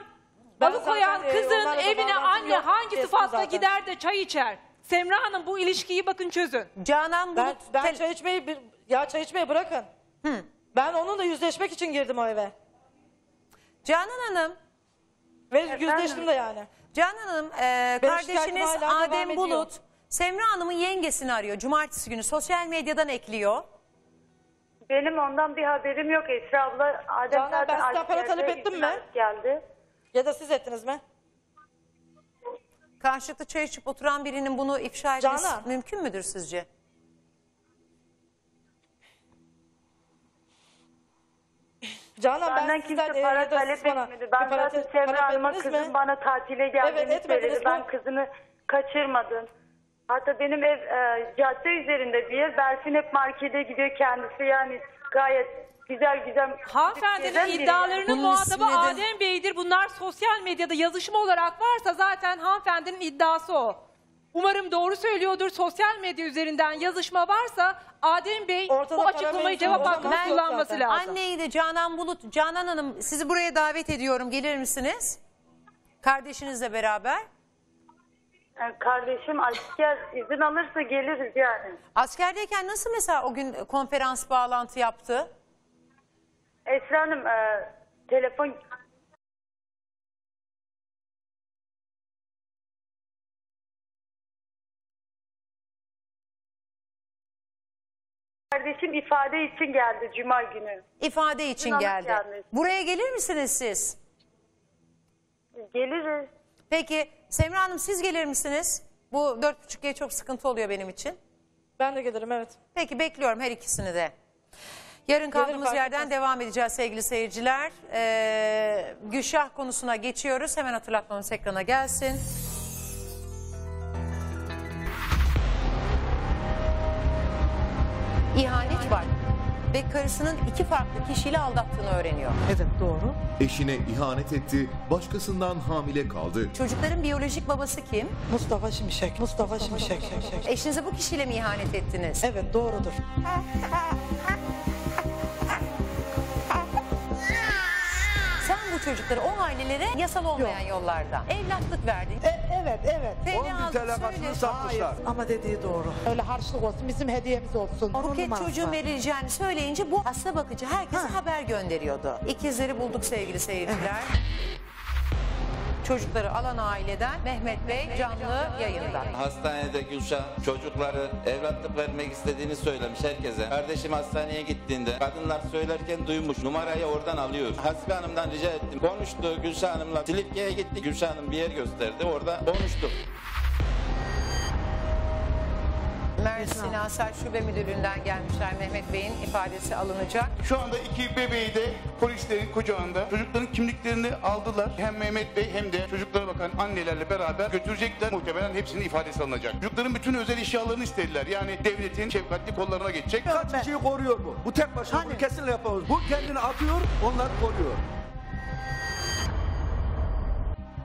Ben alıkoyan zaten, e, kızın onlarla da evine bağlantım anne yok. hangi Kestim sıfatla zaten. gider de çay içer? Semra Hanım bu ilişkiyi bakın çözün. Canan Ben, ben çay içmeyi bir- ya çay içmeyi bırakın. Ben onunla yüzleşmek için girdim o eve. Canan Hanım. Ve yüzleştim de yani. Canan Hanım e, kardeşiniz hala devam Adem ediyor. Bulut Semra Hanım'ın yengesini arıyor. Cumartesi günü sosyal medyadan ekliyor. Benim ondan bir haberim yok Esra abla. Adem Canan, ben sizden para talep ettim mi? Geldi. Ya da siz ettiniz mi? Karşılıklı çay içip oturan birinin bunu ifşa etmesi Canan. mümkün müdür sizce? Canan ben Benden sizden kimse e, para ya da talep siz bana etmedi. bir Ben para zaten te- Semra talep Hanım'a ettiniz kızım mi? bana tatile geldiğini etmediniz söyledi. mi? Ben kızını kaçırmadım. Hatta benim ev e, cadde üzerinde bir yer. Berfin hep markete gidiyor kendisi yani gayet güzel güzel. Hanımefendinin biri iddialarının yani. muhatabı Adem Bey'dir. Bunlar sosyal medyada yazışma olarak varsa zaten hanımefendinin iddiası o. Umarım doğru söylüyordur. Sosyal medya üzerinden yazışma varsa Adem Bey Ortada bu para açıklamayı mevzu cevap yok. hakkını Ben- kullanması zaten. lazım. Anneyi de Canan Bulut. Canan Hanım sizi buraya davet ediyorum. Gelir misiniz? Kardeşinizle beraber. Yani kardeşim asker izin alırsa geliriz yani. Askerdeyken nasıl mesela o gün konferans bağlantı yaptı? Esra Hanım e, telefon Kardeşim ifade için geldi Cuma günü. İfade için geldi. geldi. Buraya gelir misiniz siz? Geliriz. Peki Semra Hanım siz gelir misiniz? Bu dört buçuk çok sıkıntı oluyor benim için. Ben de gelirim evet. Peki bekliyorum her ikisini de. Yarın kaldığımız fark yerden devam edeceğiz sevgili seyirciler. Ee, Gülşah konusuna geçiyoruz. Hemen hatırlatmamız ekrana gelsin. İhanet var ve karısının iki farklı kişiyle aldattığını öğreniyor. Evet doğru. Eşine ihanet etti, başkasından hamile kaldı. Çocukların biyolojik babası kim? Mustafa Şimşek. Mustafa Şimşek. Eşinize bu kişiyle mi ihanet ettiniz? Evet doğrudur. bu çocukları o ailelere yasal olmayan yollardan evlatlık verdin. E, evet evet. Fena söyle. Ama dediği doğru. Öyle harçlık olsun bizim hediyemiz olsun. Buket çocuğun var. verileceğini söyleyince bu hasta bakıcı herkese haber gönderiyordu. İkizleri bulduk sevgili seyirciler. Çocukları alan aileden Mehmet Bey canlı yayında. Hastanede Gülşah çocukları evlatlık vermek istediğini söylemiş herkese. Kardeşim hastaneye gittiğinde kadınlar söylerken duymuş. Numarayı oradan alıyor. Hasibe Hanım'dan rica ettim. Konuştu Gülşah Hanım'la. Silifke'ye gitti. Gülşah Hanım bir yer gösterdi. Orada konuştuk. Mersin Asel Şube Müdürlüğü'nden gelmişler. Mehmet Bey'in ifadesi alınacak. Şu anda iki bebeği de polislerin kucağında. Çocukların kimliklerini aldılar. Hem Mehmet Bey hem de çocuklara bakan annelerle beraber götürecekler. Muhtemelen hepsinin ifadesi alınacak. Çocukların bütün özel eşyalarını istediler. Yani devletin şefkatli kollarına geçecek. Kaç kişiyi koruyor bu? Bu tek başına bunu kesinlikle yapamaz. Bu kendini atıyor, onları koruyor.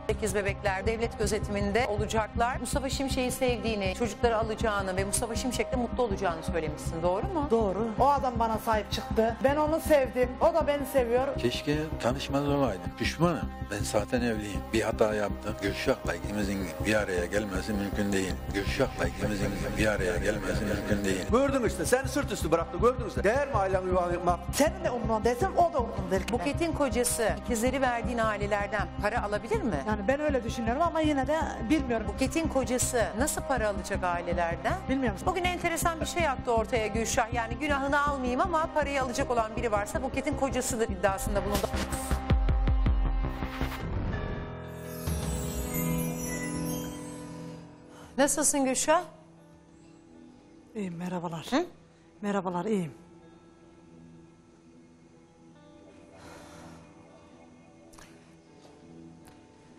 8 bebekler devlet gözetiminde olacaklar. Mustafa Şimşek'i sevdiğini, çocukları alacağını ve Mustafa Şimşek'le mutlu olacağını söylemişsin. Doğru mu? Doğru. O adam bana sahip çıktı. Ben onu sevdim. O da beni seviyor. Keşke tanışmaz olaydık. Pişmanım. Ben zaten evliyim. Bir hata yaptım. Gülşah'la ikimizin bir araya gelmesi mümkün değil. Gülşah'la ikimizin bir araya gelmesi mümkün değil. Gördün işte, seni sırt üstü bıraktı, gördün işte. Değer mi ailen yuva yıkmak? Senin de umrun desem o da umrun değil. Buket'in kocası ikizleri verdiğin ailelerden para alabilir mi? Yani ben öyle düşünüyorum ama yine de bilmiyorum. Buket'in kocası nasıl para alacak ailelerden? Bilmiyorum. Bugün enteresan bir şey attı ortaya Gülşah. Yani günahını almayayım ama parayı alacak olan biri varsa Buket'in kocasıdır iddiasında bulundu. Nasılsın Gülşah? İyi merhabalar. Merhabalar, iyiyim.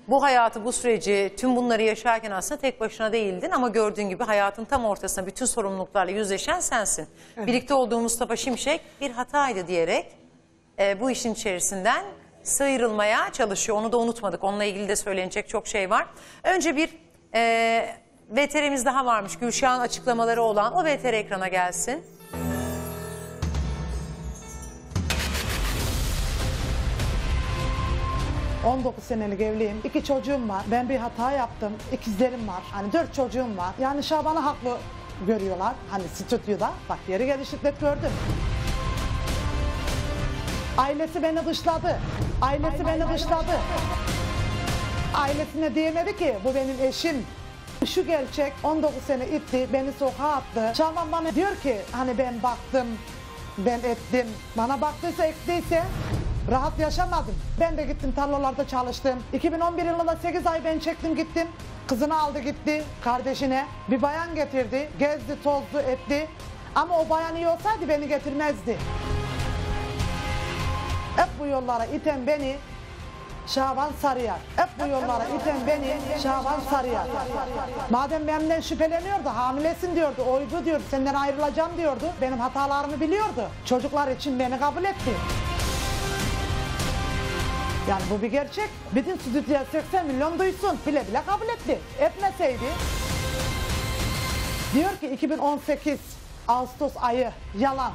Bu hayatı, bu süreci, tüm bunları yaşarken aslında tek başına değildin ama gördüğün gibi hayatın tam ortasında bütün sorumluluklarla yüzleşen sensin. Evet. Birlikte olduğu Mustafa Şimşek bir hataydı diyerek e, bu işin içerisinden sıyrılmaya çalışıyor. Onu da unutmadık. Onunla ilgili de söylenecek çok şey var. Önce bir e, VTR'miz daha varmış. Gülşah'ın açıklamaları olan o VTR ekrana gelsin. 19 senelik evliyim. İki çocuğum var. Ben bir hata yaptım. İkizlerim var. Hani dört çocuğum var. Yani Şaban'ı haklı görüyorlar. Hani stüdyoda. Bak yeri şiddet gördüm. Ailesi beni dışladı. Ailesi beni dışladı. Ailesine diyemedi ki bu benim eşim. Şu gerçek 19 sene itti, beni sokağa attı. Şaban bana diyor ki hani ben baktım, ben ettim. Bana baktıysa ettiyse rahat yaşamadım. Ben de gittim tarlalarda çalıştım. 2011 yılında 8 ay ben çektim gittim. Kızını aldı gitti kardeşine. Bir bayan getirdi. Gezdi, tozdu, etti. Ama o bayan iyi olsaydı beni getirmezdi. Hep bu yollara iten beni Şaban Sarıyer. Hep bu yollara iten beni Şaban Sarıyer. Madem benden şüpheleniyordu, hamilesin diyordu, oydu diyordu, senden ayrılacağım diyordu. Benim hatalarımı biliyordu. Çocuklar için beni kabul etti. Yani bu bir gerçek. Bütün stüdyoya 80 milyon duysun. Bile bile kabul etti. Etmeseydi. Diyor ki 2018 Ağustos ayı yalan.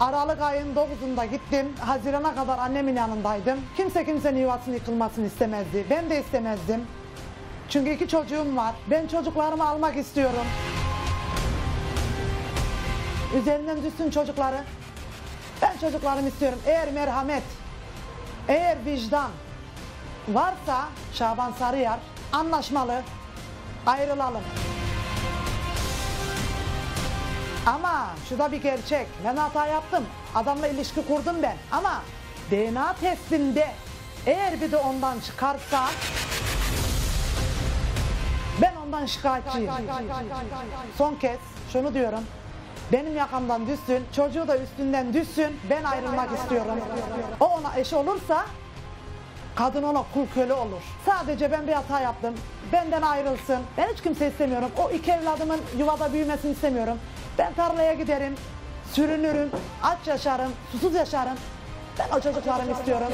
Aralık ayın 9'unda gittim. Hazirana kadar annemin yanındaydım. Kimse kimsenin yuvasının yıkılmasını istemezdi. Ben de istemezdim. Çünkü iki çocuğum var. Ben çocuklarımı almak istiyorum. Üzerinden düşsün çocukları. Ben çocuklarımı istiyorum. Eğer merhamet, eğer vicdan varsa Şaban Sarıyer anlaşmalı ayrılalım. Ama şu da bir gerçek. Ben hata yaptım. Adamla ilişki kurdum ben. Ama DNA testinde eğer bir de ondan çıkarsa ben ondan şikayetçiyim. Son kez şunu diyorum. Benim yakamdan düşsün, çocuğu da üstünden düşsün. Ben ayrılmak istiyorum. O ona eş olursa kadın ona kul köle olur. Sadece ben bir hata yaptım. Benden ayrılsın. Ben hiç kimse istemiyorum. O iki evladımın yuvada büyümesini istemiyorum. Ben tarlaya giderim, sürünürüm, aç yaşarım, susuz yaşarım. Ben o çocuklarımı istiyorum.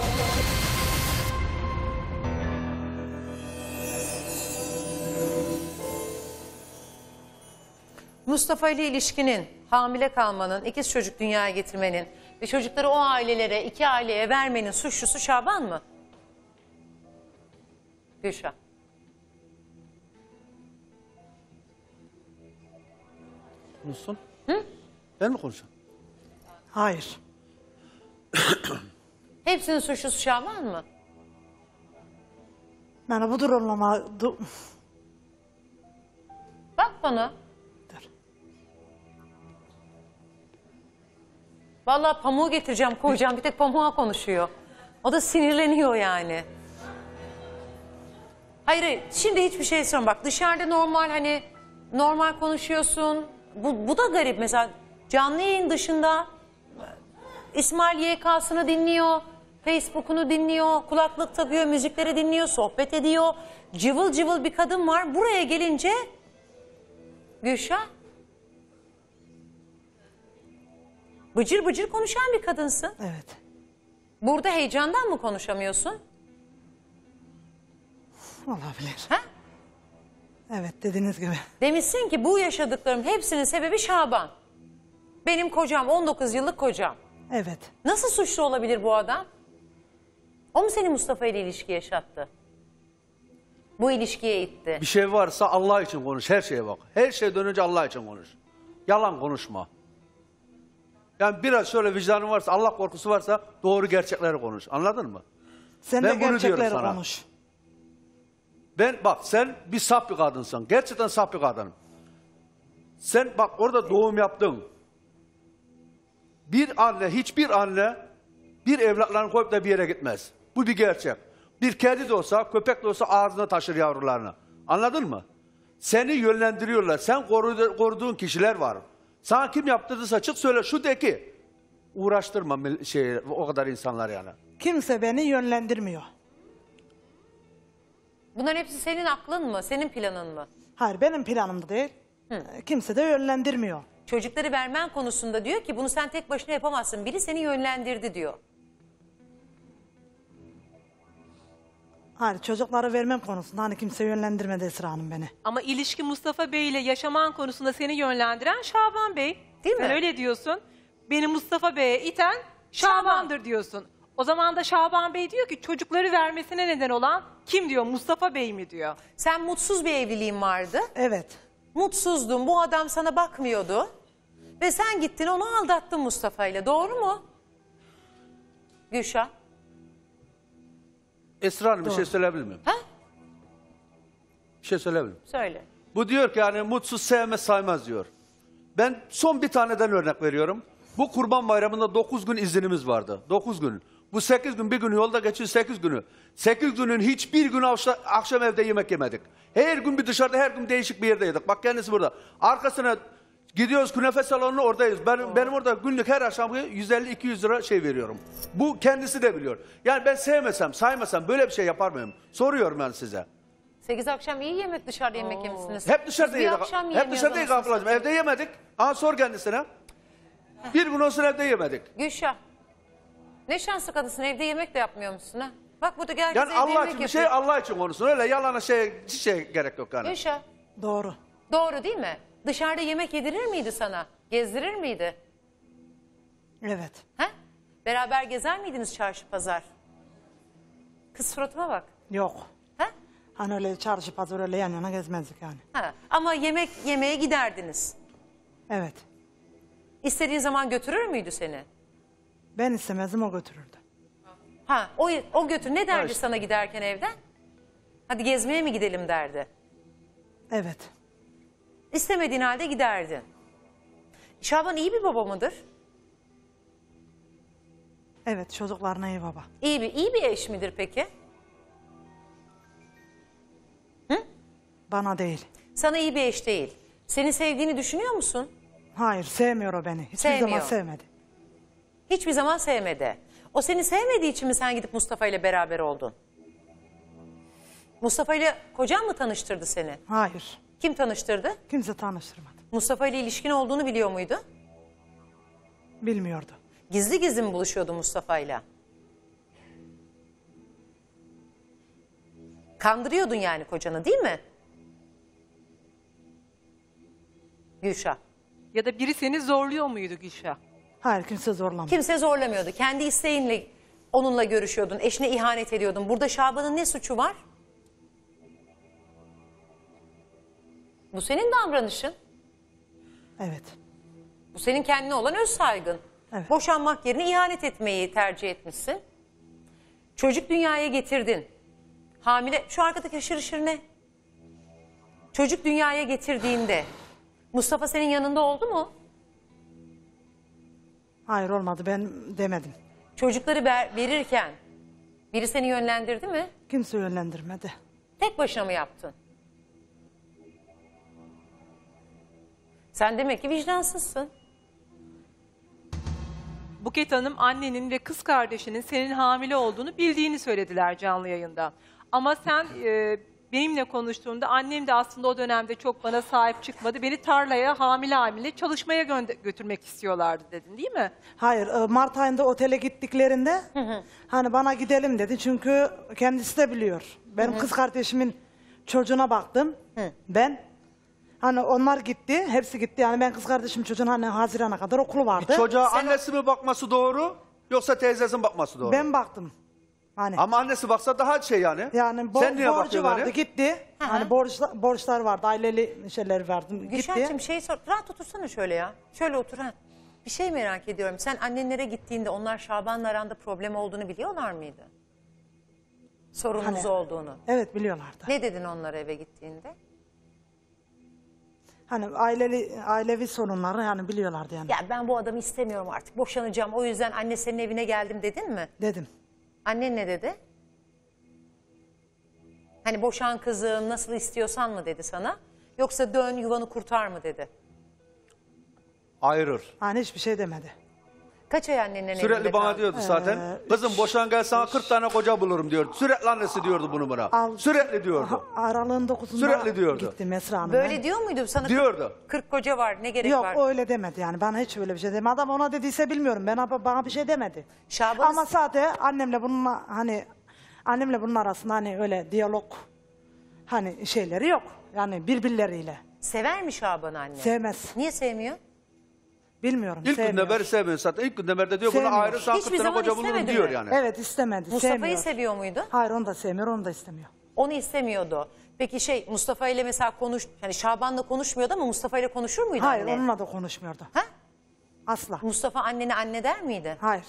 Mustafa ile ilişkinin, hamile kalmanın, ikiz çocuk dünyaya getirmenin ve çocukları o ailelere, iki aileye vermenin suçlusu Şaban mı? Gülşah. Konuşsun. Hı? Ben mi konuşayım? Hayır. Hepsinin suçlusu Şaban mı? Yani bu durumlama... Du Bak bana. Vallahi pamuğu getireceğim, koyacağım. Bir tek pamuğa konuşuyor. O da sinirleniyor yani. Hayır, hayır. Şimdi hiçbir şey sorun. Bak dışarıda normal hani normal konuşuyorsun. Bu, bu da garip. Mesela canlı yayın dışında İsmail YK'sını dinliyor. Facebook'unu dinliyor. Kulaklık takıyor, müzikleri dinliyor, sohbet ediyor. Cıvıl cıvıl bir kadın var. Buraya gelince Gülşah bıcır bıcır konuşan bir kadınsın. Evet. Burada heyecandan mı konuşamıyorsun? Olabilir. Ha? Evet dediğiniz gibi. Demişsin ki bu yaşadıklarım hepsinin sebebi Şaban. Benim kocam 19 yıllık kocam. Evet. Nasıl suçlu olabilir bu adam? O mu seni Mustafa ile ilişki yaşattı? Bu ilişkiye itti. Bir şey varsa Allah için konuş. Her şeye bak. Her şeyden önce Allah için konuş. Yalan konuşma. Yani biraz şöyle vicdanın varsa, Allah korkusu varsa doğru gerçekleri konuş. Anladın mı? Sen Ben de bunu diyorum gerçekleri sana. konuş. Ben bak sen bir saf bir kadınsın. Gerçekten saf bir kadın. Sen bak orada doğum yaptın. Bir anne, hiçbir anne bir evlatlarını koyup da bir yere gitmez. Bu bir gerçek. Bir kedi de olsa, köpek de olsa ağzına taşır yavrularını. Anladın mı? Seni yönlendiriyorlar. Sen korudu- koruduğun kişiler var. Sana kim yaptırdıysa çık söyle şu de ki uğraştırma şey o kadar insanlar yani. Kimse beni yönlendirmiyor. Bunların hepsi senin aklın mı? Senin planın mı? Hayır benim planım değil. Kimse de yönlendirmiyor. Çocukları vermen konusunda diyor ki bunu sen tek başına yapamazsın. Biri seni yönlendirdi diyor. Hayır çocukları vermem konusunda hani kimse yönlendirmedi Esra Hanım beni. Ama ilişki Mustafa Bey ile yaşaman konusunda seni yönlendiren Şaban Bey. Değil Sen mi? öyle diyorsun. Beni Mustafa Bey'e iten Şaban'dır diyorsun. O zaman da Şaban Bey diyor ki çocukları vermesine neden olan kim diyor? Mustafa Bey mi diyor? Sen mutsuz bir evliliğin vardı. Evet. Mutsuzdun. Bu adam sana bakmıyordu. Ve sen gittin onu aldattın Mustafa ile. Doğru mu? Gülşah. Esra Hanım bir Doğru. şey söyleyebilir miyim? Ha? Bir şey söyleyebilir miyim? Söyle. Bu diyor ki yani mutsuz sevmez saymaz diyor. Ben son bir taneden örnek veriyorum. Bu kurban bayramında 9 gün izinimiz vardı. 9 gün. Bu 8 gün bir gün yolda geçiyor 8 günü. 8 günün hiçbir günü akşam, akşam evde yemek yemedik. Her gün bir dışarıda her gün değişik bir yerde yedik. Bak kendisi burada. Arkasına gidiyoruz künefe salonuna oradayız. Ben, benim orada günlük her akşam 150-200 lira şey veriyorum. Bu kendisi de biliyor. Yani ben sevmesem saymasam böyle bir şey yapar mıyım? Soruyorum ben size. 8 akşam iyi yemek dışarıda yemek yemişsiniz. Hep dışarıda yedik. akşam Hep dışarıda yedik ablacığım. Evde yemedik. Aa sor kendisine. Bir gün olsun evde yemedik. Gülşah. Ne şanslı kadınsın evde yemek de yapmıyormuşsun ha. Bak burada herkes Yani evde Allah yemek için bir yapıyor. şey Allah için konuşsun. Öyle yalana şey, hiç şey gerek yok yani. Gülşah. Doğru. Doğru değil mi? Dışarıda yemek yedirir miydi sana? Gezdirir miydi? Evet. Ha? Beraber gezer miydiniz çarşı pazar? Kız suratıma bak. Yok. Ha? Hani öyle çarşı pazar öyle yan yana gezmezdik yani. Ha. Ama yemek yemeye giderdiniz. Evet. İstediğin zaman götürür müydü seni? Ben istemezdim o götürürdü. Ha, o, o götür. Ne derdi işte. sana giderken evden? Hadi gezmeye mi gidelim derdi. Evet. İstemediğin halde giderdin. Şaban iyi bir baba mıdır? Evet çocuklarına iyi baba. İyi bir iyi bir eş midir peki? Bana değil. Sana iyi bir eş değil. Seni sevdiğini düşünüyor musun? Hayır sevmiyor o beni. Hiçbir Sevmiyor. zaman sevmedi. Hiçbir zaman sevmedi. O seni sevmediği için mi sen gidip Mustafa ile beraber oldun? Mustafa ile kocan mı tanıştırdı seni? Hayır. Kim tanıştırdı? Kimse tanıştırmadı. Mustafa ile ilişkin olduğunu biliyor muydu? Bilmiyordu. Gizli gizli mi buluşuyordu Mustafa ile? Kandırıyordun yani kocanı değil mi? Gülşah. Ya da biri seni zorluyor muydu Gülşah? Hayır kimse zorlamadı. Kimse zorlamıyordu. Kendi isteğinle onunla görüşüyordun. Eşine ihanet ediyordun. Burada Şaban'ın ne suçu var? Bu senin davranışın. Evet. Bu senin kendine olan öz saygın. Evet. Boşanmak yerine ihanet etmeyi tercih etmişsin. Çocuk dünyaya getirdin. Hamile, şu arkadaki şır şır ne? Çocuk dünyaya getirdiğinde Mustafa senin yanında oldu mu? Hayır olmadı ben demedim. Çocukları ver- verirken biri seni yönlendirdi mi? Kimse yönlendirmedi. Tek başına mı yaptın? Sen demek ki vicdansızsın. Buket Hanım annenin ve kız kardeşinin senin hamile olduğunu bildiğini söylediler canlı yayında. Ama sen e, benimle konuştuğunda annem de aslında o dönemde çok bana sahip çıkmadı. Beni tarlaya hamile hamile çalışmaya götürmek istiyorlardı dedin değil mi? Hayır e, Mart ayında otele gittiklerinde hani bana gidelim dedi. Çünkü kendisi de biliyor. Benim kız kardeşimin çocuğuna baktım. Ben hani onlar gitti. Hepsi gitti. Yani ben kız kardeşim çocuğun hani Haziran'a kadar okulu vardı. Çocuğa annesi mi bakması doğru yoksa teyzesinin bakması doğru? Ben baktım. Hani Ama annesi baksa daha şey yani. yani bo- Sen niye borcu bakıyorsun vardı hani? gitti. Hani borçlar, borçlar vardı. Aileli şeyler verdim. Gitti. Gülşah'cığım şey sor. Rahat otursana şöyle ya. Şöyle otur ha. Bir şey merak ediyorum. Sen annenlere gittiğinde onlar Şaban'la aranda problem olduğunu biliyorlar mıydı? Sorununuz Hani- olduğunu. Evet biliyorlardı. Ne dedin onlara eve gittiğinde? Hani aileli ailevi sorunları yani biliyorlardı yani. Ya ben bu adamı istemiyorum artık. Boşanacağım. O yüzden anne senin evine geldim dedin mi? Dedim. Annen ne dedi? Hani boşan kızım nasıl istiyorsan mı dedi sana? Yoksa dön yuvanı kurtar mı dedi? Ayrıl. Hani hiçbir şey demedi. Kaç ay annenin elinde Sürekli bana kaldı? diyordu zaten. Ee, Kızım boşan gel sana 40 tane koca bulurum diyordu. Sürekli annesi diyordu bunu bana. Al- Sürekli diyordu. Aralığın 9'unda Sürekli diyordu. gittim Esra Hanım. Böyle diyor muydu sana? Diyordu. 40 koca var ne gerek Yok var? öyle demedi yani bana hiç öyle bir şey demedi. Adam ona dediyse bilmiyorum ben bana bir şey demedi. Şaban'ı- Ama zaten annemle bununla hani annemle bunun arasında hani öyle diyalog hani şeyleri yok. Yani birbirleriyle. Sever mi Şaban anne? Sevmez. Niye sevmiyor? Bilmiyorum. İlk sevmiyor. günden beri sevmiyor zaten. İlk günden beri de diyor Sevmiyor. ayrı 40 Hiçbir zaman koca bulurum istemedi diyor mi? yani. Evet istemedi. Mustafa'yı sevmiyor. seviyor muydu? Hayır onu da sevmiyor onu da istemiyor. Onu istemiyordu. Peki şey Mustafa ile mesela konuş, yani Şaban'la konuşmuyordu ama Mustafa ile konuşur muydu Hayır anne? onunla da konuşmuyordu. Ha? Asla. Mustafa annene anne der miydi? Hayır.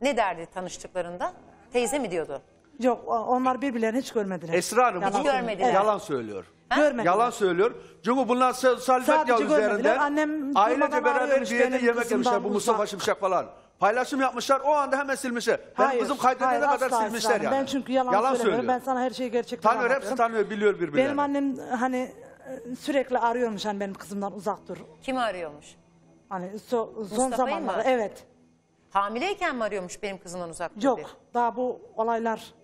Ne derdi tanıştıklarında? Teyze mi diyordu? Yok o- onlar birbirlerini hiç görmediler. Esra Hanım Yalan bu söylüyor. yalan söylüyor. Görmediler. Yalan söylüyor. Çünkü bunlar medya Sadece üzerinden görmediler. Annem ailece durmadan beraber arıyormuş bir yerde benim yemek kızımdan yemişler. Bu Mustafa. Şimşek falan. Paylaşım yapmışlar. O anda hemen silmişler. Benim Hayır, kızım kaydedene hayır, kadar asla silmişler Esra Hanım. yani. Ben çünkü yalan, söylemiyorum. söylüyor. Ben sana her şeyi gerçekten Tanıyor hepsi anlatıyorum. tanıyor biliyor birbirlerini. Benim annem hani e, sürekli arıyormuş hani benim kızımdan uzak dur. Kimi arıyormuş? Hani so- son Mustafa'yı zamanlarda mı? evet. Hamileyken mi arıyormuş benim kızımdan uzak dur Yok daha bu olaylar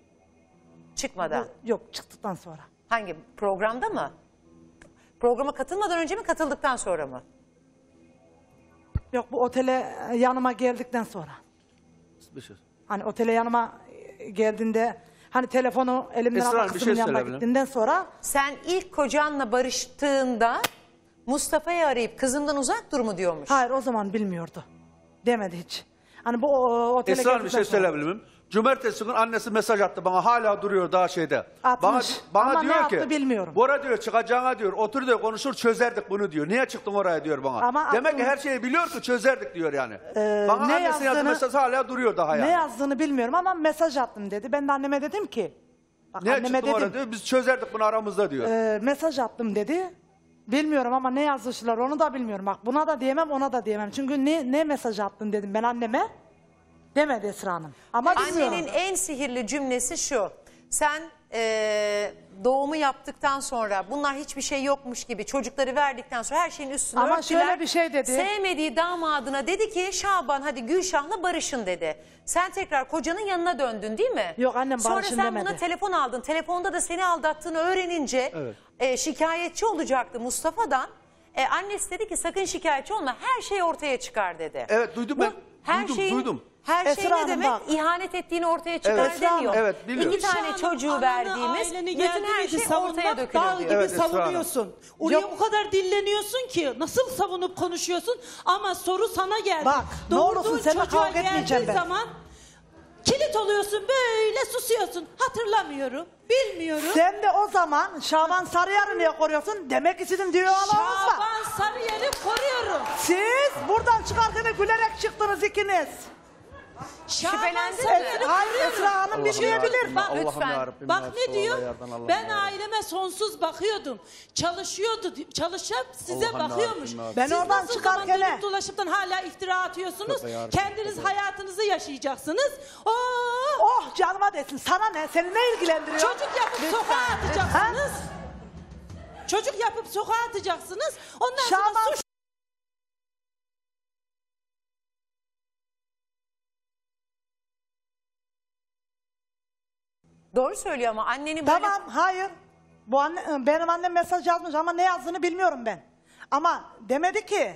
Çıkmadan. yok çıktıktan sonra. Hangi programda mı? Programa katılmadan önce mi katıldıktan sonra mı? Yok bu otele e, yanıma geldikten sonra. Bir şey. Hani otele yanıma e, geldiğinde hani telefonu elimden Esra alıp Hanım, bir kızımın şey yanına söyleyebilirim. gittiğinden sonra Sen ilk kocanla barıştığında Mustafa'yı arayıp kızımdan uzak dur mu diyormuş? hayır o zaman bilmiyordu. Demedi hiç. Hani bu o, otele Esra Hanım bir şey geldikten sonra. söyleyebilir miyim? Cumartesi gün annesi mesaj attı bana hala duruyor daha şeyde. Atmış. Bana, bana Ama ne diyor yaptı ki bilmiyorum. Bora diyor çıkacağına diyor otur diyor konuşur çözerdik bunu diyor. Niye çıktın oraya diyor bana. Ama Demek ki aklım- her şeyi biliyor ki çözerdik diyor yani. Ee, bana ne annesinin yazdığı yazdığını- mesaj hala duruyor daha yani. Ne yazdığını bilmiyorum ama mesaj attım dedi. Ben de anneme dedim ki. Bak Niye anneme çıktın oraya dedim. diyor biz çözerdik bunu aramızda diyor. e, mesaj attım dedi. Bilmiyorum ama ne yazmışlar onu da bilmiyorum. Bak buna da diyemem ona da diyemem. Çünkü ne, ne mesaj attın dedim ben anneme. Demedi Esra Hanım. Ama. Annenin en sihirli cümlesi şu. Sen eee, doğumu yaptıktan sonra bunlar hiçbir şey yokmuş gibi çocukları verdikten sonra her şeyin üstüne Ama örtüler. şöyle bir şey dedi. Sevmediği damadına dedi ki Şaban hadi Gülşah'la barışın dedi. Sen tekrar kocanın yanına döndün değil mi? Yok annem Sonra barışın sen demedi. buna telefon aldın. Telefonda da seni aldattığını öğrenince Evet. e, şikayetçi olacaktı Mustafa'dan. E, annesi dedi ki sakın şikayetçi olma her şey ortaya çıkar dedi. Evet duydum Bu ben. her duydum şeyin, duydum. Her şey Esra ne Hanım demek? bak. İhanet ettiğini ortaya çıkar Evet, Esra Hanım, demiyor. evet, biliyorum. İki tane Hanım, çocuğu ananı, verdiğimiz aileni bütün her geldiğinizi şey ortaya savunmak Dağ diyor. gibi Evet, Esra Hanım. savunuyorsun. Oraya o kadar dilleniyorsun ki nasıl savunup konuşuyorsun ama soru sana geldi. Bak, ne Doğurduğun olursun seninle çocuğa kavga etmeyeceğim geldiği ben. zaman kilit oluyorsun böyle susuyorsun. Hatırlamıyorum, bilmiyorum. Sen de o zaman Şaban Sarıyar'ı niye koruyorsun? Demek ki sizin diyalogunuz var. Şaban Sarıyer'i koruyorum. Siz buradan çıkarken gülerek çıktınız ikiniz. Şaban Şüphelendin mi? Hayır koruyorum. Esra Hanım bilmeyebilir. Bak, Allah'ım lütfen. yarabbim, Bak ne diyor? Resulallah, yardan Allah'ım Ben yarabbim. aileme sonsuz bakıyordum. Çalışıyordu. di- Çalışıp size Allah'ım bakıyormuş. yarabbim, Ben Siz oradan nasıl zaman çıkarken dönüp dolaşıp da hala iftira atıyorsunuz. Tövbe yarabbim, Kendiniz tövbe. hayatınızı yaşayacaksınız. Oo, Oh canıma desin. Sana ne? Seni ne ilgilendiriyor? çocuk yapıp Lütfen, sokağa atacaksınız. Çocuk yapıp sokağa atacaksınız. Ondan sonra Şaban suç Doğru söylüyor ama annenin böyle... Tamam hayır. Bu anne, benim annem mesaj yazmış ama ne yazdığını bilmiyorum ben. Ama demedi ki.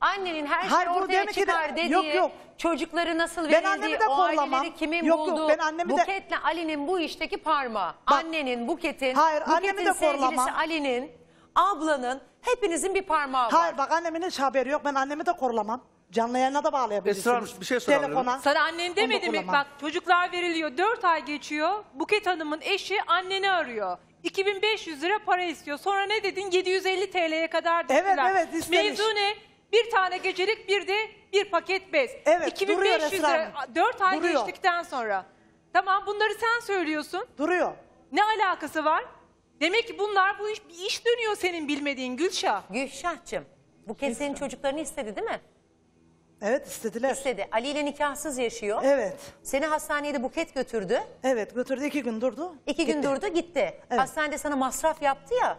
Annenin her şey Hayır, ortaya demek ki de- çıkar dediği, yok, yok. çocukları nasıl Ben verildiği, annemi de o aileleri kimin Yok, yok, bulduğu, ben annemi de- Buket'le Ali'nin bu işteki parmağı. Annenin, Buket'in, Hayır, annemi Buket'in de sevgilisi. Ali'nin, ablanın, hepinizin bir parmağı var. Hayır bak annemin hiç haberi yok. Ben annemi de korulamam. Canlı yayına da bağlayabilirsiniz. Esra Hanım, bir şey sorabilir miyim? Telefona. Sana annen demedi mi? kullanmam. Bak çocuklar veriliyor. 4 ay geçiyor. Buket Hanım'ın eşi anneni arıyor. 2500 lira para istiyor. Sonra ne dedin? 750 TL'ye kadar Evet, düştüler. evet, istemiş. Mevzu ne? Bir tane gecelik bir de bir paket bez. Evet, duruyor 2500 Esra lira Hanım. 4 ay Duruyor. geçtikten sonra. Tamam bunları sen söylüyorsun. Duruyor. Ne alakası var? Demek ki bunlar bu iş bir iş dönüyor senin bilmediğin Gülşah. Gülşah'cığım, Buket senin çocuklarını istedi değil mi? Evet istediler. İstedi. Ali ile nikahsız yaşıyor. Evet. Seni hastaneye de Buket götürdü. Evet götürdü iki gün durdu. İki gün Gitti. durdu gitti. Evet. Hastanede sana masraf yaptı ya.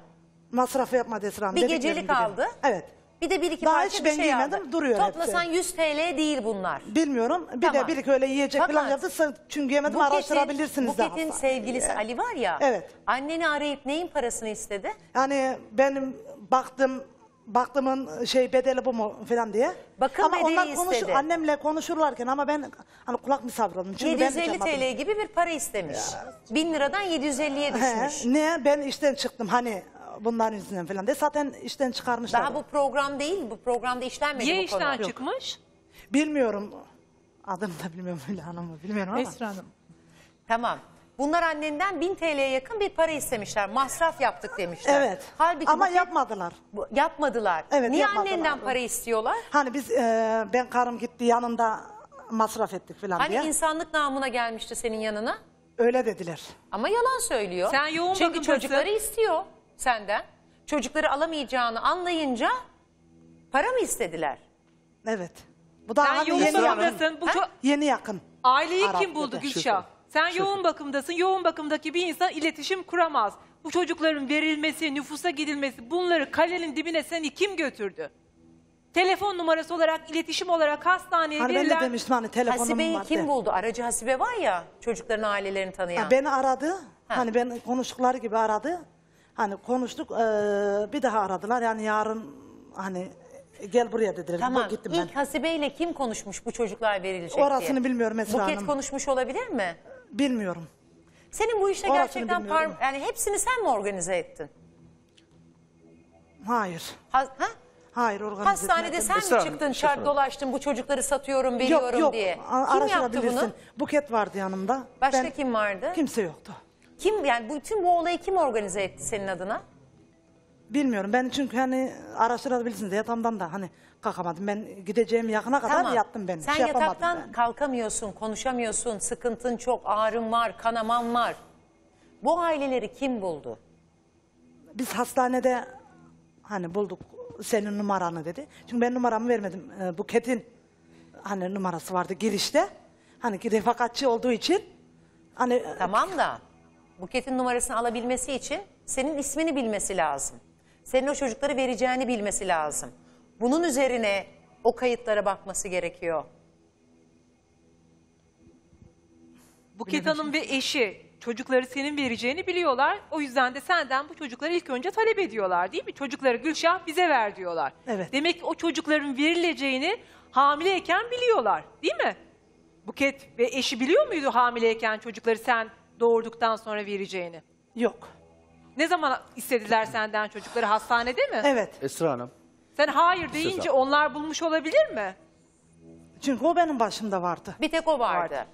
Masrafı yapmadı Esra Hanım. Bir dediklerim gecelik gibi. aldı. Evet. Bir de bir iki Daha parça hiç bir ben şey aldı. duruyor Toplasan hepsi. 100 TL değil bunlar. Bilmiyorum. Bir Tamam. de bir iki öyle yiyecek Fakat falan yaptı. Çünkü yemedim araştırabilirsiniz daha. Buket'in sevgilisi Ali var ya. Evet. Anneni arayıp neyin parasını istedi? Yani benim baktım baktımın şey bedeli bu mu falan diye. Bakım ama bedeli onlar konuş, istedi. annemle konuşurlarken ama ben hani kulak misafir oldum. Çünkü ben hiç 750 yapmadım. TL gibi bir para istemiş. 1000 liradan 750'ye düşmüş. He, ne ben işten çıktım hani bunların yüzünden falan diye. Zaten işten çıkarmışlar. Daha bu program değil, bu programda işlenmedi Niye bu konu. işten çıkmış? Bilmiyorum. Adını da bilmiyorum Hülya Hanım'ı bilmiyorum ama. Esra Hanım. Tamam. Bunlar annenden 1000 TL'ye yakın bir para istemişler. Masraf yaptık demişler. Evet. Halbuki ama bu- yapmadılar. bu- yapmadılar. Evet, Niye yapmadılar. annenden para istiyorlar? Hani biz e, ben karım gitti yanında masraf ettik falan Hani diye. insanlık namına gelmişti senin yanına? Öyle dediler. Ama yalan söylüyor. Sen yoğun Çünkü bakımdasın. çocukları istiyor senden. Çocukları alamayacağını anlayınca para mı istediler? Evet. Bu da Sen hani yeni yakın. bakımdasın. Bu çok... Yeni yakın. Aileyi Arap kim buldu dedi. Gülşah? Sen yoğun bakımdasın. Yoğun bakımdaki bir insan iletişim kuramaz. Bu çocukların verilmesi, nüfusa gidilmesi bunları kalenin dibine seni kim götürdü? Telefon numarası olarak, iletişim olarak hastaneye Hani ben de verilen... demiştim hani telefonum Hasibe'yi var. kim buldu? Aracı Hasibe var ya çocukların ailelerini tanıyan. Ha, beni aradı. Hani ben konuştukları gibi aradı. Hani konuştuk. eee, bir daha aradılar. Yani yarın hani gel buraya dediler. Tamam. Gittim İlk ben. Hasibe ile kim konuşmuş bu çocuklar verilecek Orasını diye? bilmiyorum Esra Buket Hanım. konuşmuş olabilir mi? Bilmiyorum. Senin bu işte Orasını gerçekten bilmiyorum. par yani hepsini sen mi organize ettin? Hayır. Ha, ha? Hayır organize Hastanede etmedim. sen Esra mi Hanım, çıktın şey çar dolaştın bu çocukları satıyorum veriyorum Yok yok. diye. A- Kim yaptı araştırabilirsin. bunu? Buket vardı yanımda. Başka Ben- kim vardı? Kimse yoktu. Kim yani bütün bu olayı kim organize etti senin adına? Bilmiyorum. Ben çünkü hani araştırabilirsiniz. Yatağımdan da hani kalkamadım. Ben gideceğim yakına kadar Tamam. yattım ben. Sen şey yapamadım yataktan yani. kalkamıyorsun, konuşamıyorsun, sıkıntın çok, ağrın var, kanaman var. Bu aileleri kim buldu? Biz hastanede hani bulduk senin numaranı dedi. Çünkü ben numaramı vermedim. Ee, Buket'in hani numarası vardı girişte. Hani ki refakatçi olduğu için hani Tamam da Buket'in numarasını alabilmesi için senin ismini bilmesi lazım. Senin o çocukları vereceğini bilmesi lazım. Bunun üzerine o kayıtlara bakması gerekiyor. Buket Hanım ve eşi çocukları senin vereceğini biliyorlar. O yüzden de senden bu çocukları ilk önce talep ediyorlar değil mi? Çocukları Gülşah bize ver diyorlar. Evet. Demek ki o çocukların verileceğini hamileyken biliyorlar değil mi? Buket ve eşi biliyor muydu hamileyken çocukları sen doğurduktan sonra vereceğini? yok. Ne zaman istediler senden çocukları hastanede mi? Evet. Esra Hanım. Sen hayır şey deyince söyleyeyim. onlar bulmuş olabilir mi? Çünkü o benim başımda vardı. Bir tek o vardı.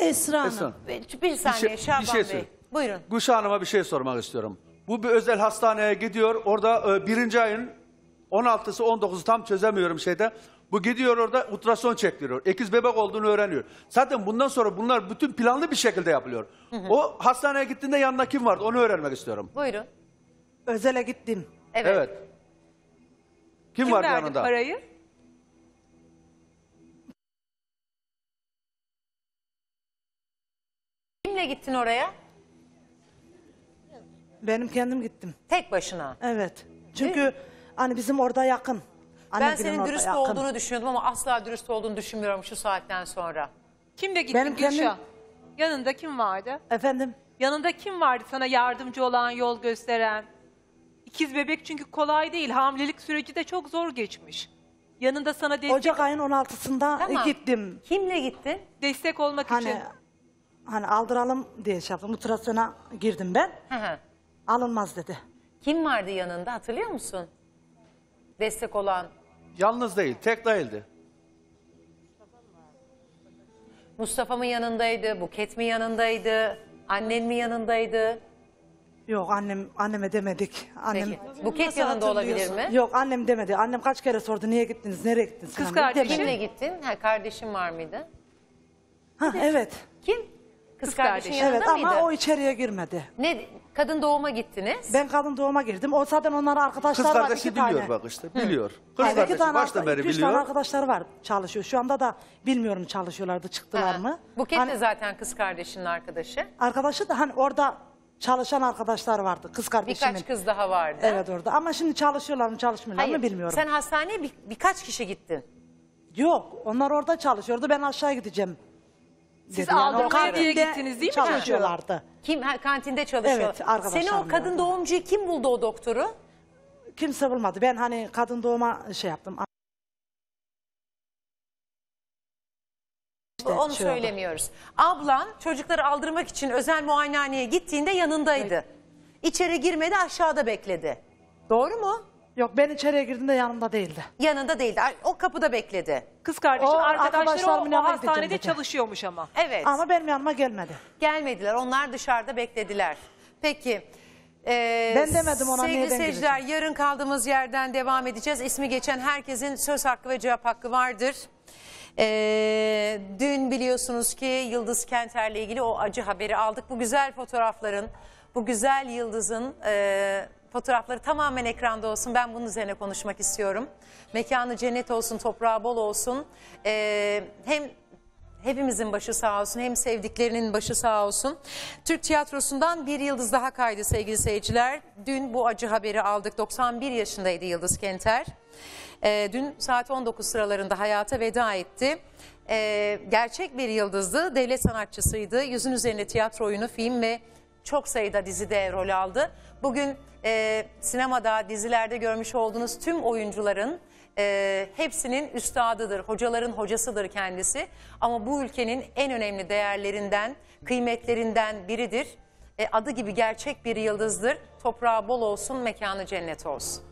Esra Hanım. Esra. Bir, bir saniye şey- bir Şaban şey Bey. söyle. Buyurun. Gülşah Hanım'a bir şey sormak istiyorum. Bu bir özel hastaneye gidiyor. Orada e, birinci ayın 16'sı 19'u tam çözemiyorum şeyde. Bu gidiyor orada ultrason çektiriyor. Ekiz bebek olduğunu öğreniyor. Zaten bundan sonra bunlar bütün planlı bir şekilde yapılıyor. O hastaneye gittiğinde yanında kim vardı onu öğrenmek istiyorum. Buyurun. Özele gittim. Evet. Evet. Kim, Kim vardı verdi yanında? parayı? Kimle gittin oraya? Benim kendim gittim. Tek başına. Evet. Çünkü hani bizim orada yakın. ben Anne senin orada dürüst yakın. olduğunu düşünüyordum ama asla dürüst olduğunu düşünmüyorum şu saatten sonra. Kimle gittin Benim Gülşah? kendim- Yanında kim vardı? Efendim? Yanında kim vardı sana yardımcı olan, yol gösteren? İkiz bebek çünkü kolay değil. Hamilelik süreci de çok zor geçmiş. Yanında sana destek, Ocak ayın 16'sında Tamam. gittim. Kimle gittin? destek olmak Hani için. hani aldıralım diye şey yaptım. Ultrasona girdim ben. Hı hı. Alınmaz dedi. Kim vardı yanında hatırlıyor musun? Destek olan Yalnız değil, tek değildi. Mustafa mı yanındaydı, Buket mi yanındaydı, annen mi yanındaydı? Yok annem anneme demedik. Annem Peki. Buket yanında olabilir mi? Yok annem demedi. Annem kaç kere sordu niye gittiniz, nereye gittiniz? Kız falan Demedi. gittin. Ha, kardeşin var mıydı? Ha, evet. Kim? Kız, Kız kardeşin kardeşi. yanında Evet ama mıydı? o içeriye girmedi. Ne? Kadın doğuma gittiniz. Ben kadın doğuma girdim. O zaten onların arkadaşlar Kız var kardeşi iki biliyor tane. bak işte, biliyor. Kız Yani iki kardeşi tane, baştan beri iki, üç tane biliyor. arkadaşları var çalışıyor. Şu anda da bilmiyorum çalışıyorlardı çıktılar Ha. mı? Buket Hani de zaten kız kardeşinin arkadaşı. arkadaşı da hani orada çalışan arkadaşlar vardı. Kız kardeşimin. Birkaç kız daha vardı. Evet orada ama şimdi çalışıyorlar mı çalışmıyorlar Hayır, mı bilmiyorum. Sen hastaneye bir- birkaç kişi gittin. Yok onlar orada çalışıyordu ben aşağı gideceğim. Siz dedi. O aldırmaya diye kantinde gittiniz değil mi? Çalışıyorlardı. Kim ha, kantinde çalışıyor? Evet, arkadaşlarım Seni o kadın doğumcuyu kim buldu o doktoru? Kimse bulmadı. Ben hani kadın doğuma şey yaptım. Onu şey söylemiyoruz. Ablan çocukları aldırmak için özel muayenehaneye gittiğinde yanındaydı. İçeri girmedi aşağıda bekledi. Doğru mu? Yok ben içeriye girdiğimde yanımda değildi. Yanında değildi. O kapıda bekledi. Kız kardeşin O arkadaşları o, arkadaşlarımın o yanına gideceğim hastanede dedi. çalışıyormuş ama. Evet. Ama benim yanıma gelmedi. Gelmediler. Onlar dışarıda beklediler. Peki. Ee, Ben demedim ona, Sevgili niye ben seyirciler yarın kaldığımız yerden devam edeceğiz. İsmi geçen herkesin söz hakkı ve cevap hakkı vardır. Ee, dün biliyorsunuz ki Yıldız Kenter'le ilgili o acı haberi aldık. Bu güzel fotoğrafların, bu güzel Yıldız'ın e, fotoğrafları tamamen ekranda olsun. Ben bunun üzerine konuşmak istiyorum. Mekanı cennet olsun, toprağı bol olsun. Ee, hem Hepimizin başı sağ olsun hem sevdiklerinin başı sağ olsun. Türk tiyatrosundan bir yıldız daha kaydı sevgili seyirciler. Dün bu acı haberi aldık. 91 yaşındaydı Yıldız Kenter. Ee, dün saat 19 sıralarında hayata veda etti. Ee, gerçek bir yıldızdı, devlet sanatçısıydı. Yüzün üzerinde tiyatro oyunu, film ve çok sayıda dizide rol aldı. Bugün e, sinemada, dizilerde görmüş olduğunuz tüm oyuncuların e, hepsinin üstadıdır, hocaların hocasıdır kendisi. Ama bu ülkenin en önemli değerlerinden, kıymetlerinden biridir. E, adı gibi gerçek bir yıldızdır. Toprağı bol olsun, mekanı cennet olsun.